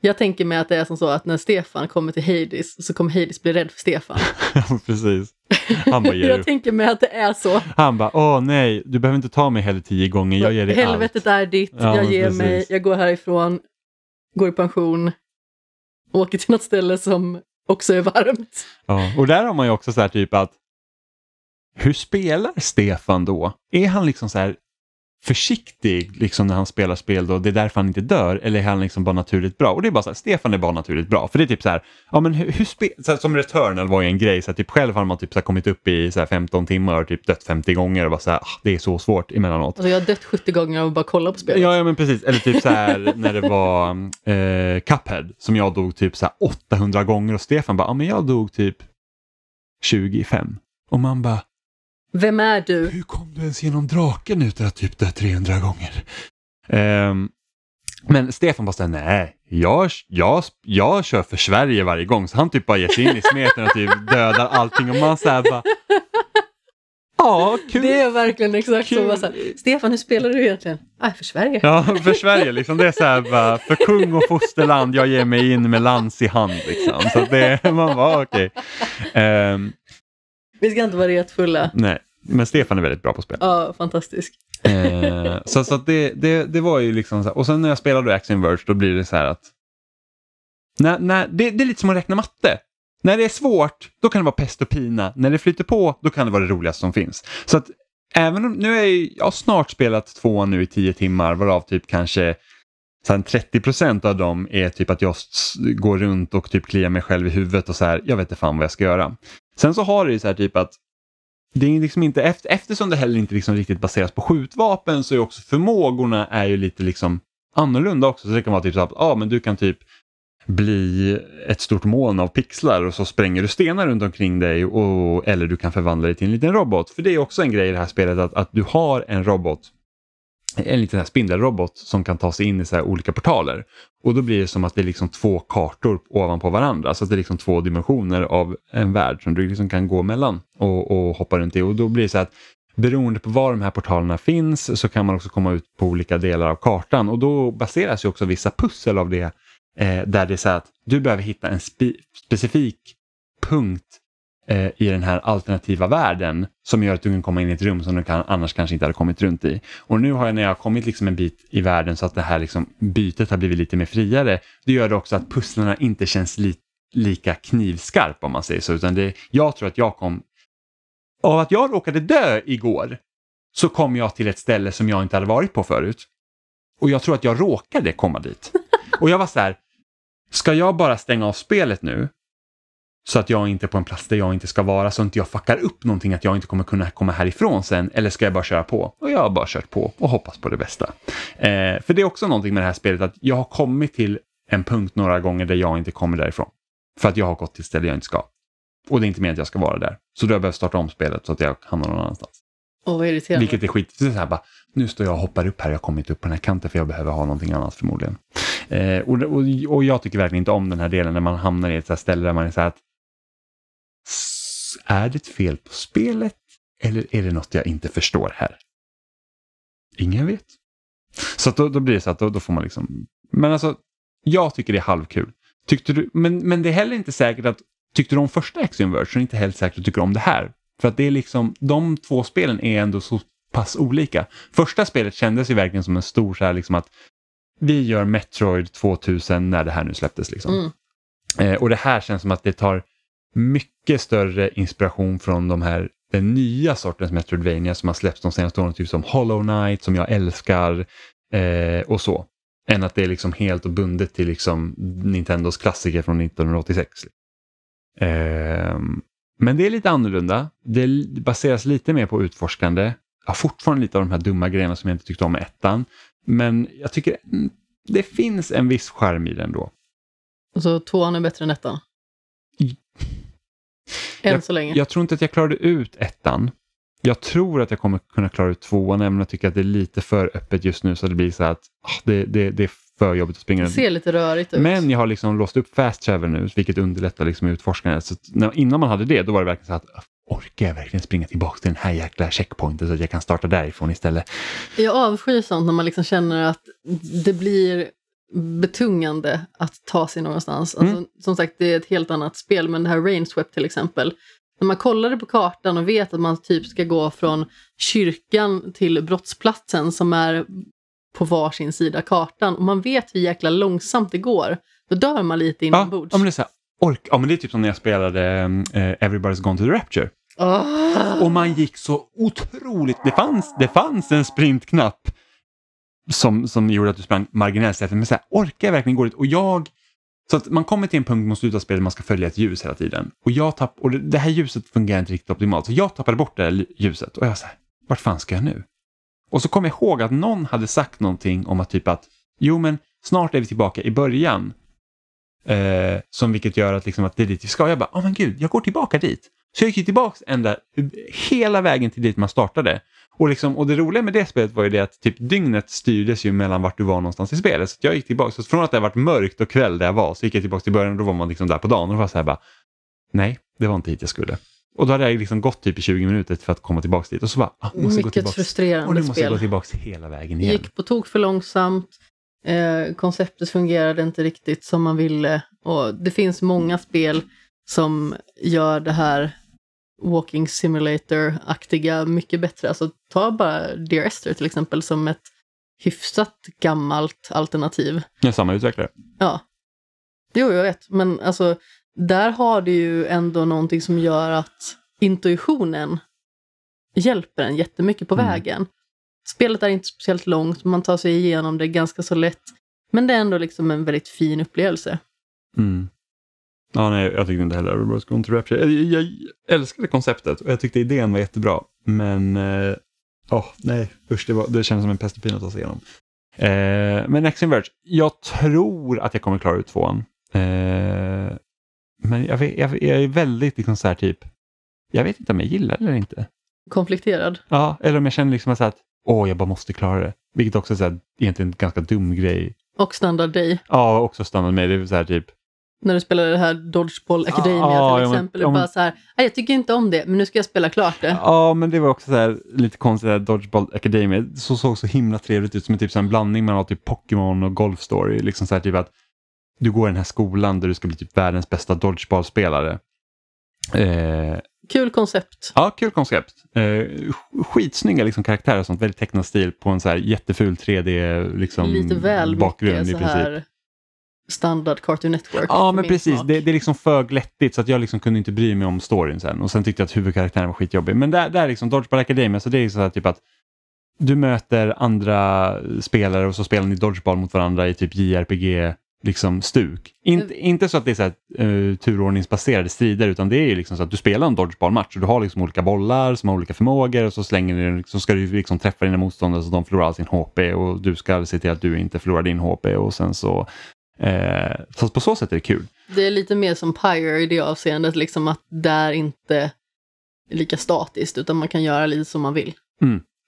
Speaker 2: jag tänker mig att det är som så att när Stefan kommer till Hades så kommer Hades bli rädd för Stefan.
Speaker 1: Precis. Han bara
Speaker 2: jag tänker mig att det är så.
Speaker 1: Han bara, åh nej, du behöver inte ta mig heller tio gånger, jag ger dig
Speaker 2: Helvetet är ditt,
Speaker 1: Ja,
Speaker 2: jag ger
Speaker 1: precis.
Speaker 2: mig, jag går härifrån, går i pension, åker till något ställe som också är varmt.
Speaker 1: Ja, och där har man ju också så här typ att hur spelar Stefan då? Är han liksom så här försiktig liksom när han spelar spel då, det är därför han inte dör, eller är han liksom bara naturligt bra? Och det är bara så här, Stefan är bara naturligt bra. För det är typ så här, ja men hur, hur så här, som Returnal var ju en grej, så här, typ själv har man typ så här, kommit upp i så här, 15 timmar och typ dött 50 gånger och bara så här, ah, det är så svårt emellanåt.
Speaker 2: Alltså jag har dött 70 gånger att bara kolla på spelet.
Speaker 1: Ja, ja men precis, eller typ så här när det var eh, Cuphead som jag dog typ så här 800 gånger och Stefan bara, ja men jag dog typ 25. Och man bara,
Speaker 2: Vem är du?
Speaker 1: hur kom du ens genom draken utan att typ dö 300 gånger? Ehm, men Stefan bara säger nej, jag, jag, jag kör för Sverige varje gång. Så han typ bara ger sig in i smeten och typ dödar allting och man säger bara Ja, kul.
Speaker 2: Det är verkligen exakt
Speaker 1: Kul.
Speaker 2: att säga, Stefan, hur spelar du egentligen? Ah, för Sverige.
Speaker 1: Ja, för Sverige liksom. Det är så här bara, för kung och fosterland, jag ger mig in med lans i hand liksom. Så det, man bara okej. Ehm,
Speaker 2: Vi ska inte vara retfulla.
Speaker 1: nej, men Stefan är väldigt bra på spel.
Speaker 2: Ja, fantastisk.
Speaker 1: Eh, så så det, det, det var ju liksom så här. Och sen när jag spelade Action Verge då blir det så här att när, när, det, det är lite som att räkna matte. När det är svårt, då kan det vara pest och pina. När det flyter på, då kan det vara det roligaste som finns. Så att även om, nu är jag, jag har snart spelat tvåan nu i tio timmar, varav typ kanske sen 30 procent av dem är typ att jag går runt och typ kliar mig själv i huvudet och så här, jag vet inte fan vad jag ska göra. Sen så har det ju så här typ att det är liksom inte, efter, eftersom det heller inte liksom riktigt baseras på skjutvapen så är också förmågorna är ju lite liksom annorlunda också. Så det kan vara typ så att ah, men du kan typ bli ett stort moln av pixlar och så spränger du stenar runt omkring dig och, eller du kan förvandla dig till en liten robot. För det är också en grej i det här spelet att, att du har en robot, en liten här spindelrobot som kan ta sig in i så här olika portaler. Och då blir det som att det är liksom två kartor ovanpå varandra. Så att det är liksom två dimensioner av en värld som du liksom kan gå mellan och, och hoppa runt i. Och då blir det så att beroende på var de här portalerna finns så kan man också komma ut på olika delar av kartan. Och då baseras ju också vissa pussel av det eh, där det är så att du behöver hitta en spe specifik punkt eh, i den här alternativa världen som gör att du kan komma in i ett rum som du kan, annars kanske inte hade kommit runt i. Och nu har jag när jag har kommit liksom en bit i världen så att det här liksom bytet har blivit lite mer friare, det gör det också att pusslarna inte känns li lika knivskarp om man säger så, utan det, jag tror att jag kom, av att jag råkade dö igår så kom jag till ett ställe som jag inte hade varit på förut. Och jag tror att jag råkade komma dit. Och jag var så här, ska jag bara stänga av spelet nu så att jag inte är på en plats där jag inte ska vara så att inte jag fuckar upp någonting att jag inte kommer kunna komma härifrån sen eller ska jag bara köra på? Och jag har bara kört på och hoppas på det bästa. Eh, för det är också någonting med det här spelet att jag har kommit till en punkt några gånger där jag inte kommer därifrån. För att jag har gått till ställe jag inte ska. Och det är inte meningen att jag ska vara där. Så då har jag behövt starta om spelet så att jag hamnar någon annanstans.
Speaker 2: Åh, vad irriterande.
Speaker 1: Vilket är skit. Det är så här bara, nu står jag och hoppar upp här, jag kommer inte upp på den här kanten för jag behöver ha någonting annat förmodligen. Eh, och, och, och jag tycker verkligen inte om den här delen när man hamnar i ett ställe där man är så här att "S- är det ett fel på spelet eller är det något jag inte förstår här? Ingen vet. Så då, då blir det så att då, då får man liksom, men alltså jag tycker det är halvkul. Tyckte du, men, men det är heller inte säkert att, tyckte du om första Axiom Verge så är det inte heller säkert att du tycker om det här. För att det är liksom, de två spelen är ändå så pass olika. Första spelet kändes ju verkligen som en stor så här liksom att vi gör Metroid 2000 när det här nu släpptes liksom.
Speaker 2: Mm.
Speaker 1: Eh, och det här känns som att det tar mycket större inspiration från de här den nya sortens Metroidvania som har släppts de senaste åren, typ som Hollow Knight som jag älskar eh, och så. Än att det är liksom helt och bundet till liksom Nintendos klassiker från 1986. Eh, men det är lite annorlunda. Det baseras lite mer på utforskande. Jag har fortfarande lite av de här dumma grejerna som jag inte tyckte om med ettan. Men jag tycker mm, det finns en viss charm i den då.
Speaker 2: Så tvåan är bättre än ettan? Än så länge.
Speaker 1: Jag tror inte att jag klarade ut ettan. Jag tror att jag kommer kunna klara ut tvåan, även om jag tycker att det är lite för öppet just nu så det blir så att ah, det, det, det är för jobbigt att springa
Speaker 2: Det ser lite rörigt ut.
Speaker 1: Men jag har liksom låst upp fast travel nu, vilket underlättar liksom utforskandet. Så när, innan man hade det, då var det verkligen så att orkar jag verkligen springa tillbaka till den här jäkla checkpointen så att jag kan starta därifrån istället?
Speaker 2: Jag avskyr sånt när man liksom känner att det blir betungande att ta sig någonstans. Alltså,
Speaker 1: Mm.
Speaker 2: Som sagt, det är ett helt annat spel, men det här Rainswept till exempel. När man kollade på kartan och vet att man typ ska gå från kyrkan till brottsplatsen som är på varsin sida kartan och man vet hur jäkla långsamt det går, då dör man lite inombords.
Speaker 1: ja, men det är så här, ork, ja men det är typ som när jag spelade eh, Everybody's Gone to the Rapture.
Speaker 2: Oh.
Speaker 1: Och man gick så otroligt, det fanns, det fanns en sprintknapp som, som gjorde att du sprang marginellt sett, men så här, orkar jag verkligen gå dit? Och jag, så att man kommer till en punkt mot slutet av spelet där man ska följa ett ljus hela tiden. Och, jag tapp, och det, det här ljuset fungerar inte riktigt optimalt, så jag tappade bort det här ljuset och jag var så här, vart fan ska jag nu? Och så kom jag ihåg att någon hade sagt någonting om att typ att, jo men snart är vi tillbaka i början. Eh, som vilket gör att, liksom, att det är dit vi ska. Jag bara, åh oh, men gud, jag går tillbaka dit. Så jag gick tillbaka ända, hela vägen till dit man startade. Och, liksom, och det roliga med det spelet var ju det att typ dygnet styrdes ju mellan vart du var någonstans i spelet. Så jag gick tillbaka, så från att det varit mörkt och kväll där jag var så gick jag tillbaka till början och då var man liksom där på dagen och då var jag så här bara, nej, det var inte hit jag skulle. Och då hade jag liksom gått typ i 20 minuter för att komma tillbaka dit och så bara, ah, måste
Speaker 2: Mycket
Speaker 1: gå tillbaka.
Speaker 2: frustrerande
Speaker 1: Och nu måste jag
Speaker 2: spel.
Speaker 1: gå tillbaka hela vägen igen.
Speaker 2: gick på tok för långsamt. Eh, konceptet fungerade inte riktigt som man ville. Och det finns många spel som gör det här Walking Simulator-aktiga mycket bättre. Alltså ta bara Dear Esther till exempel som ett hyfsat gammalt alternativ.
Speaker 1: Ja, samma utvecklare.
Speaker 2: Ja. Jo, jag vet. Men alltså, där har du ju ändå någonting som gör att intuitionen hjälper en jättemycket på
Speaker 1: Mm.
Speaker 2: vägen. Spelet är inte speciellt långt, man tar sig igenom det ganska så lätt. Men det är ändå liksom en väldigt fin upplevelse.
Speaker 1: Mm. Ja, nej, jag tyckte inte heller Everybody's Gone to Rapture. Jag, jag älskade konceptet och jag tyckte idén var jättebra. Men, eh, åh, nej, usch, det, var, det kändes som en pest och att ta sig igenom. Eh, men Next Inverge, jag tror att jag kommer klara ut tvåan. Eh, men jag, vet, jag, jag är väldigt liksom så här typ, jag vet inte om jag gillar det eller inte.
Speaker 2: Konflikterad.
Speaker 1: Ja, eller om jag känner liksom så här att, åh, jag bara måste klara det. Vilket också är så här, egentligen en ganska dum grej.
Speaker 2: Och Standard Day.
Speaker 1: Ja, också stannat med det. är så här typ,
Speaker 2: När du spelade det här Dodgeball Academia
Speaker 1: Ja,
Speaker 2: till exempel.
Speaker 1: ja, men-
Speaker 2: bara så här, "Nej, jag tycker inte om det, men nu ska jag spela klart det.
Speaker 1: Ja, men det var också så här, lite konstigt, där Dodgeball Academy. Det så såg så himla trevligt ut, som en, typ, så här en blandning mellan typ Pokémon och Golf Story. Liksom så här, typ att du går i den här skolan där du ska bli typ världens bästa Dodgeball-spelare. Eh,
Speaker 2: Kul koncept.
Speaker 1: ja, kul koncept. Eh, sk- skitsnygga liksom, karaktärer och sånt, väldigt tecknad stil på en så här jätteful 3D liksom,
Speaker 2: Lite väl
Speaker 1: bakgrund
Speaker 2: mycket
Speaker 1: i
Speaker 2: så
Speaker 1: princip.
Speaker 2: här standard Cartoon Network.
Speaker 1: Ja, men precis. Det, det är liksom för glättigt så att jag liksom kunde inte bry mig om storyn sen. Och sen tyckte jag att huvudkaraktären var skitjobbig. Men där, där liksom, Dodgeball Academia, så det är så här typ att du möter andra spelare och så spelar ni Dodgeball mot varandra i typ JRPG liksom stuk. Inte, inte så att det är så här, uh, turordningsbaserade strider utan det är ju liksom så att du spelar en Dodgeball-match och du har liksom olika bollar som har olika förmågor och så slänger du, så ska du liksom träffa dina motståndare så de förlorar all sin HP och du ska se till att du inte förlorar din HP och sen så Eh, så på så sätt är det kul.
Speaker 2: Det är lite mer som Pyre i det avseendet, liksom att där inte är lika statiskt, utan man kan göra lite som man vill.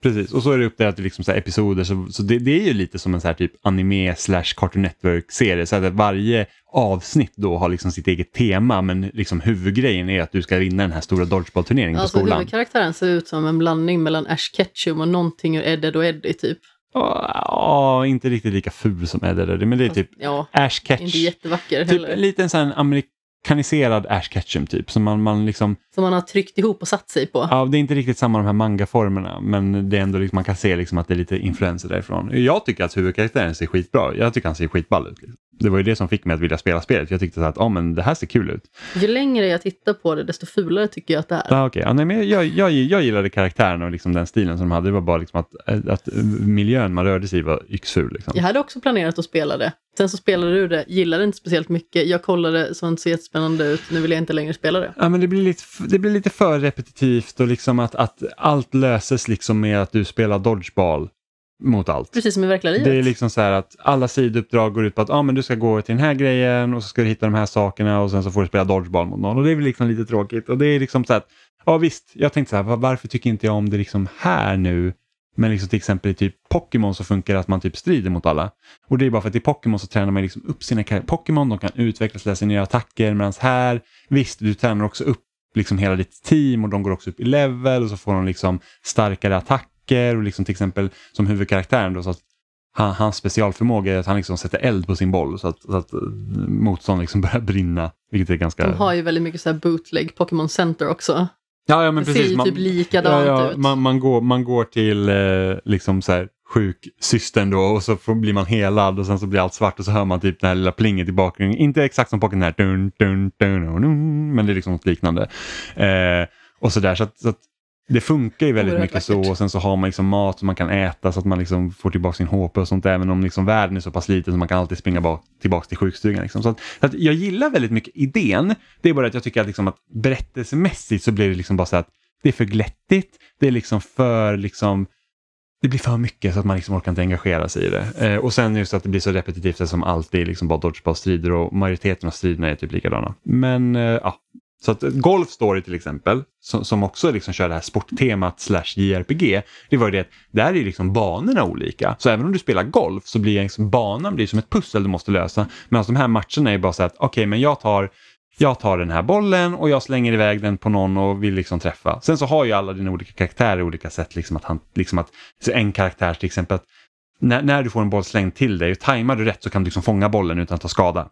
Speaker 1: Precis, och så är det uppdelat i liksom så episoder, så, så det, det är ju lite som en så här typ anime slash Cartoon Network-serie, så att varje avsnitt då har liksom sitt eget tema, men liksom huvudgrejen är att du ska vinna den här stora dodgeball-turneringen på
Speaker 2: Alltså
Speaker 1: skolan.
Speaker 2: huvudkaraktären ser ut som en blandning mellan Ash Ketchum och någonting ur Edded och Eddie typ.
Speaker 1: Ja, inte riktigt lika ful som Ed eller men det är typ
Speaker 2: Ja,
Speaker 1: Ash Ketch.
Speaker 2: inte jättevacker
Speaker 1: Typ
Speaker 2: heller.
Speaker 1: lite en sån amerikaniserad Ash Ketchum typ, som man, man liksom
Speaker 2: Som man har tryckt ihop och satt sig på.
Speaker 1: Ja, det är inte riktigt samma de här manga-formerna, men det är ändå liksom, man kan se liksom att det är lite influenser därifrån. Jag tycker att huvudkaraktären ser skitbra Jag tycker han ser skitball ut. Liksom. Det var ju det som fick mig att vilja spela spelet. Jag tyckte så att oh, men det här ser kul ut.
Speaker 2: Ju längre jag tittar på det, desto fulare tycker jag att det är.
Speaker 1: Ja, okay. ja, nej, men jag, jag, jag gillade karaktären och liksom den stilen som de hade. Det var bara liksom att, att miljön man rörde sig i var yxful. Liksom.
Speaker 2: Jag hade också planerat att spela det. Sen så spelade du det, gillade inte speciellt mycket. Jag kollade, såg inte så jättespännande ut. Nu vill jag inte längre spela det.
Speaker 1: Ja, men det, blir lite, det blir lite för repetitivt och liksom att, att allt löses liksom med att du spelar dodgeball mot allt.
Speaker 2: Precis som i verkliga livet.
Speaker 1: Det är liksom så här att alla sidouppdrag går ut på att ah, men du ska gå till den här grejen och så ska du hitta de här sakerna och sen så får du spela dodgeball mot någon. Och det är väl liksom lite tråkigt. Och det är liksom så här att, ja visst, jag tänkte så här, var- varför tycker inte jag om det liksom här nu? Men liksom till exempel i typ Pokémon så funkar det att man typ strider mot alla. Och det är bara för att i Pokémon så tränar man liksom upp sina Pokémon, de kan utvecklas, lära sig nya attacker. Medan här, visst, du tränar också upp liksom hela ditt team och de går också upp i level och så får de liksom starkare attacker och liksom till exempel som huvudkaraktären då så att han, hans specialförmåga är att han liksom sätter eld på sin boll så att, så att eh, motståndaren liksom börjar brinna. Vilket är ganska...
Speaker 2: De har ju väldigt mycket så bootleg Pokémon Center också.
Speaker 1: ja, ja, men
Speaker 2: det
Speaker 1: precis.
Speaker 2: ser ju
Speaker 1: Man-
Speaker 2: typ likadant
Speaker 1: ja, ja,
Speaker 2: ut.
Speaker 1: Man, man, går, man går till eh, liksom så här sjuksystern då och så får, blir man helad och sen så blir allt svart och så hör man typ det här lilla plinget i bakgrunden. Inte exakt som Pokémon här, dun, dun, dun, men det är liksom något liknande. Eh, och sådär så att, så att det funkar ju väldigt mycket så
Speaker 2: vackert.
Speaker 1: och sen så har man liksom mat som man kan äta så att man liksom får tillbaka sin HP och sånt även om liksom världen är så pass liten så man kan alltid springa bak, tillbaka till sjukstugan. Liksom. Så, att, så att jag gillar väldigt mycket idén. Det är bara att jag tycker att, liksom att berättelsemässigt så blir det liksom bara så att det är för glättigt. Det är liksom för liksom det blir för mycket så att man liksom orkar inte engagera sig i det. Eh, och sen just att det blir så repetitivt som alltid liksom bara dodgeball-strider och majoriteten av striderna är typ likadana. Men eh, ja, så att Golf Story till exempel, som, som också liksom kör det här sporttemat slash JRPG, det var ju det att där är liksom banorna olika. Så även om du spelar golf så blir liksom banan blir som ett pussel du måste lösa. Medan de här matcherna är bara så att okej, men jag tar jag tar den här bollen och jag slänger iväg den på någon och vill liksom träffa. Sen så har ju alla dina olika karaktärer olika sätt. Liksom att han, liksom att, så en karaktär till exempel, att när, när du får en boll slängd till dig och tajmar du rätt så kan du liksom fånga bollen utan att ta skada.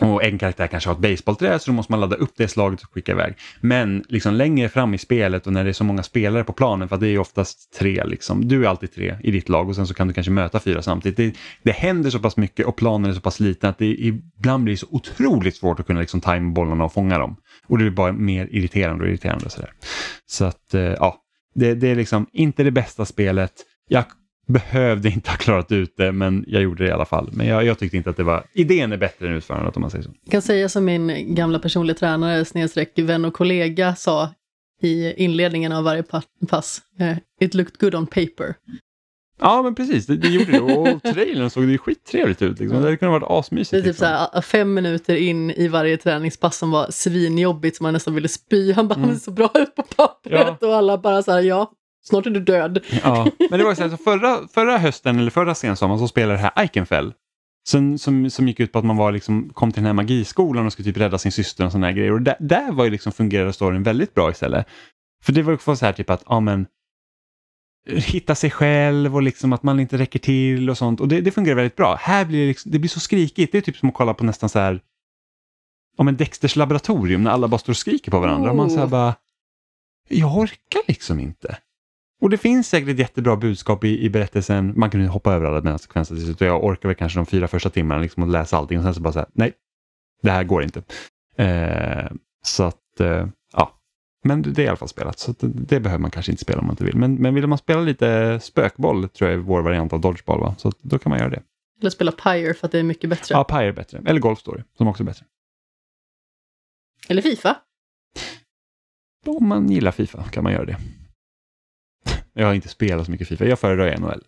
Speaker 1: Och en karaktär kanske har ett basebollträ så då måste man ladda upp det slaget och skicka iväg. Men liksom längre fram i spelet och när det är så många spelare på planen, för att det är oftast tre, liksom. du är alltid tre i ditt lag och sen så kan du kanske möta fyra samtidigt. Det, det händer så pass mycket och planen är så pass liten att det ibland blir så otroligt svårt att kunna liksom tajma bollarna och fånga dem. Och det blir bara mer irriterande och irriterande. Sådär. Så att eh, ja, det, det är liksom inte det bästa spelet. Jag behövde inte ha klarat ut det, men jag gjorde det i alla fall. Men jag, jag tyckte inte att det var... Idén är bättre än utförandet om man säger så.
Speaker 2: Jag kan säga som min gamla personliga tränare, snedstreck vän och kollega, sa i inledningen av varje pa- pass. eh, It looked good on paper.
Speaker 1: Ja, men precis. Det, det gjorde det. Och trailern såg det skittrevligt ut. Liksom. Det hade kunnat varit asmysigt.
Speaker 2: Det är typ
Speaker 1: liksom.
Speaker 2: så här, fem minuter in i varje träningspass som var svinjobbigt som man nästan ville spy. Han bara,
Speaker 1: Mm.
Speaker 2: det så bra ut på pappret och alla bara så här, ja, snart är du död.
Speaker 1: Ja, men det var ju så här, så förra, förra hösten eller förra sensommaren så spelade det här Ikenfell. Som, som, som gick ut på att man var liksom, kom till den här magiskolan och skulle typ rädda sin syster och sådana grejer. Och där, där var ju liksom fungerade storyn väldigt bra istället. För det var ju så här typ att, ja men, hitta sig själv och liksom att man inte räcker till och sånt. Och det, det fungerar väldigt bra. Här blir det, liksom, det blir så skrikigt. Det är typ som att kolla på nästan så här, ja men Dexters laboratorium när alla bara står och skriker på varandra. Och man så här
Speaker 2: Oh.
Speaker 1: bara, jag orkar liksom inte. Och det finns säkert ett jättebra budskap i, i berättelsen. Man kan ju hoppa över alla mina sekvenser till slut och jag orkar väl kanske de fyra första timmarna liksom att läsa allting och sen så bara säga nej, det här går inte. Eh, så att, eh, ja. Men det, är i alla fall spelat, så det, behöver man kanske inte spela om man inte vill. Men, men vill man spela lite spökboll, tror jag är vår variant av dodgeball, va? så då kan man göra det.
Speaker 2: Eller spela Pyre för att det är mycket bättre.
Speaker 1: Ja, Pyre är bättre. Eller Golf Story, som också är bättre.
Speaker 2: Eller Fifa.
Speaker 1: Om man gillar Fifa kan man göra det. Jag har inte spelat så mycket Fifa, jag föredrar NHL.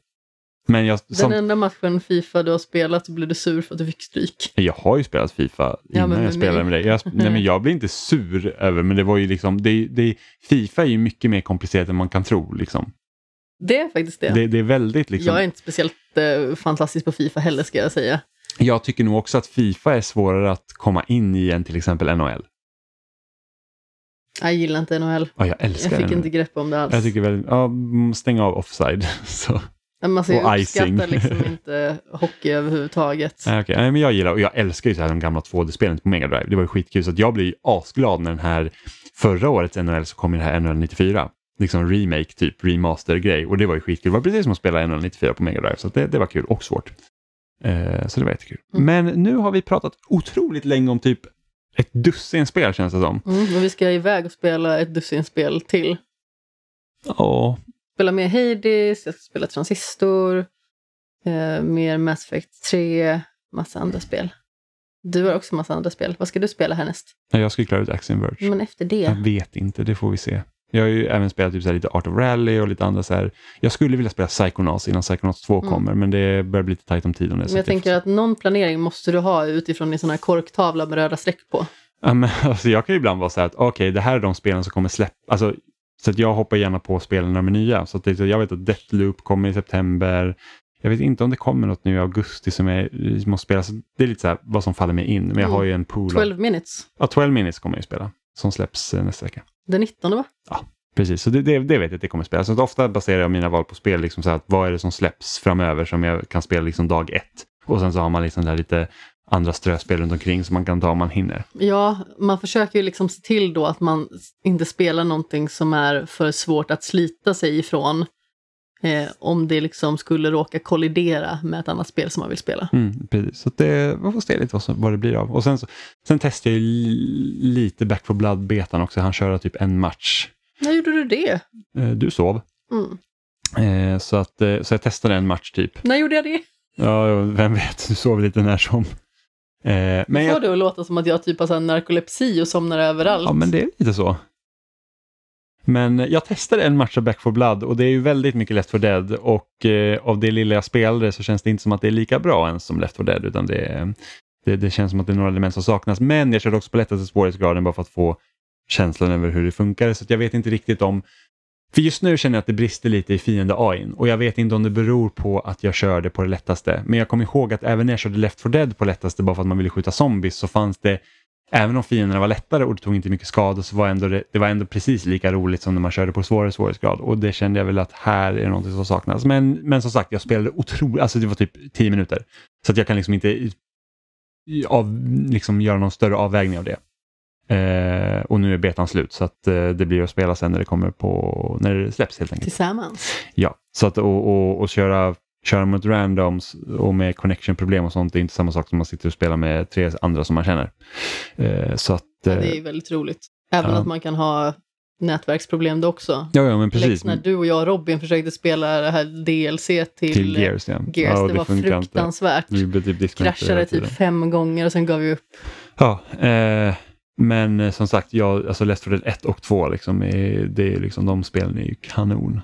Speaker 1: Men jag, som,
Speaker 2: Den enda matchen Fifa du har spelat så blev du sur för att du fick stryk.
Speaker 1: Jag har ju spelat Fifa
Speaker 2: Ja,
Speaker 1: innan
Speaker 2: men
Speaker 1: jag spelade med dig. Jag, nej, men jag blir inte sur över, men det var ju liksom, det, det, Fifa är ju mycket mer komplicerat än man kan tro. Liksom.
Speaker 2: Det är faktiskt det.
Speaker 1: Det, det är väldigt liksom,
Speaker 2: Jag är inte speciellt eh, fantastisk på Fifa heller ska jag säga.
Speaker 1: jag tycker nog också att Fifa är svårare att komma in i än till exempel NHL.
Speaker 2: Jag gillar inte NHL.
Speaker 1: Ja, jag älskar
Speaker 2: Jag fick
Speaker 1: NHL.
Speaker 2: inte grepp om det alls.
Speaker 1: Jag tycker väl, ja, mm, stäng av offside. Så.
Speaker 2: Men alltså,
Speaker 1: och
Speaker 2: jag
Speaker 1: icing.
Speaker 2: uppskattar liksom inte hockey överhuvudtaget.
Speaker 1: Nej, okej. Nej, men jag gillar och jag älskar ju så här de gamla 2D-spelen på Mega Drive. Det var ju skitkul så jag blir asglad när den här förra årets NHL så kom ju det här NHL 94. Liksom remake, typ remaster-grej och det var ju skitkul. Det var precis som att spela NHL 94 på Mega Drive så det, det var kul och svårt. Eh, så det var jättekul.
Speaker 2: Mm.
Speaker 1: Men nu har vi pratat otroligt länge om typ ett dussin spel känns det som.
Speaker 2: Mm, men vi ska iväg och spela ett dussin spel till.
Speaker 1: Ja,
Speaker 2: Spela mer Hades, jag ska spela Transistor, eh, mer Mass Effect 3, massa andra spel. Du har också massa andra spel. Vad ska du spela härnäst?
Speaker 1: jag ska ju klara ut Axiom Verge.
Speaker 2: Men efter det?
Speaker 1: Jag vet inte, det får vi se. Jag har ju även spelat typ så lite Art of Rally och lite andra så här. Jag skulle vilja spela Psychonauts innan Psychonauts 2
Speaker 2: Mm.
Speaker 1: kommer men det börjar bli lite tajt om tiden.
Speaker 2: Men jag tänker att någon planering måste du ha utifrån en sån här korktavla med röda streck på.
Speaker 1: Ja, men, alltså, jag kan ju ibland vara så här att okej, det här är de spelen som kommer släppa. Alltså, så att jag hoppar gärna på spelen när de är nya. Så att jag vet att Deathloop kommer i september. Jag vet inte om det kommer något nu i augusti som jag måste spela. Så det är lite så här vad som faller mig in. Men jag
Speaker 2: Mm.
Speaker 1: har ju en pool. av-
Speaker 2: 12 minutes.
Speaker 1: Ja, 12 minutes kommer jag ju spela. Som släpps eh, nästa vecka.
Speaker 2: Den 19 va?
Speaker 1: Precis, så det, det, det vet jag att det kommer spela. Så ofta baserar jag mina val på spel, liksom så här, att vad är det som släpps framöver som jag kan spela liksom dag ett. Och sen så har man liksom där lite andra ströspel runt omkring som man kan ta om man hinner.
Speaker 2: Ja, man försöker ju liksom se till då att man inte spelar någonting som är för svårt att slita sig ifrån. Eh, om det liksom skulle råka kollidera med ett annat spel som man vill spela.
Speaker 1: Mm, precis, så det, vi får se lite vad, som, vad det blir av. Och sen, så, sen testade jag lite Back for Blood-betan också. Han körde typ en match.
Speaker 2: När gjorde du det?
Speaker 1: Eh, du sov.
Speaker 2: Mm.
Speaker 1: Eh, så, att, eh, så jag testade en match typ.
Speaker 2: När gjorde jag det?
Speaker 1: Ja, vem vet, du sov lite när som. Eh, men
Speaker 2: Men
Speaker 1: jag,
Speaker 2: får det att låta som att jag typ har narkolepsi och somnar överallt.
Speaker 1: Ja, men det är lite så. Men jag testade en match av Back for Blood och det är ju väldigt mycket Left for Dead och eh, av det lilla jag spelade så känns det inte som att det är lika bra ens som Left for Dead utan det, det, det känns som att det är några element som saknas. Men jag körde också på lättaste svårighetsgraden bara för att få känslan över hur det funkar så att jag vet inte riktigt om för just nu känner jag att det brister lite i fiende-AIn och jag vet inte om det beror på att jag körde på det lättaste. Men jag kommer ihåg att även när jag körde Left for Dead på lättaste bara för att man ville skjuta zombies så fanns det Även om fienderna var lättare och det tog inte mycket skada så var ändå det, det var ändå precis lika roligt som när man körde på svårare svårighetsgrad och det kände jag väl att här är någonting som saknas. Men, men som sagt, jag spelade otroligt, alltså det var typ 10 minuter. Så att jag kan liksom inte av, liksom göra någon större avvägning av det. Eh, och nu är betan slut så att eh, det blir att spela sen när det kommer på, när det släpps helt enkelt.
Speaker 2: Tillsammans.
Speaker 1: Ja, så att och, och, och köra, köra mot randoms och med connection-problem och sånt är inte samma sak som man sitter och spelar med tre andra som man känner. Eh, så att...
Speaker 2: Ja,
Speaker 1: Eh,
Speaker 2: det är ju väldigt roligt. Även
Speaker 1: ja.
Speaker 2: att man kan ha nätverksproblem då också.
Speaker 1: ja, ja, men precis.
Speaker 2: Lex när du och jag och Robin försökte spela det här DLC till,
Speaker 1: Till Gears, ja.
Speaker 2: Gears.
Speaker 1: ja och
Speaker 2: det, var
Speaker 1: inte.
Speaker 2: fruktansvärt.
Speaker 1: Vi typ
Speaker 2: Kraschade typ fem gånger och sen gav vi upp.
Speaker 1: Ja, eh, men eh, som sagt, jag, alltså Left 4 Dead 1 och 2, liksom, är, det är liksom, de spelen är ju kanon.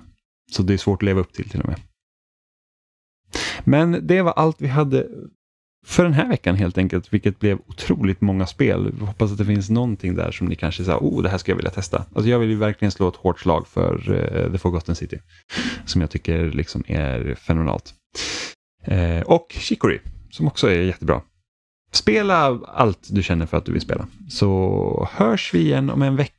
Speaker 1: Så det är svårt att leva upp till till och med. Men det var allt vi hade för den här veckan helt enkelt, vilket blev otroligt många spel. Vi hoppas att det finns någonting där som ni kanske säger, oh det här skulle jag vilja testa. Alltså jag vill ju verkligen slå ett hårt slag för uh, The Forgotten City, som jag tycker liksom är fenomenalt. Uh, och Chicory, som också är jättebra. Spela allt du känner för att du vill spela. Så hörs vi igen om en vecka.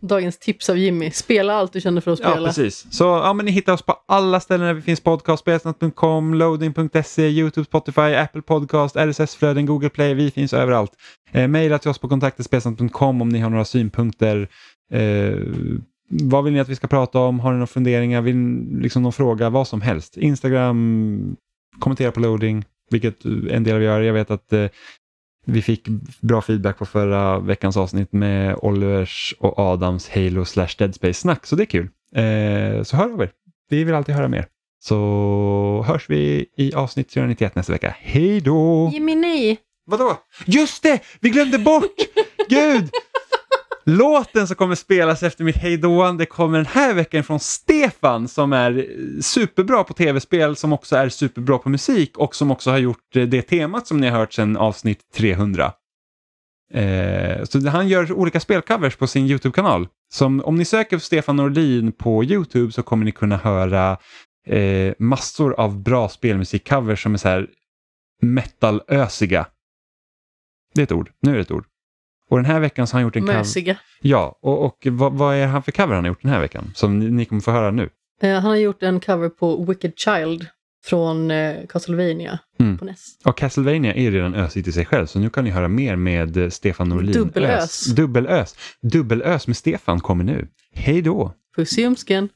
Speaker 2: Dagens tips av Jimmy. Spela allt du känner för att
Speaker 1: Ja,
Speaker 2: spela.
Speaker 1: precis. Så ja, men ni hittar oss på alla ställen där vi finns podcast. Spelsnack.com, loading.se, YouTube, Spotify, Apple Podcast, RSS-flöden, Google Play. Vi finns överallt. Eh, Maila till oss på kontaktespelsnack.com om ni har några synpunkter. Eh, vad vill ni att vi ska prata om? Har ni några funderingar? Vill ni liksom någon fråga? Vad som helst. Instagram, kommentera på loading, vilket en del av er gör. Jag vet att eh, vi fick bra feedback på förra veckans avsnitt med Olivers och Adams Halo slash Dead Space snack, så det är kul. Eh, så hör av er. Vi vill alltid höra mer. Så hörs vi i avsnitt 391 nästa vecka. Hej då!
Speaker 2: Jimmy, nej!
Speaker 1: Vadå? Just det! Vi glömde bort! Gud! Låten som kommer spelas efter mitt hejdåande kommer den här veckan från Stefan som är eh, superbra på tv-spel, som också är superbra på musik och som också har gjort eh, det temat som ni har hört sedan avsnitt 300. Eh, så han gör olika spelcovers på sin YouTube-kanal. Som om ni söker på Stefan Norlin på YouTube så kommer ni kunna höra eh, massor av bra spelmusikcovers som är så här metalösiga. Det är ett ord. Nu är det ett ord. Och den här veckan så har han gjort en cover.
Speaker 2: Mösiga.
Speaker 1: Ja, och, och vad, vad är han för cover han har gjort den här veckan? Som ni, ni kommer få höra nu.
Speaker 2: Eh, han har gjort en cover på Wicked Child från eh, Castlevania
Speaker 1: Mm.
Speaker 2: på NES.
Speaker 1: Och Castlevania är redan ösigt i sig själv, så nu kan ni höra mer med eh, Stefan Norlin.
Speaker 2: Dubbelös.
Speaker 1: Ös. Dubbelös. Dubbelös med Stefan kommer nu. Hej då!
Speaker 2: Puss i ljumsken!